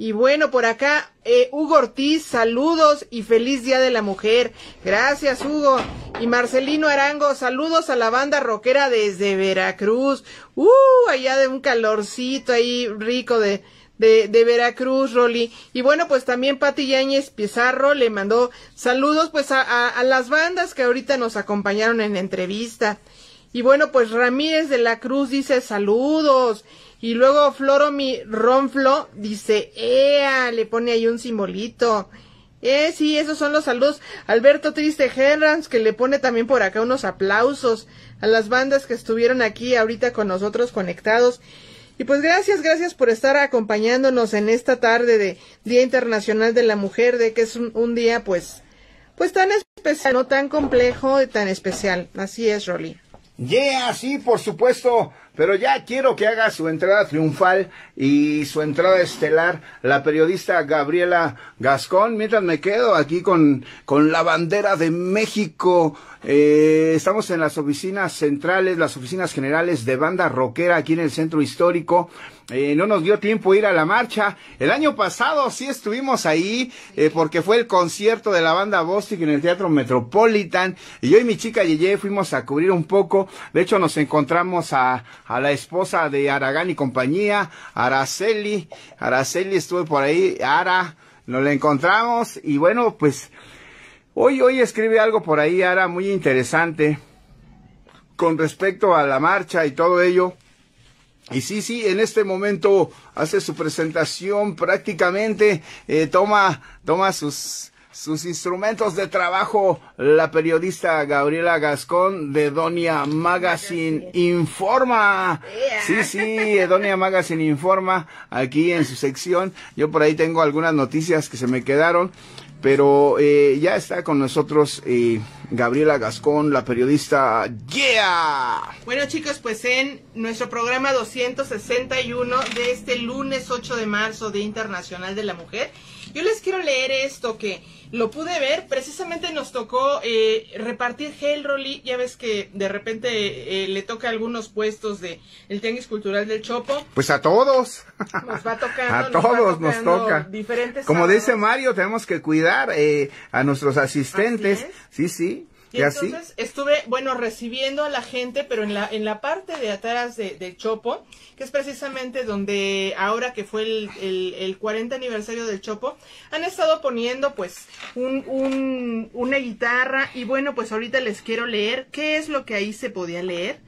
Y bueno, por acá, eh, Hugo Ortiz, saludos y feliz Día de la Mujer. Gracias, Hugo. Y Marcelino Arango, saludos a la banda rockera desde Veracruz. Uh, allá de un calorcito ahí rico de, de, Veracruz, Rolly. Y bueno, pues también Pati Yáñez Pizarro le mandó saludos pues a, a, a las bandas que ahorita nos acompañaron en la entrevista. Y bueno, pues Ramírez de la Cruz dice saludos. Y luego Floromi Ronflo dice, ¡Ea! Le pone ahí un simbolito. Eh, sí, esos son los saludos. Alberto Triste Herrans, que le pone también por acá unos aplausos a las bandas que estuvieron aquí ahorita con nosotros conectados. Y pues gracias, gracias por estar acompañándonos en esta tarde de Día Internacional de la Mujer, de que es un, un día pues, pues tan especial, no tan complejo y tan especial. Así es, Rolly. Yeah, sí, por supuesto. Pero ya quiero que haga su entrada triunfal y su entrada estelar la periodista Gabriela Gascón. Mientras me quedo aquí con, con la bandera de México. Eh, estamos en las oficinas centrales, las oficinas generales de banda rockera aquí en el centro histórico. Eh, no nos dio tiempo ir a la marcha. El año pasado sí estuvimos ahí eh, porque fue el concierto de la banda Bostic en el Teatro Metropolitan y yo y mi chica Yeye fuimos a cubrir un poco. De hecho nos encontramos a, a la esposa de Aragán y compañía, Araceli. Araceli estuvo por ahí, Ara, nos la encontramos y bueno, pues hoy, hoy escribe algo por ahí, Ara, muy interesante con respecto a la marcha y todo ello. Y sí, sí, en este momento hace su presentación prácticamente, eh, toma, toma sus, sus instrumentos de trabajo la periodista Gabriela Gascón de Donia Magazine Informa. Sí, sí, Donia Magazine Informa aquí en su sección. Yo por ahí tengo algunas noticias que se me quedaron. Pero eh, ya está con nosotros eh, Gabriela Gascón, la periodista. ¡Yeah! Bueno chicos, pues en nuestro programa 261 de este lunes 8 de marzo, Día Internacional de la Mujer, yo les quiero leer esto que lo pude ver, precisamente nos tocó eh, repartir gel Rolly, ya ves que de repente eh, le toca algunos puestos de el tenis cultural del Chopo. Pues a todos. Nos va tocando. a todos nos, toca. Diferentes Como sábados. dice Mario, tenemos que cuidar eh, a nuestros asistentes. Sí, sí. Y Y así. entonces estuve, bueno, recibiendo a la gente, pero en la, en la parte de atrás de, Chopo, que es precisamente donde ahora que fue el, el, el 40 aniversario del Chopo, han estado poniendo pues un, un, una guitarra y bueno, pues ahorita les quiero leer qué es lo que ahí se podía leer.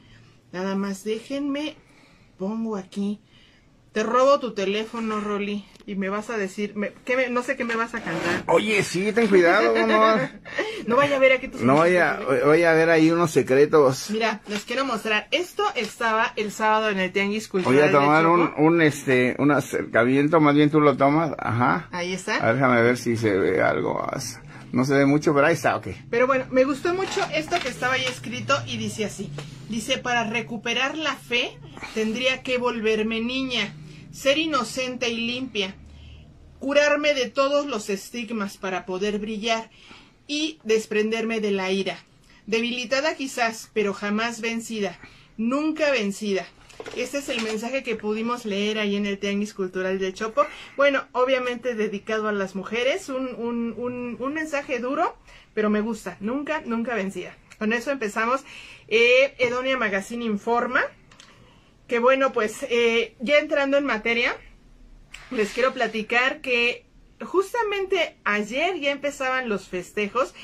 Nada más déjenme, pongo aquí. Te robo tu teléfono, Rolly, y me vas a decir, me, ¿qué me- no sé qué me vas a cantar. Oye, sí, ten cuidado, no. No vaya a ver aquí tus No vaya, vaya a ver ahí unos secretos. Mira, les quiero mostrar. Esto estaba el sábado en el Tianguis Voy Cultural. a de tomar un, un, este, un acercamiento, más bien tú lo tomas, ajá. Ahí A está. ver, déjame ver si se ve algo más. No se ve mucho, pero ahí está, ok. Pero bueno, me gustó mucho esto que estaba ahí escrito y dice así. Dice, para recuperar la fe tendría que volverme niña, ser inocente y limpia, curarme de todos los estigmas para poder brillar y desprenderme de la ira. Debilitada quizás, pero jamás vencida, nunca vencida. Este es el mensaje que pudimos leer ahí en el Tianguis Cultural de Chopo. Bueno, obviamente dedicado a las mujeres, un, un, un, mensaje duro, pero me gusta, nunca, nunca vencida. Con eso empezamos. Eh, Edonia Magazine informa que bueno, pues eh, ya entrando en materia, les quiero platicar que justamente ayer ya empezaban los festejos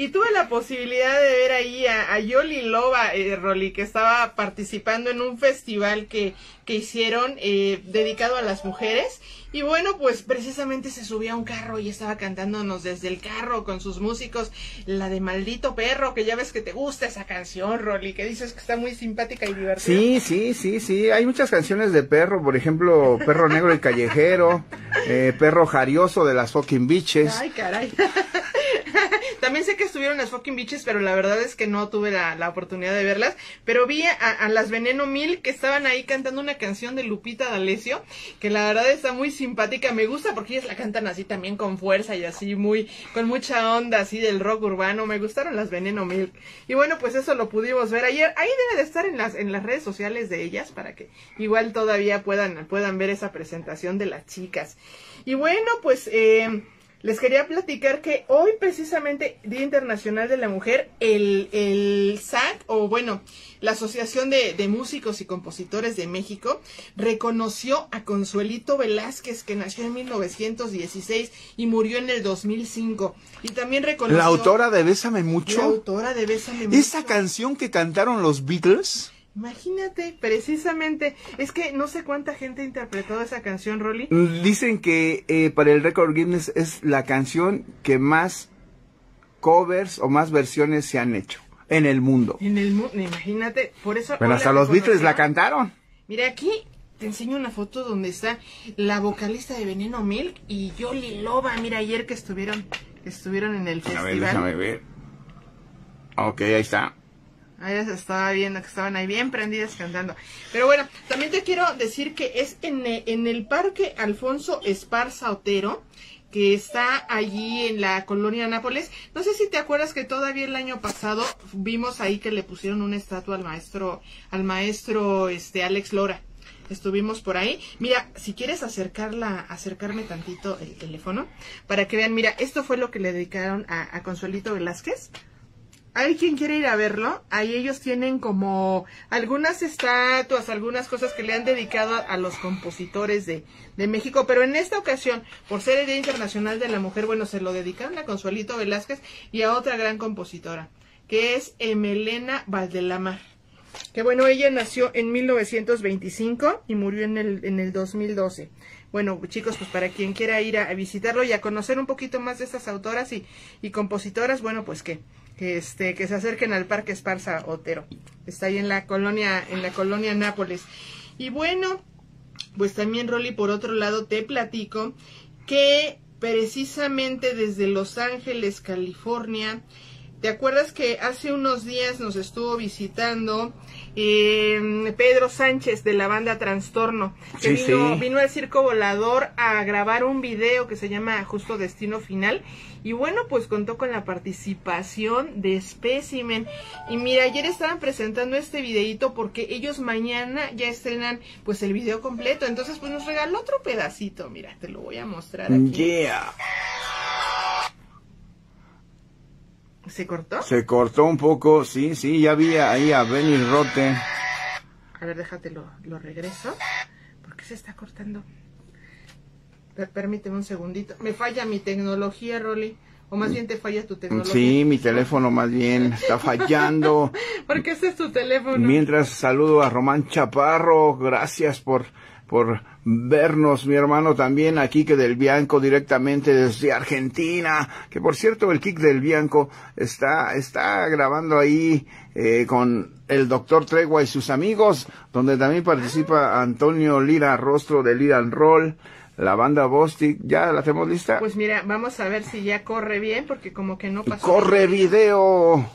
y tuve la posibilidad de ver ahí a, a Yoli Loba, eh, Rolly, que estaba participando en un festival que, que hicieron eh, dedicado a las mujeres. Y bueno, pues precisamente se subía a un carro y estaba cantándonos desde el carro con sus músicos la de Maldito Perro, que ya ves que te gusta esa canción, Rolly, que dices que está muy simpática y divertida. Sí, sí, sí, sí. Hay muchas canciones de perro, por ejemplo, Perro Negro y Callejero, eh, Perro Jarioso de las Fucking Bitches. Ay, caray. También sé que estuvieron las fucking bitches, pero la verdad es que no tuve la, la oportunidad de verlas. Pero vi a, las Veneno Mil que estaban ahí cantando una canción de Lupita D'Alessio, que la verdad está muy simpática. Me gusta porque ellas la cantan así también con fuerza y así muy, con mucha onda así del rock urbano. Me gustaron las Veneno Mil. Y bueno, pues eso lo pudimos ver ayer. Ahí debe de estar en las, en las redes sociales de ellas para que igual todavía puedan, puedan ver esa presentación de las chicas. Y bueno, pues eh, les quería platicar que hoy precisamente Día Internacional de la Mujer, el, el SAC, o bueno, la Asociación de, de Músicos y Compositores de México, reconoció a Consuelito Velázquez, que nació en 1916 y murió en el 2005. Y también reconoció... La autora de Bésame La Mucho. autora de Bésame Esa Mucho. canción que cantaron los Beatles. Imagínate, precisamente, es que no sé cuánta gente interpretó esa canción, Rolly. Dicen que eh, para el récord Guinness es la canción que más covers o más versiones se han hecho en el mundo. En el mundo, imagínate, por eso... Bueno, hasta los Beatles la cantaron. Mira, aquí te enseño una foto donde está la vocalista de Veneno Milk y Yoli Loba. Mira, ayer que estuvieron, que estuvieron en el A festival. ver, déjame ver. Ok, ahí está. Ahí se estaba viendo que estaban ahí bien prendidas cantando. Pero bueno, también te quiero decir que es en, e- en el Parque Alfonso Esparza Otero, que está allí en la colonia Nápoles. No sé si te acuerdas que todavía el año pasado vimos ahí que le pusieron una estatua al maestro, al maestro este Alex Lora. Estuvimos por ahí. Mira, si quieres acercarla, acercarme tantito el teléfono para que vean, mira, esto fue lo que le dedicaron a, a Consuelito Velázquez. Hay quien quiere ir a verlo. Ahí ellos tienen como algunas estatuas, algunas cosas que le han dedicado a, los compositores de, de México. Pero en esta ocasión, por ser el Día Internacional de la Mujer, bueno, se lo dedicaron a Consuelito Velázquez y a otra gran compositora, que es Emelena Valdelamar. Que bueno, ella nació en 1925 y murió en el, en el 2012. Bueno, chicos, pues para quien quiera ir a, a visitarlo y a conocer un poquito más de estas autoras y, y compositoras, bueno, pues que, que este, que se acerquen al Parque Esparza Otero. Está ahí en la colonia, en la colonia Nápoles. Y bueno, pues también, Rolly, por otro lado, te platico que precisamente desde Los Ángeles, California, ¿te acuerdas que hace unos días nos estuvo visitando eh, Pedro Sánchez de la banda Trastorno? Que Sí, vino, sí. vino al Circo Volador a grabar un video que se llama Justo Destino Final. Y bueno, pues contó con la participación de Specimen. Y mira, ayer estaban presentando este videito porque ellos mañana ya estrenan pues el video completo. Entonces pues nos regaló otro pedacito. Mira, te lo voy a mostrar aquí. Yeah. ¿Se cortó? Se cortó un poco, sí, sí, ya vi ahí a Benny Rote. A ver, déjate lo, lo regreso. ¿Por qué se está cortando? Per- permíteme un segundito. Me falla mi tecnología, Rolly. O más bien te falla tu tecnología. Sí, mi teléfono más bien está fallando. Porque este es tu teléfono. Mientras saludo a Román Chaparro, gracias por, por vernos, mi hermano también, aquí que del Bianco directamente desde Argentina, que por cierto el Kick del Bianco está, está grabando ahí eh, con el doctor Tregua y sus amigos, donde también participa Antonio Lira, rostro de Lira and Roll, la banda Bostic, ¿ya la tenemos lista? Pues mira, vamos a ver si ya corre bien, porque como que no pasó. ¡Corre video!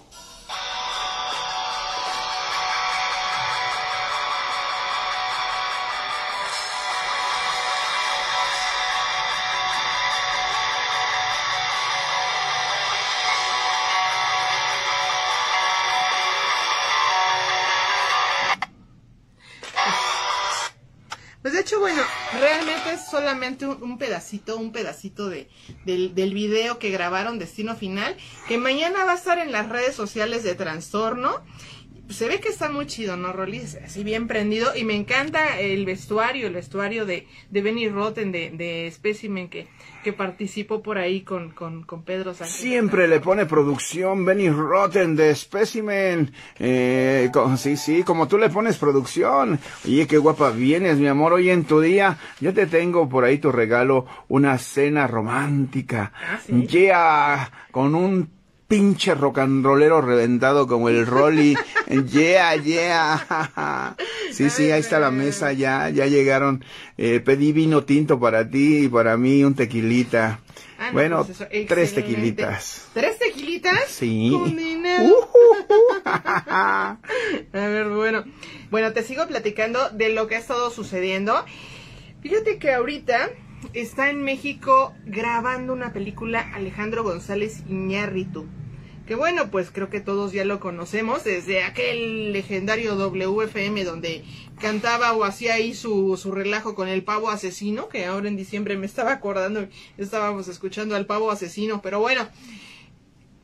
Bueno, realmente es solamente un, un pedacito, un pedacito de, del, del video que grabaron Destino Final, que mañana va a estar en las redes sociales de Trastorno. Se ve que está muy chido, ¿no, Rolly? Así bien prendido. Y me encanta el vestuario, el vestuario de, de Benny Rotten, de, de Specimen, que, que participó por ahí con, con, con Pedro Sánchez. Siempre le pone producción Benny Rotten de Specimen. Eh, sí, sí, como tú le pones producción. Oye, qué guapa vienes, mi amor. Hoy en tu día, yo te tengo por ahí tu regalo, una cena romántica. Ah, ¿sí? Yeah, con un pinche rock and rollero reventado como el Rolly. yeah, yeah. Sí, sí, ahí está la mesa, ya, ya llegaron. Eh, pedí vino tinto para ti y para mí un tequilita. Ah, no, bueno, pues eso, tres tequilitas. ¿Tres tequilitas? Sí. Con dinero. Ujujú. A ver, bueno. Bueno, te sigo platicando de lo que ha estado sucediendo. Fíjate que ahorita está en México grabando una película Alejandro González Iñárritu. Que bueno, pues creo que todos ya lo conocemos desde aquel legendario WFM donde cantaba o hacía ahí su, su relajo con el pavo asesino, que ahora en diciembre me estaba acordando, estábamos escuchando al pavo asesino, pero bueno,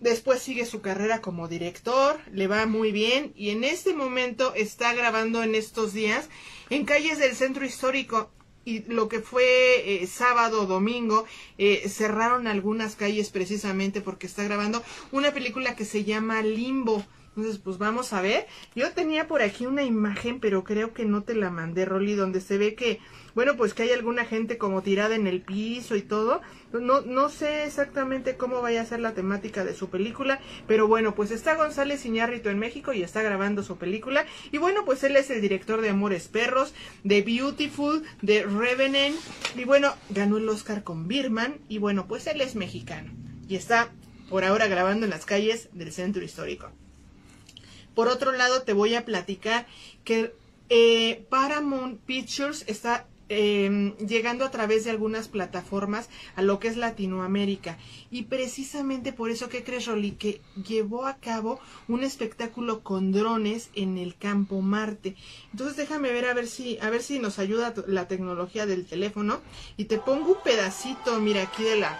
Después sigue su carrera como director, le va muy bien y en este momento está grabando en estos días en calles del centro histórico y lo que fue eh, sábado, domingo, eh, cerraron algunas calles precisamente porque está grabando una película que se llama Limbo, Entonces, pues vamos a ver. Yo tenía por aquí una imagen, pero creo que no te la mandé, Rolly, donde se ve que, bueno, pues que hay alguna gente como tirada en el piso y todo. No, no sé exactamente cómo vaya a ser la temática de su película, pero bueno, pues está González Iñárritu en México y está grabando su película. Y bueno, pues él es el director de Amores Perros, de Beautiful, de Revenant. Y bueno, ganó el Oscar con Birman. Y bueno, pues él es mexicano. Y está por ahora grabando en las calles del centro histórico. Por otro lado, te voy a platicar que eh, Paramount Pictures está eh, llegando a través de algunas plataformas a lo que es Latinoamérica. Y precisamente por eso, ¿qué crees, Rolly? Que llevó a cabo un espectáculo con drones en el campo Marte. Entonces déjame ver a ver si, a ver si nos ayuda la tecnología del teléfono. Y te pongo un pedacito, mira, aquí de la,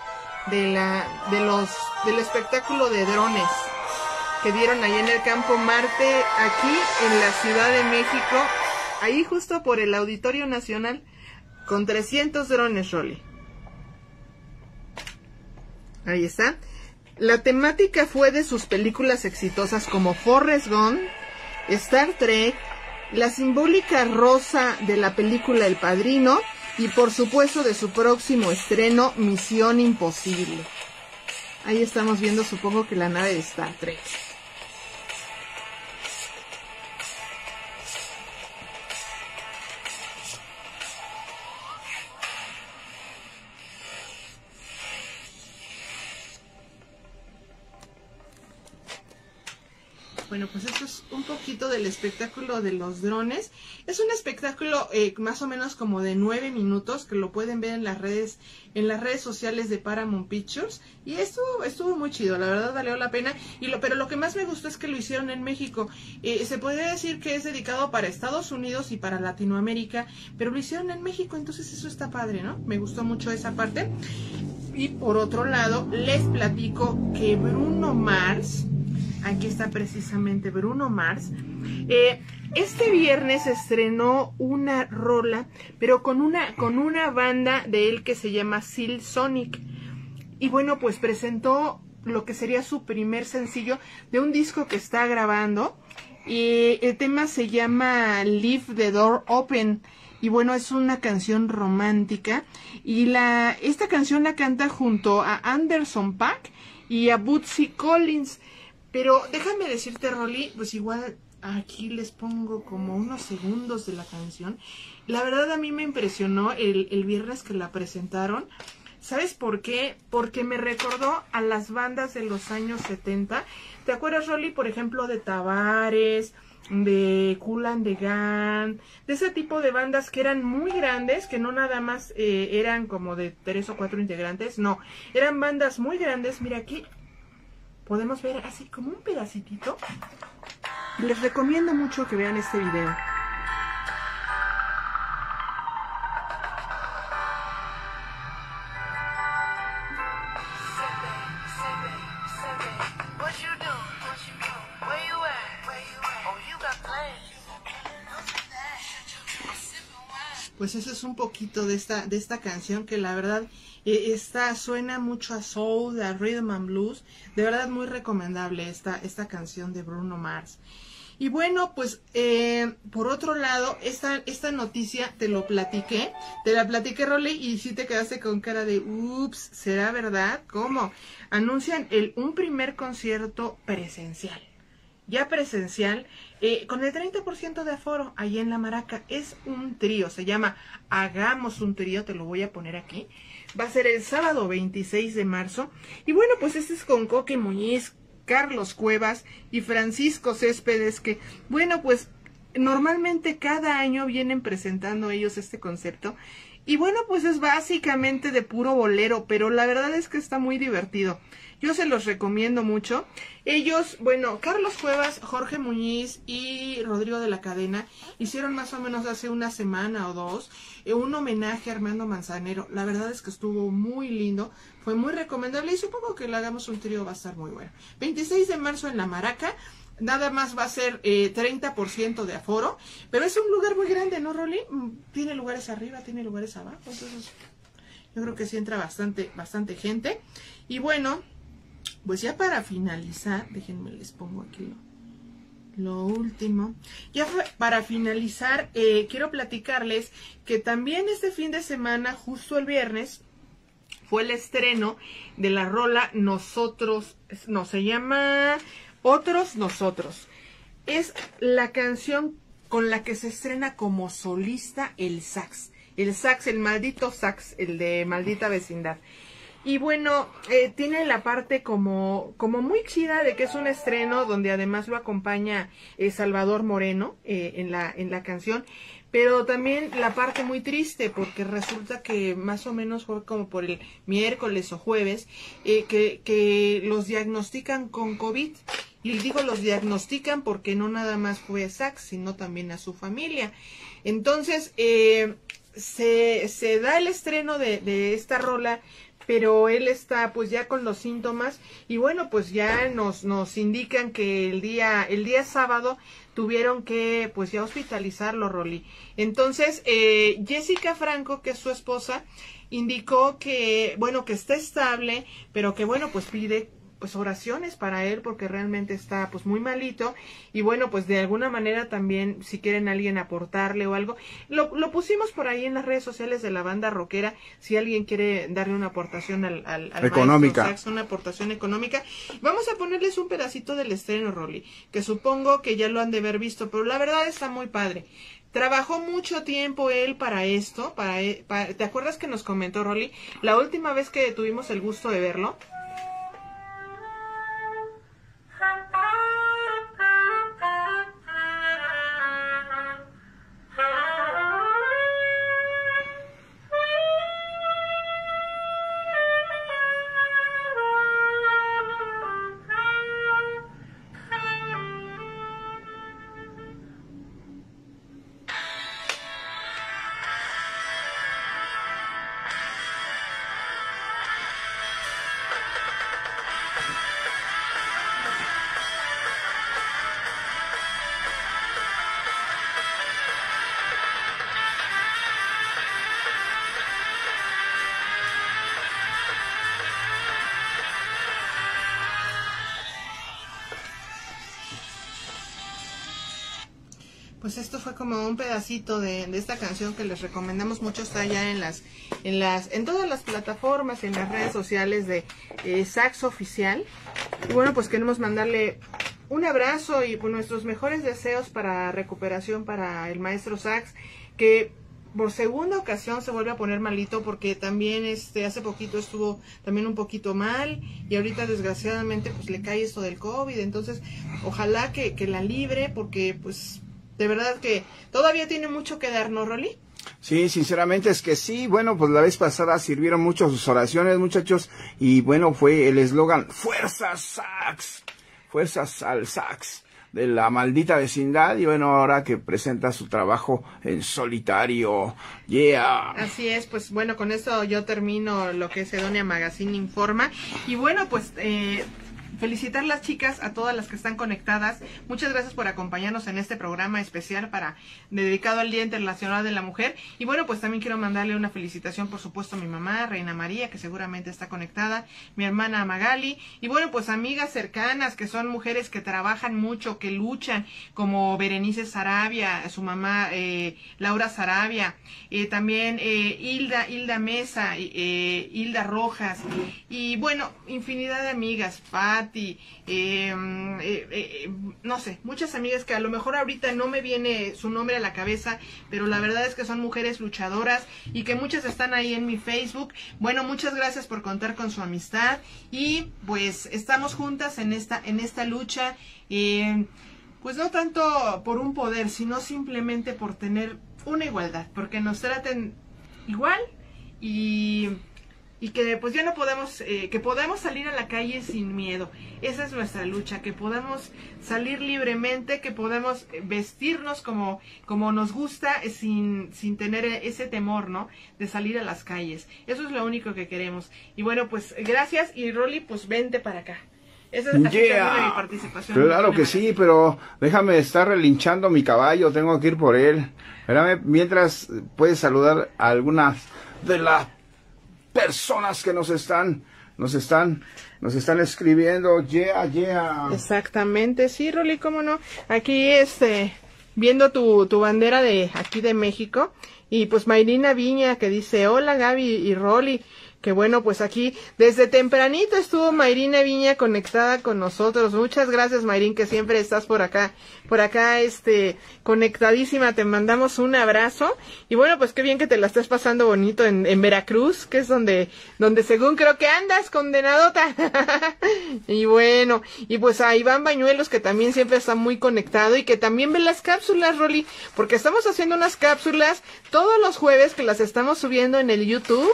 de la, de los, del espectáculo de drones que dieron ahí en el campo Marte, aquí en la Ciudad de México, ahí justo por el Auditorio Nacional, con 300 drones, Rolly. Ahí está. La temática fue de sus películas exitosas como Forrest Gump, Star Trek, la simbólica rosa de la película El Padrino y por supuesto de su próximo estreno Misión Imposible. Ahí estamos viendo supongo que la nave de Star Trek. Del espectáculo de los drones. Es un espectáculo eh, más o menos como de nueve minutos que lo pueden ver en las redes, en las redes sociales de Paramount Pictures. Y estuvo, estuvo muy chido, la verdad valió la pena. Y lo, pero lo que más me gustó es que lo hicieron en México. Eh, se podría decir que es dedicado para Estados Unidos y para Latinoamérica, pero lo hicieron en México, entonces eso está padre, ¿no? Me gustó mucho esa parte. Y por otro lado, les platico que Bruno Mars Aquí está precisamente Bruno Mars. Eh, este viernes estrenó una rola, pero con una, con una banda de él que se llama Seal Sonic. Y bueno, pues presentó lo que sería su primer sencillo de un disco que está grabando. Y el tema se llama Leave the Door Open. Y bueno, es una canción romántica. Y la, esta canción la canta junto a Anderson Pack y a Bootsy Collins. Pero déjame decirte, Rolly, pues igual aquí les pongo como unos segundos de la canción. La verdad a mí me impresionó el, el viernes que la presentaron. ¿Sabes por qué? Porque me recordó a las bandas de los años 70. ¿Te acuerdas, Rolly, por ejemplo, de Tavares, de Kulan de Gan, de ese tipo de bandas que eran muy grandes, que no nada más eh, eran como de tres o cuatro integrantes, no, eran bandas muy grandes. Mira, aquí podemos ver así como un pedacitito. Les recomiendo mucho que vean este video. Pues eso es un poquito de esta, de esta canción que la verdad esta suena mucho a soul, a rhythm and blues. De verdad muy recomendable esta, esta canción de Bruno Mars. Y bueno, pues eh, por otro lado, esta, esta noticia te lo platiqué, te la platiqué Rolly y si te quedaste con cara de, ups, ¿será verdad? ¿Cómo? Anuncian el, un primer concierto presencial ya presencial, eh, con el 30% de aforo ahí en la Maraca. Es un trío, se llama Hagamos un trío, te lo voy a poner aquí. Va a ser el sábado 26 de marzo. Y bueno, pues este es con Coque Muñiz, Carlos Cuevas y Francisco Céspedes, que bueno, pues normalmente cada año vienen presentando ellos este concepto. Y bueno, pues es básicamente de puro bolero, pero la verdad es que está muy divertido. Yo se los recomiendo mucho. Ellos, bueno, Carlos Cuevas, Jorge Muñiz y Rodrigo de la Cadena hicieron más o menos hace una semana o dos eh, un homenaje a Armando Manzanero. La verdad es que estuvo muy lindo, fue muy recomendable y supongo que le hagamos un trío va a estar muy bueno. 26 de marzo en La Maraca. Nada más va a ser eh, 30% de aforo, pero es un lugar muy grande, ¿no, Rolly? Mm, tiene lugares arriba, tiene lugares abajo, entonces yo creo que sí entra bastante, bastante gente. Y bueno, pues ya para finalizar, déjenme les pongo aquí lo último. Ya para finalizar, eh, quiero platicarles que también este fin de semana, justo el viernes, fue el estreno de la rola Nosotros, no, se llama Otros Nosotros. Es la canción con la que se estrena como solista el sax. El sax, el maldito sax, el de maldita vecindad. Y bueno, eh, tiene la parte como, como muy chida de que es un estreno donde además lo acompaña eh, Salvador Moreno eh, en, la, en la canción, pero también la parte muy triste porque resulta que más o menos fue como por el miércoles o jueves que, que los diagnostican con COVID. Y digo los diagnostican porque no nada más fue a Sax, sino también a su familia. Entonces, se, se da el estreno de, de esta rola pero él está pues ya con los síntomas y bueno pues ya nos nos indican que el día el día sábado tuvieron que pues ya hospitalizarlo Rolly. Entonces eh, Jessica Franco que es su esposa indicó que bueno que está estable pero que bueno pues pide pues oraciones para él porque realmente está pues muy malito. Y bueno pues de alguna manera también si quieren alguien aportarle o algo lo, lo pusimos por ahí en las redes sociales de la banda rockera. Si alguien quiere darle una aportación al, al, económica. Una aportación económica. Vamos a ponerles un pedacito del estreno Rolly que supongo que ya lo han de haber visto pero la verdad está muy padre. Trabajó mucho tiempo él para esto, para, e, para, ¿te acuerdas que nos comentó Rolly? La última vez que tuvimos el gusto de verlo, como un pedacito de, esta canción que les recomendamos mucho está ya en las en las en todas las plataformas en las redes sociales de eh, Sax oficial. Y bueno pues queremos mandarle un abrazo y pues, nuestros mejores deseos para recuperación para el maestro Sax que por segunda ocasión se vuelve a poner malito porque también este hace poquito estuvo también un poquito mal y ahorita desgraciadamente pues le cae esto del COVID. Entonces ojalá que, que la libre porque pues de verdad que todavía tiene mucho que darnos, Rolly. Sí, sinceramente es que sí. Bueno, pues la vez pasada sirvieron mucho sus oraciones, muchachos. Y bueno, fue el eslogan Fuerza Sax. Fuerzas al Sax de la maldita vecindad y bueno, ahora que presenta su trabajo en solitario. Yeah. Así es, pues bueno, con esto yo termino lo que es Edonia Magazine Informa. Y bueno, pues eh, felicitar las chicas, a todas las que están conectadas. Muchas gracias por acompañarnos en este programa especial para dedicado al Día Internacional de la Mujer. Y bueno, pues también quiero mandarle una felicitación, por supuesto, a mi mamá, Reina María, que seguramente está conectada, mi hermana Magali, y bueno, pues amigas cercanas, que son mujeres que trabajan mucho, que luchan, como Berenice Sarabia, su mamá eh, Laura Sarabia, eh, también eh, Hilda, Hilda Mesa, Hilda Rojas, y bueno, infinidad de amigas, Pat, y em, eh, eh, no sé, muchas amigas que a lo mejor ahorita no me viene su nombre a la cabeza, pero la verdad es que son mujeres luchadoras y que muchas están ahí en mi Facebook. Bueno, muchas gracias por contar con su amistad y pues estamos juntas en esta, en esta lucha. Pues no tanto por un poder, sino simplemente por tener una igualdad, porque nos traten igual y y que pues ya no podemos, eh, que podemos salir a la calle sin miedo. Esa es nuestra lucha, que podamos salir libremente, que podemos vestirnos como, como nos gusta sin, sin tener ese temor, ¿no? De salir a las calles. Eso es lo único que queremos. Y bueno, pues gracias y Rolly, pues vente para acá. Esa es mi participación. Claro que sí, pero déjame estar relinchando mi caballo, tengo que ir por él. Espérame, mientras puedes saludar a algunas de las personas que nos están nos están, nos están escribiendo, yeah, yeah. Exactamente, sí, Roli, cómo no. Aquí, este, viendo tu, tu bandera de aquí de México, y pues Mayrina Viña que dice, hola Gaby y Rolly, que bueno, pues aquí desde tempranito estuvo Mayrina Viña conectada con nosotros. Muchas gracias Mayrín, que siempre estás por acá, por acá, este, conectadísima. Te mandamos un abrazo. Y bueno, pues qué bien que te la estés pasando bonito en, en Veracruz, que es donde, donde según creo que andas, condenadota. y bueno, y pues a Iván Bañuelos, que también siempre está muy conectado y que también ve las cápsulas, Rolly, porque estamos haciendo unas cápsulas todos los jueves que las estamos subiendo en el YouTube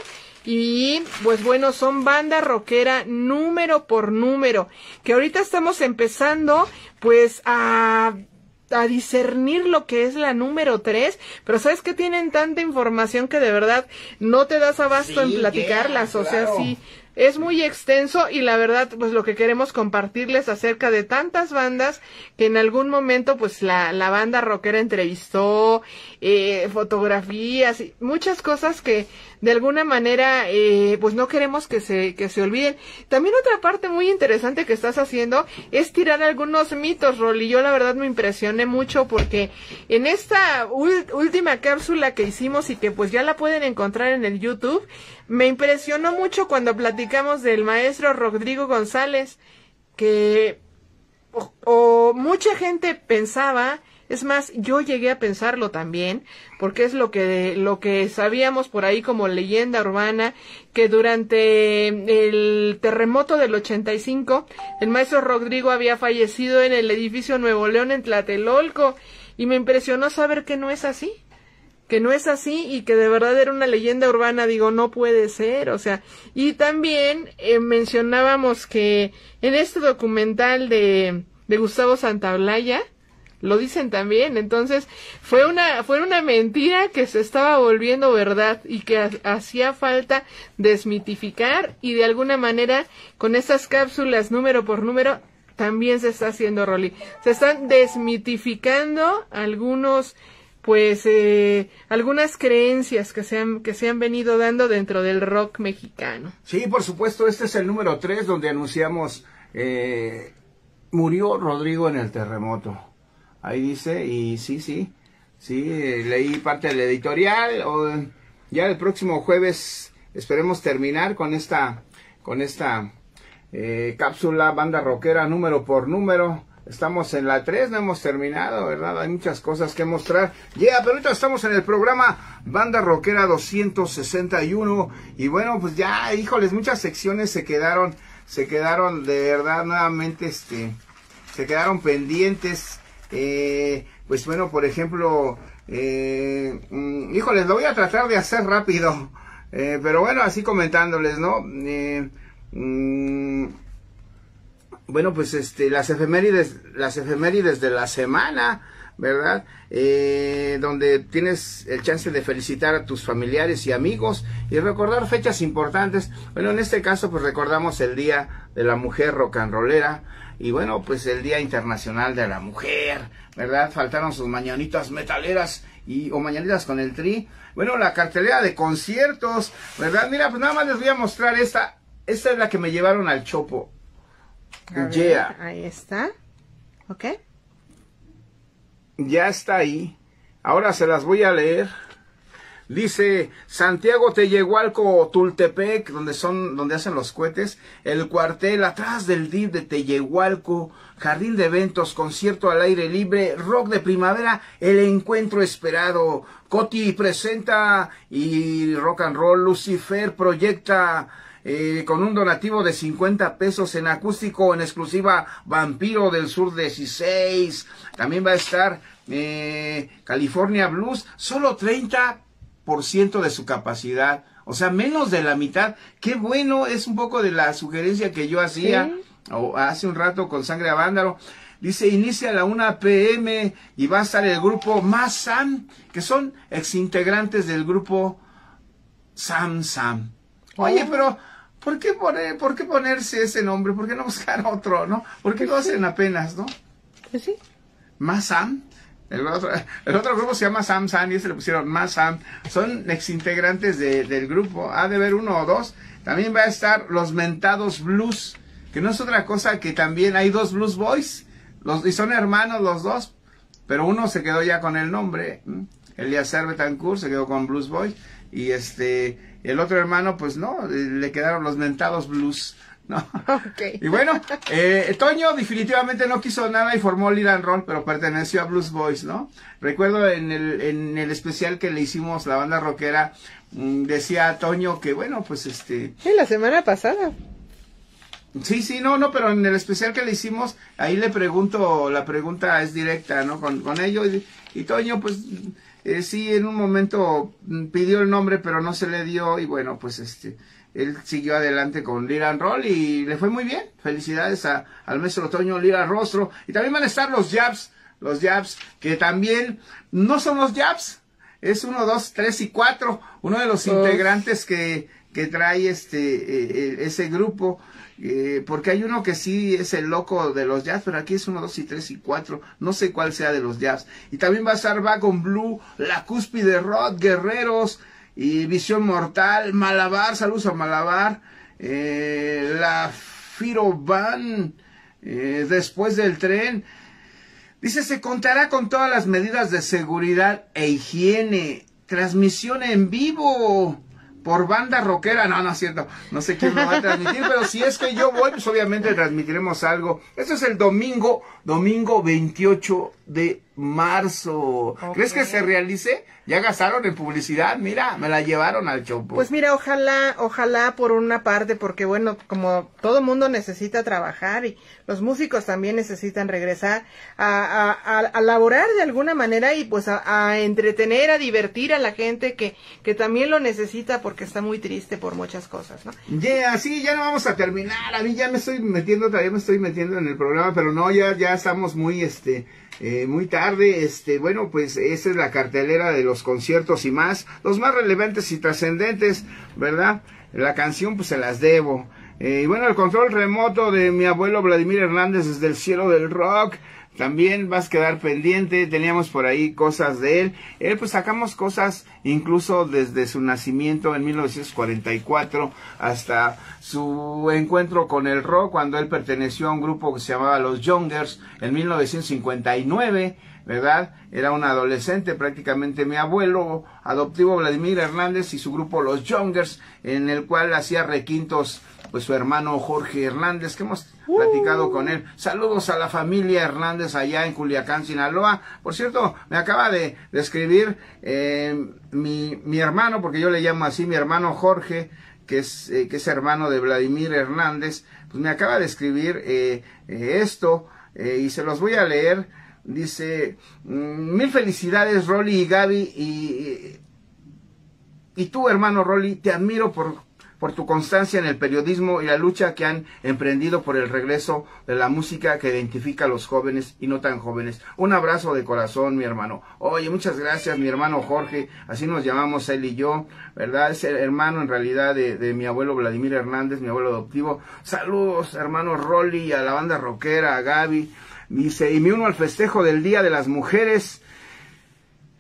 y pues bueno, son banda rockera número por número, que ahorita estamos empezando pues a a discernir lo que es la número 3, pero sabes que tienen tanta información que de verdad no te das abasto en platicarlas, o sea, sí, es muy extenso y la verdad, pues lo que queremos compartirles acerca de tantas bandas que en algún momento, pues la, la banda rockera entrevistó, eh, fotografías, y muchas cosas que de alguna manera, eh, pues no queremos que se, que se olviden. También otra parte muy interesante que estás haciendo es tirar algunos mitos, Rolly. Yo la verdad me impresioné mucho porque en esta última cápsula que hicimos y que pues ya la pueden encontrar en el YouTube, me impresionó mucho cuando platicamos del maestro Rodrigo González, que o mucha gente pensaba es más, yo llegué a pensarlo también, porque es lo que, lo que sabíamos por ahí como leyenda urbana, que durante el terremoto del 85, el maestro Rodrigo había fallecido en el edificio Nuevo León en Tlatelolco, y me impresionó saber que no es así que no es así y que de verdad era una leyenda urbana, digo, no puede ser, o sea, y también eh, mencionábamos que en este documental de, de Gustavo Santaolalla, lo dicen también. Entonces, fue una, fue una mentira que se estaba volviendo verdad y que hacía falta desmitificar y de alguna manera con estas cápsulas número por número también se está haciendo Rolly. Se están desmitificando algunos pues eh, algunas creencias que se han que se han venido dando dentro del rock mexicano. Sí, por supuesto, este es el número 3 donde anunciamos eh, murió Rodrigo en el terremoto. Ahí dice, y sí, sí, sí, leí parte del editorial. O, ya el próximo jueves esperemos terminar con esta, con esta eh, cápsula banda rockera número por número. Estamos en la 3, no hemos terminado, ¿verdad? Hay muchas cosas que mostrar. Ya, yeah, pero ahorita estamos en el programa Banda Rockera 261. Y bueno, pues ya, híjoles, muchas secciones se quedaron, se quedaron de verdad nuevamente, este, se quedaron pendientes. Eh, pues bueno, por ejemplo, eh, mm, híjoles, lo voy a tratar de hacer rápido, eh, pero bueno, así comentándoles, ¿no? Eh, mm, bueno, pues este, las efemérides, las efemérides de la semana, ¿verdad? Eh, donde tienes el chance de felicitar a tus familiares y amigos y recordar fechas importantes. Bueno, en este caso, pues recordamos el Día de la Mujer Rollera, y bueno, pues el Día Internacional de la Mujer, ¿verdad? Faltaron sus mañanitas metaleras y, o mañanitas con el tri. Bueno, la cartelera de conciertos, ¿verdad? Mira, pues nada más les voy a mostrar esta. Esta es la que me llevaron al Chopo. yeah. Ahí está. ¿Ok? Ya está ahí. Ahora se las voy a leer. Dice Santiago Tellehualco, Tultepec, donde son, donde hacen los cohetes, el cuartel atrás del DIV de Tellehualco, jardín de eventos, concierto al aire libre, rock de primavera, el encuentro esperado. Coti presenta y rock and roll, Lucifer proyecta eh, con un donativo de 50 pesos en acústico en exclusiva Vampiro del Sur 16. También va a estar eh, California Blues, solo 30 ciento de su capacidad. O sea, menos de la mitad. Qué bueno, es un poco de la sugerencia que yo hacía o hace un rato con Sangre a Vándaro. Dice, inicia a la 1 pm y va a estar el grupo Más Sam, que son exintegrantes del grupo Sam Sam. Oye, oh. pero ¿por qué, poner, ¿por qué ponerse ese nombre? ¿Por qué no buscar otro, no? ¿Por qué lo hacen apenas, no? Pues sí. Más Sam. El otro, el otro grupo se llama Sam Sam y ese le pusieron más Sam. Son exintegrantes de, del grupo. Ha de haber uno o dos. También va a estar los mentados blues, que no es otra cosa que también hay dos blues boys. Los, y son hermanos los dos, pero uno se quedó ya con el nombre. Eliezer Betancourt se quedó con Blues Boys. Y este, el otro hermano, pues no, le quedaron los mentados blues. ¿no? Ok. Y bueno, eh, Toño definitivamente no quiso nada y formó Liran Roll, pero perteneció a Blues Boys, ¿no? Recuerdo en el, en el especial que le hicimos la banda rockera, mm, decía Toño que bueno, pues este, Sí, la semana pasada. Sí, sí, no, no, pero en el especial que le hicimos, ahí le pregunto, la pregunta es directa, ¿no? Con, con ellos. Y, y Toño, pues, eh, sí, en un momento mm, pidió el nombre, pero no se le dio. Y bueno, pues, este, él siguió adelante con Lira and Roll y le fue muy bien. Felicidades a, al maestro Toño Lira Rostro. Y también van a estar los Jabs, los Jabs, que también no son los Jabs. Es uno, dos, tres y cuatro. Uno de los Oh. integrantes que, que trae este, eh, eh, ese grupo. Eh, porque hay uno que sí es el loco de los jazz, pero aquí es uno, dos y tres y cuatro. No sé cuál sea de los jazz. Y también va a estar Vagon Blue, La Cúspide Rod, Guerreros y Visión Mortal, Malabar, saludos a Malabar, eh, La Firo Van, eh, después del tren. Dice, se contará con todas las medidas de seguridad e higiene. Transmisión en vivo por banda rockera. No, no es cierto. No sé quién lo va a transmitir, pero si es que yo voy, pues obviamente transmitiremos algo. Eso es el domingo, domingo 28 de marzo. ¿Crees que se realice? Ya gastaron en publicidad. Mira, me la llevaron al chopo. Pues mira, ojalá, ojalá por una parte, porque bueno, como todo mundo necesita trabajar y los músicos también necesitan regresar a, a, a, a laborar de alguna manera y pues a, a entretener, a divertir a la gente que, que también lo necesita porque está muy triste por muchas cosas, ¿no? Ya, sí, ya no vamos a terminar. A mí ya me estoy metiendo, todavía me estoy metiendo en el programa, pero no, ya, ya estamos muy, este, eh, muy tarde. Este, bueno, pues esa es la cartelera de los conciertos y más, los más relevantes y trascendentes, ¿verdad? La canción, pues se las debo. Eh, y bueno, el control remoto de mi abuelo Vladimir Hernández desde el cielo del rock. También vas a quedar pendiente, teníamos por ahí cosas de él. Él pues sacamos cosas incluso desde su nacimiento en 1944 hasta su encuentro con el rock cuando él perteneció a un grupo que se llamaba Los Youngers en 1959. ¿verdad? Era un adolescente, prácticamente mi abuelo adoptivo Vladimir Hernández y su grupo Los Youngers, en el cual hacía requintos pues su hermano Jorge Hernández, que hemos platicado con él. Saludos a la familia Hernández allá en Culiacán, Sinaloa. Por cierto, me acaba de, de escribir eh, mi, mi hermano, porque yo le llamo así, mi hermano Jorge, que es, eh, que es hermano de Vladimir Hernández, pues me acaba de escribir eh, esto y se los voy a leer. Dice, mm, mil felicidades Rolly y Gaby y, y tú hermano Rolly, te admiro por, por tu constancia en el periodismo y la lucha que han emprendido por el regreso de la música que identifica a los jóvenes y no tan jóvenes. Un abrazo de corazón, mi hermano. Oye, muchas gracias, mi hermano Jorge, así nos llamamos él y yo, ¿verdad? Es el hermano en realidad de, de mi abuelo Vladimir Hernández, mi abuelo adoptivo. Saludos, hermano Rolly, a la banda rockera, a Gaby. Dice, y me uno al festejo del Día de las Mujeres.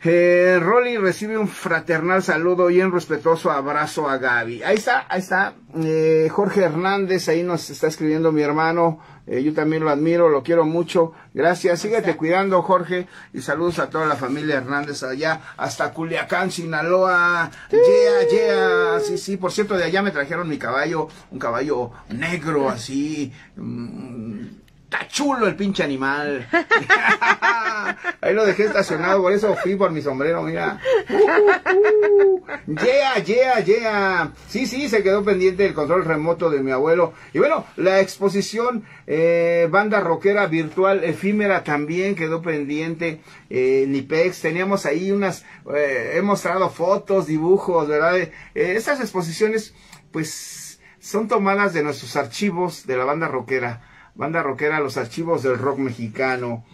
Eh, Rolly recibe un fraternal saludo y un respetuoso abrazo a Gaby. Ahí está, ahí está. Eh, Jorge Hernández, ahí nos está escribiendo mi hermano. Eh, yo también lo admiro, lo quiero mucho. Gracias. Síguete cuidando, Jorge. Y saludos a toda la familia Hernández allá, hasta Culiacán, Sinaloa. Yeah, yeah. Sí, sí. Por cierto, de allá me trajeron mi caballo, un caballo negro así. mm, Está chulo el pinche animal. Ahí lo dejé estacionado, por eso fui por mi sombrero, mira. Uh, uh, uh. Yeah, yeah, yeah. Sí, sí, se quedó pendiente el control remoto de mi abuelo. Y bueno, la exposición eh, banda rockera virtual efímera también quedó pendiente. Eh, Nipex, teníamos ahí unas, eh, he mostrado fotos, dibujos, ¿verdad? Eh, esas exposiciones, pues, son tomadas de nuestros archivos de la banda rockera banda rockera, los archivos del rock mexicano.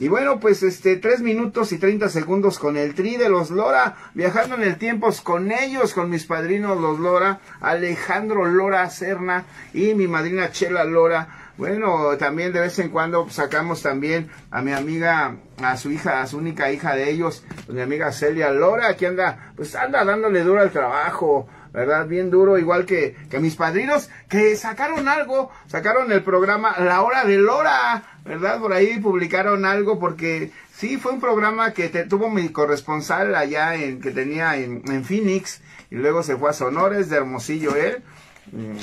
Y bueno, pues este, tres minutos y treinta segundos con el tri de los Lora, viajando en el tiempo con ellos, con mis padrinos los Lora, Alejandro Lora Serna y mi madrina Chela Lora. Bueno, también de vez en cuando sacamos también a mi amiga, a su hija, a su única hija de ellos, pues mi amiga Celia Lora, que anda, pues anda dándole duro al trabajo, ¿verdad? Bien duro, igual que, que mis padrinos, que sacaron algo, sacaron el programa La Hora de Lora, ¿verdad? Por ahí publicaron algo porque sí, fue un programa que tuvo mi corresponsal allá en, que tenía en, en Phoenix, y luego se fue a Sonores de Hermosillo él. Mm,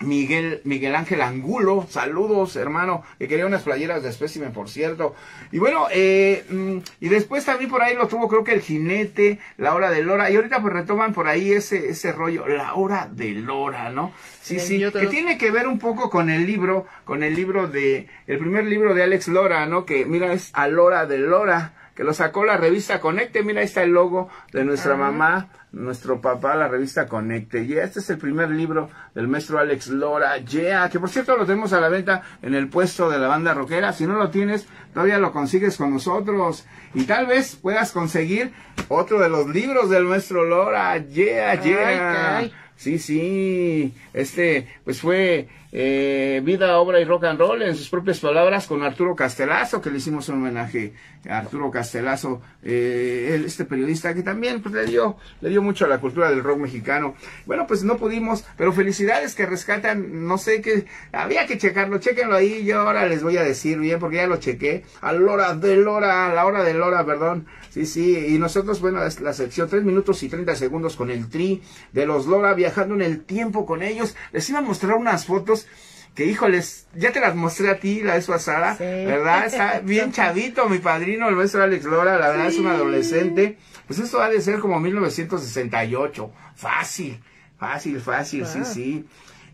Miguel, Miguel Ángel Angulo, saludos hermano, que quería unas playeras de espécimen por cierto. Y bueno, eh, mm, y después también por ahí lo tuvo creo que el jinete, la hora de Lora, y ahorita pues retoman por ahí ese, ese rollo, la hora de Lora, ¿no? Sí, sí, que tiene que ver un poco con el libro, con el libro de, el primer libro de Alex Lora, ¿no? Que mira, es a Lora de Lora que lo sacó la revista Conecte. Mira, ahí está el logo de nuestra mamá, nuestro papá, la revista Conecte. Y este es el primer libro del maestro Alex Lora. Yeah, que por cierto lo tenemos a la venta en el puesto de la banda rockera. Si no lo tienes, todavía lo consigues con nosotros. Y tal vez puedas conseguir otro de los libros del maestro Lora. Yeah, yeah. Sí, sí. Este, pues fue eh, Vida, Obra y Rock and Roll en sus propias palabras con Arturo Castelazo, que le hicimos un homenaje a Arturo Castelazo, eh, este periodista que también pues, le, dio, le dio mucho a la cultura del rock mexicano. Bueno, pues no pudimos, pero felicidades que rescatan, no sé qué, había que checarlo, chequenlo ahí, yo ahora les voy a decir bien, porque ya lo chequé, a la hora de Lora, a la hora de Lora, perdón, sí, sí, y nosotros, bueno, es la sección 3 minutos y 30 segundos con el tri de los Lora, viajando en el tiempo con ellos, les iba a mostrar unas fotos que híjoles, ya te las mostré a ti la vez pasada, ¿verdad? Está bien chavito mi padrino, el maestro Alex Lora, la verdad es un adolescente. Pues esto ha de ser como 1968, fácil, fácil, fácil, sí, sí.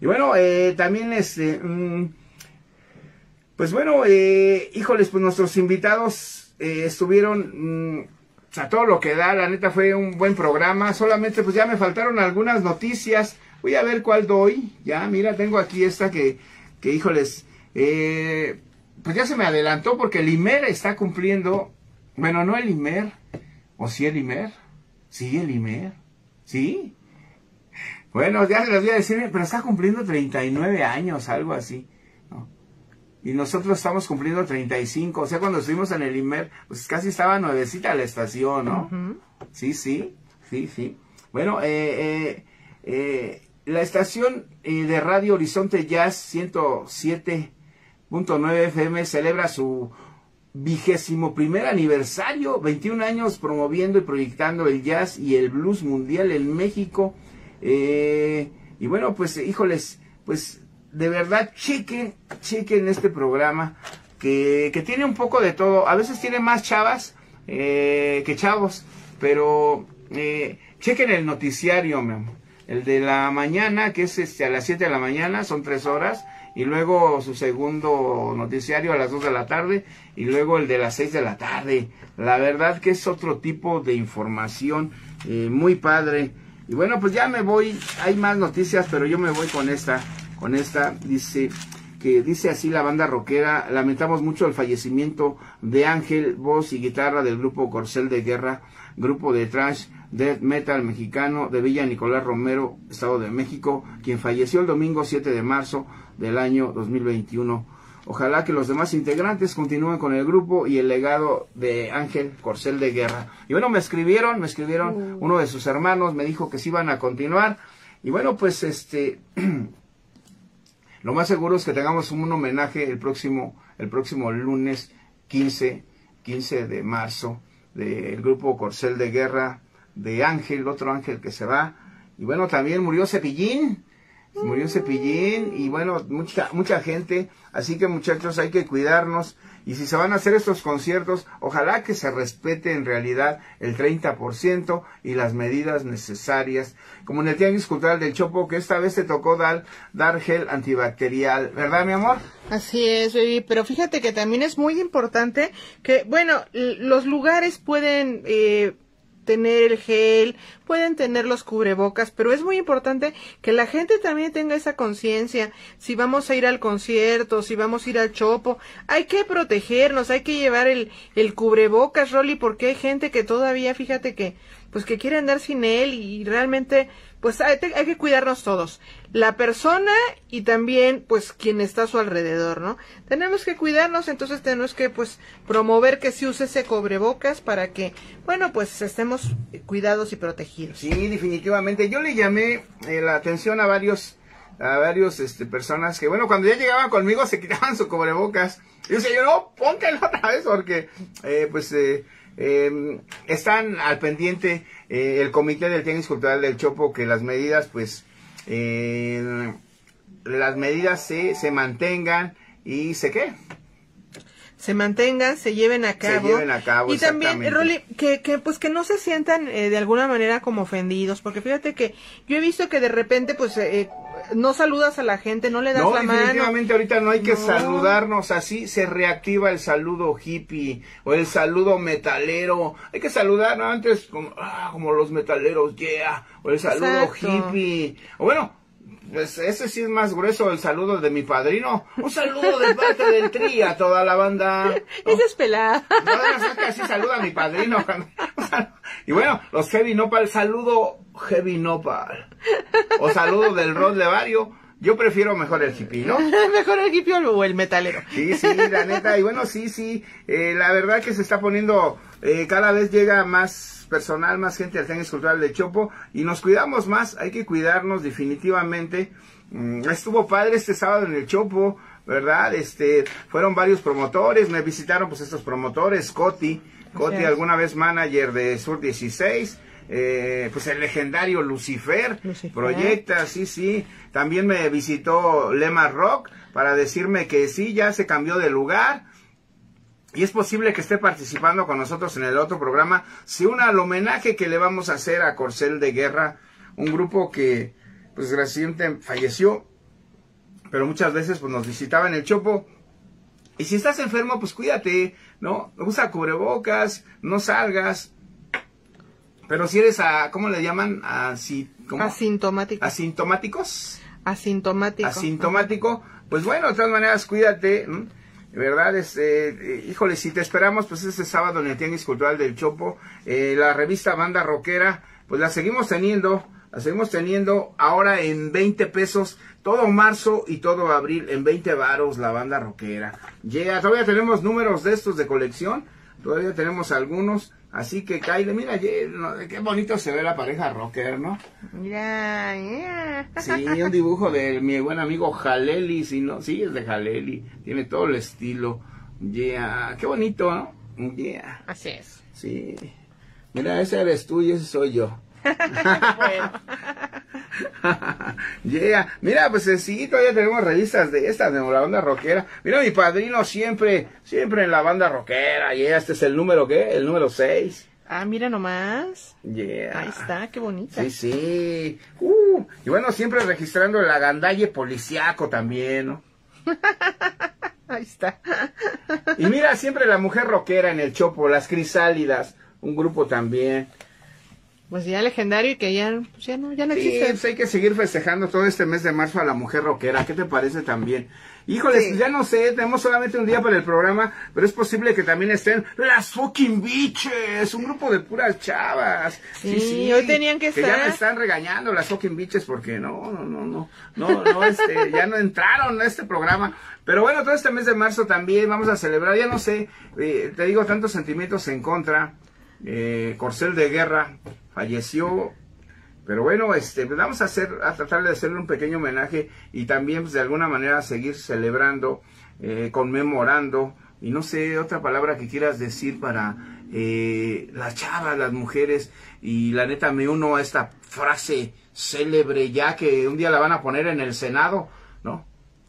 Y bueno, eh, también este, mm, pues bueno, eh, híjoles, pues nuestros invitados eh, estuvieron... Mm, sea, todo lo que da, la neta fue un buen programa. Solamente pues ya me faltaron algunas noticias. Voy a ver cuál doy. Ya, mira, tengo aquí esta que, que híjoles, eh, pues ya se me adelantó porque el IMER está cumpliendo, bueno, no el IMER, o sí el IMER, sí el IMER, sí. Bueno, ya se les voy a decir, pero está cumpliendo 39 años, algo así. Y nosotros estamos cumpliendo 35, o sea, cuando estuvimos en el IMER, pues casi estaba nuevecita la estación, ¿no? Sí, sí, sí, sí. Bueno, eh, eh, eh la estación eh, de Radio Horizonte Jazz 107.9 FM celebra su vigésimo primer aniversario, 21 años promoviendo y proyectando el jazz y el blues mundial en México. Eh, y bueno, pues híjoles, pues de verdad chequen, chequen este programa que, que tiene un poco de todo. A veces tiene más chavas eh, que chavos, pero chequen el noticiario, mi amor el de la mañana, que es este, a las 7 de la mañana, son 3 horas, y luego su segundo noticiario a las 2 de la tarde, y luego el de las 6 de la tarde. La verdad que es otro tipo de información eh, muy padre. Y bueno, pues ya me voy, hay más noticias, pero yo me voy con esta, con esta, dice que dice así la banda rockera, lamentamos mucho el fallecimiento de Ángel, voz y guitarra del grupo Corcel de Guerra, grupo de trash death metal mexicano de Villa Nicolás Romero, Estado de México, quien falleció el domingo 7 de marzo del año 2021. Ojalá que los demás integrantes continúen con el grupo y el legado de Ángel Corcel de Guerra. Y bueno, me escribieron, me escribieron mm. uno de sus hermanos, me dijo que sí iban a continuar. Y bueno, pues este, lo más seguro es que tengamos un homenaje el próximo, el próximo lunes 15, 15 de marzo del grupo Corcel de Guerra de Ángel, otro Ángel que se va. Y bueno, también murió Cepillín, murió Cepillín y bueno, mucha, mucha gente. Así que muchachos, hay que cuidarnos. Y si se van a hacer estos conciertos, ojalá que se respete en realidad el 30% y las medidas necesarias. Como en el Tianguis Cultural del Chopo, que esta vez te tocó dar, dar gel antibacterial, ¿verdad, mi amor? Así es, baby. Pero fíjate que también es muy importante que, bueno, los lugares pueden eh, tener el gel, pueden tener los cubrebocas, pero es muy importante que la gente también tenga esa conciencia. Si vamos a ir al concierto, si vamos a ir al chopo, hay que protegernos, hay que llevar el, el cubrebocas, Rolly, porque hay gente que todavía, fíjate que pues que quiere andar sin él y realmente pues hay, que cuidarnos todos. La persona y también pues quien está a su alrededor, ¿no? Tenemos que cuidarnos, entonces tenemos que pues promover que se use ese cobrebocas para que, bueno, pues estemos cuidados y protegidos. Sí, definitivamente. Yo le llamé eh, la atención a varios a varios este, personas que, bueno, cuando ya llegaban conmigo se quitaban su cubrebocas. Y yo decía, yo no, póntelo otra vez porque, eh, pues, eh, eh, están al pendiente eh, el Comité del Tenis Cultural del Chopo que las medidas, pues, eh, las medidas se, se mantengan y se qué. se mantengan, se lleven a cabo. lleven a cabo, y también. Rolly, que, que pues que no se sientan eh, de alguna manera como ofendidos, porque fíjate que yo he visto que de repente pues eh, no saludas a la gente, no le das No, la mano. definitivamente ahorita no hay que No. saludarnos así, se reactiva el saludo hippie o el saludo metalero. Hay que saludar ¿no? antes como, ah, como los metaleros, yeah, o el saludo Exacto. hippie. O bueno, pues ese sí es más grueso el saludo de mi padrino. Un saludo de parte del tri a toda la banda. ¿no? Esa es pelada. No, no, que así saluda a mi padrino. Y bueno, los Heavy Nopal, saludo Heavy Nopal. O saludo del Rod Levario. Yo prefiero mejor el hippie, ¿no? Mejor el hippie o el metalero. Sí, sí, la neta. Y bueno, sí, sí. eh, la verdad que se está poniendo, eh, cada vez llega más personal, más gente al tenis cultural de Chopo y nos cuidamos más. Hay que cuidarnos definitivamente. Mm, estuvo padre este sábado en el Chopo, ¿verdad? Este, fueron varios promotores, me visitaron pues estos promotores, Coti, Coti alguna vez manager de Sur 16. eh, pues el legendario Lucifer, Lucifer. proyecta, sí, sí. También me visitó Lema Rock para decirme que sí, ya se cambió de lugar. Y es posible que esté participando con nosotros en el otro programa. Se una al homenaje que le vamos a hacer a Corcel de Guerra, un grupo que, pues, recientemente falleció, pero muchas veces pues, nos visitaba en el Chopo. Y si estás enfermo, pues cuídate, ¿no? Usa cubrebocas, no salgas. Pero si eres a, ¿cómo le llaman? Así, ¿cómo? Asintomático. Asintomáticos Asintomático. asintomático, pues bueno, de todas maneras, cuídate, ¿m? ¿Verdad? Este, eh, híjole, si te esperamos, pues este sábado en el Tenis Cultural del Chopo, eh, la revista Banda Rockera, pues la seguimos teniendo, la seguimos teniendo ahora en 20 pesos, todo marzo y todo abril, en 20 varos la Banda Rockera. Llega, todavía tenemos números de estos de colección, todavía tenemos algunos, así que Kyle, mira, qué bonito se ve la pareja rocker, ¿no? Mira, mira. Sí, un dibujo de mi buen amigo Jaleli, si no, sí es de Jaleli, tiene todo el estilo. Yeah, qué bonito, ¿no? Yeah, Así es. sí. Mira, ese eres tú y ese soy yo. Bueno. yeah, mira, pues sí, todavía tenemos revistas de estas de la banda rockera. Mira, mi padrino siempre, siempre en la banda rockera. Y este es el número, ¿qué? El número 6. Ah, mira nomás. Yeah. Ahí está, qué bonita. Sí, sí. Uh, y bueno, siempre registrando el agandalle policiaco también, ¿no? Ahí está. Y mira, siempre la mujer rockera en el Chopo, las Crisálidas, un grupo también. Pues ya legendario y que ya, pues ya no, ya no Sí, existe. pues hay que seguir festejando todo este mes de marzo a la mujer rockera. ¿Qué te parece también? Híjoles, Sí. ya no sé, tenemos solamente un día para el programa, pero es posible que también estén las fucking bitches, un grupo de puras chavas. Sí, hoy tenían que ya estar. me están regañando las fucking bitches porque no, no, no, no, no, no, este, ya no entraron a este programa. Pero bueno, todo este mes de marzo también vamos a celebrar, ya no sé, eh, te digo, tantos sentimientos en contra. Eh, Corcel de Guerra falleció pero bueno, este, pues vamos a hacer, a tratar de hacerle un pequeño homenaje y también pues, de alguna manera seguir celebrando, eh, conmemorando y no sé otra palabra que quieras decir para eh, las chavas, las mujeres y la neta me uno a esta frase célebre ya que un día la van a poner en el Senado, ¿no?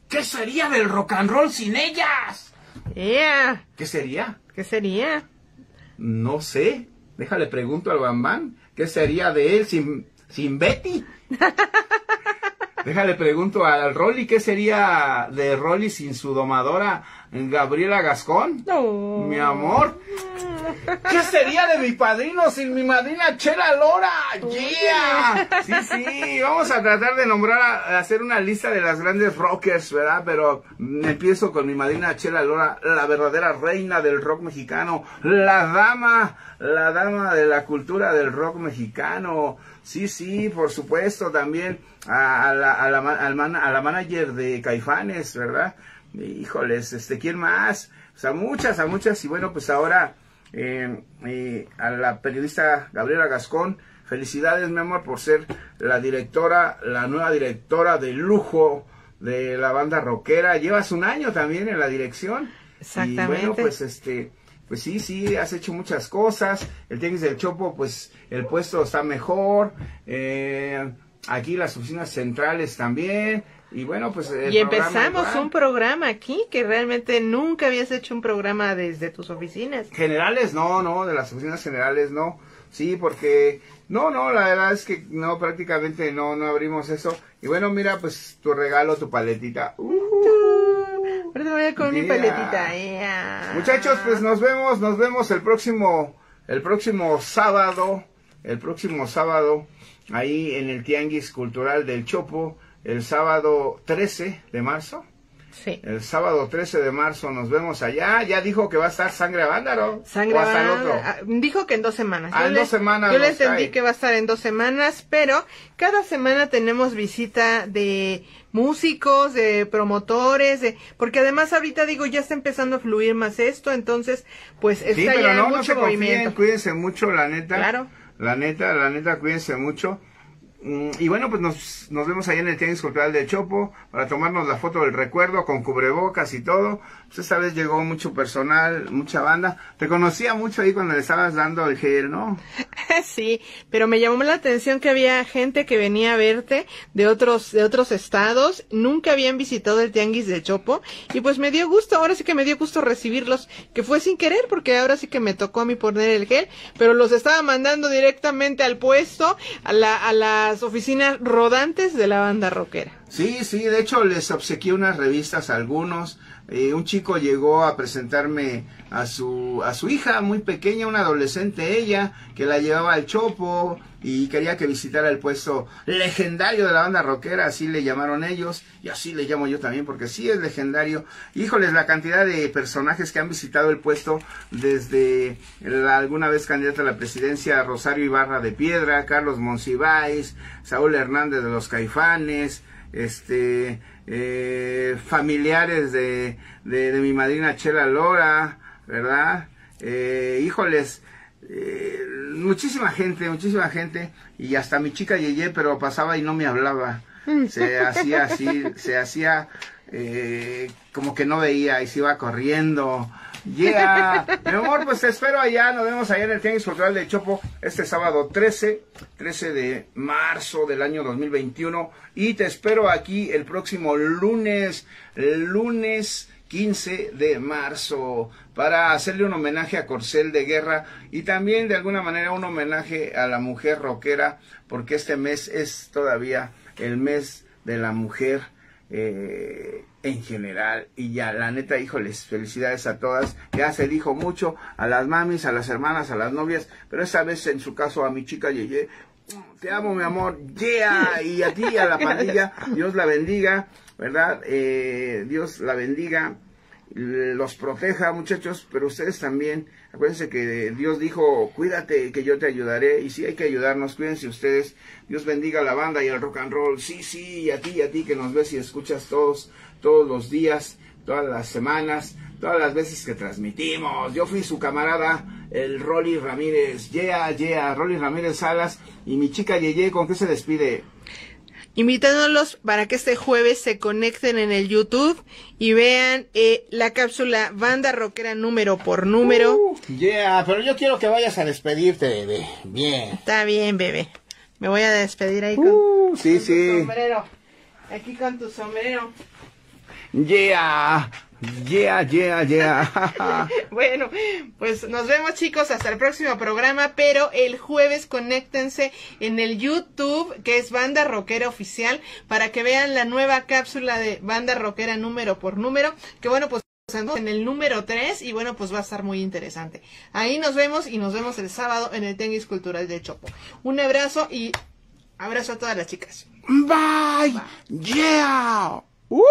¿Qué sería del rock and roll sin ellas? Yeah. ¿Qué sería? ¿Qué sería? No sé. Déjale pregunto al Bambán. ¿Qué sería de él sin, sin Betty? Déjale pregunto al Rolly. ¿Qué sería de Rolly sin su domadora Gabriela Gascón? No. Mi amor. ¿Qué sería de mi padrino sin mi madrina Chela Lora? ¡Yeah! Sí, sí, vamos a tratar de nombrar, a, hacer una lista de las grandes rockers, ¿verdad? Pero empiezo con mi madrina Chela Lora, la verdadera reina del rock mexicano, la dama, la dama de la cultura del rock mexicano. Sí, sí, por supuesto, también a, la, a, la, a la manager de Caifanes, ¿verdad? Híjoles, este, ¿quién más? O sea, muchas, a muchas, y bueno, pues ahora eh, eh, a la periodista Gabriela Gascón, felicidades, mi amor, por ser la directora, la nueva directora de lujo de la banda rockera. Llevas un año también en la dirección. Exactamente. Y bueno, pues este, pues sí, sí, has hecho muchas cosas. El Tenis del Chopo, pues el puesto está mejor. Eh, aquí las oficinas centrales también. Y bueno, pues... y empezamos un programa aquí que realmente nunca habías hecho un programa desde tus oficinas. Generales, no, no, de las oficinas generales no. Sí, porque... No, no, la verdad es que no, prácticamente no, no abrimos eso. Y bueno, mira, pues tu regalo, tu paletita. Uh, Ahora voy a con mi paletita. Muchachos, pues nos vemos, nos vemos el próximo, el próximo sábado, el próximo sábado, ahí en el Tianguis Cultural del Chopo el sábado 13 de marzo. Sí. El sábado 13 de marzo nos vemos allá. Ya dijo que va a estar Sangre Vándaro. Sangre Vándaro. Ah, dijo que en dos semanas. Ah, en dos semanas. Yo le entendí que va a estar en dos semanas, pero cada semana tenemos visita de músicos, de promotores, de, porque además ahorita digo ya está empezando a fluir más esto, entonces pues está sí, pero ya no, mucho no se movimiento. cuídense mucho, la neta. Claro. La neta, la neta, cuídense mucho. Mm, y bueno, pues nos, nos vemos ahí en el Tianguis Cultural de Chopo para tomarnos la foto del recuerdo con cubrebocas y todo. Pues esta vez llegó mucho personal, mucha banda. Te conocía mucho ahí cuando le estabas dando el gel, ¿no? Sí, pero me llamó la atención que había gente que venía a verte de otros, de otros estados, nunca habían visitado el Tianguis de Chopo y pues me dio gusto, ahora sí que me dio gusto recibirlos, que fue sin querer porque ahora sí que me tocó a mí poner el gel, pero los estaba mandando directamente al puesto, a la, a las oficinas rodantes de la banda rockera. Sí, sí, de hecho les obsequié unas revistas a algunos. Eh, un chico llegó a presentarme a su, a su hija muy pequeña, una adolescente ella, que la llevaba al chopo y quería que visitara el puesto legendario de la banda rockera, así le llamaron ellos, y así le llamo yo también, porque sí es legendario. Híjoles, la cantidad de personajes que han visitado el puesto desde la, alguna vez candidata a la presidencia, Rosario Ibarra de Piedra, Carlos Monsiváis, Saúl Hernández de los Caifanes, este eh, familiares de, de, mi madrina Chela Lora, ¿verdad? Eh, híjoles, eh, muchísima gente, muchísima gente, y hasta mi chica Yeye, pero pasaba y no me hablaba. Se hacía así, se hacía eh, como que no veía y se iba corriendo. Yeah, mi amor, pues te espero allá, nos vemos allá en el Tianguis Cultural de Chopo este sábado 13, 13 de marzo del año 2021 y te espero aquí el próximo lunes, lunes 15 de marzo para hacerle un homenaje a Corcel de Guerra y también de alguna manera un homenaje a la mujer rockera porque este mes es todavía el mes de la mujer eh, en general. Y ya, la neta, híjoles, felicidades a todas. Ya se dijo mucho a las mamis, a las hermanas, a las novias, pero esta vez en su caso a mi chica Yeye. Te amo, mi amor. Yeah. Y a ti, a la pandilla. Dios la bendiga, ¿verdad? Eh, Dios la bendiga los proteja, muchachos, pero ustedes también, acuérdense que Dios dijo, cuídate, que yo te ayudaré, y si hay que ayudarnos, cuídense ustedes, Dios bendiga a la banda y al rock and roll, sí, sí, y a ti y a ti que nos ves y escuchas todos, todos los días, todas las semanas, todas las veces que transmitimos. Yo fui su camarada, el Rolly Ramírez, yeah, yeah, Rolly Ramírez Salas, y mi chica Yeye, ¿con qué se despide? Invitándolos para que este jueves se conecten en el YouTube y vean eh, la cápsula banda rockera número por número. Uh, yeah, pero yo quiero que vayas a despedirte, bebé. Bien. Está bien, bebé. Me voy a despedir ahí con, uh, sí, con sí. tu sombrero. Aquí con tu sombrero. Yeah. Yeah, yeah, yeah. bueno, pues nos vemos chicos hasta el próximo programa, pero el jueves conéctense en el YouTube, que es Banda Rockera Oficial, para que vean la nueva cápsula de Banda Rockera número por número, que bueno, pues en el número 3 y bueno, pues va a estar muy interesante. Ahí nos vemos y nos vemos el sábado en el Tenis Cultural de Chopo. Un abrazo y abrazo a todas las chicas. Bye. Yeah. Uh.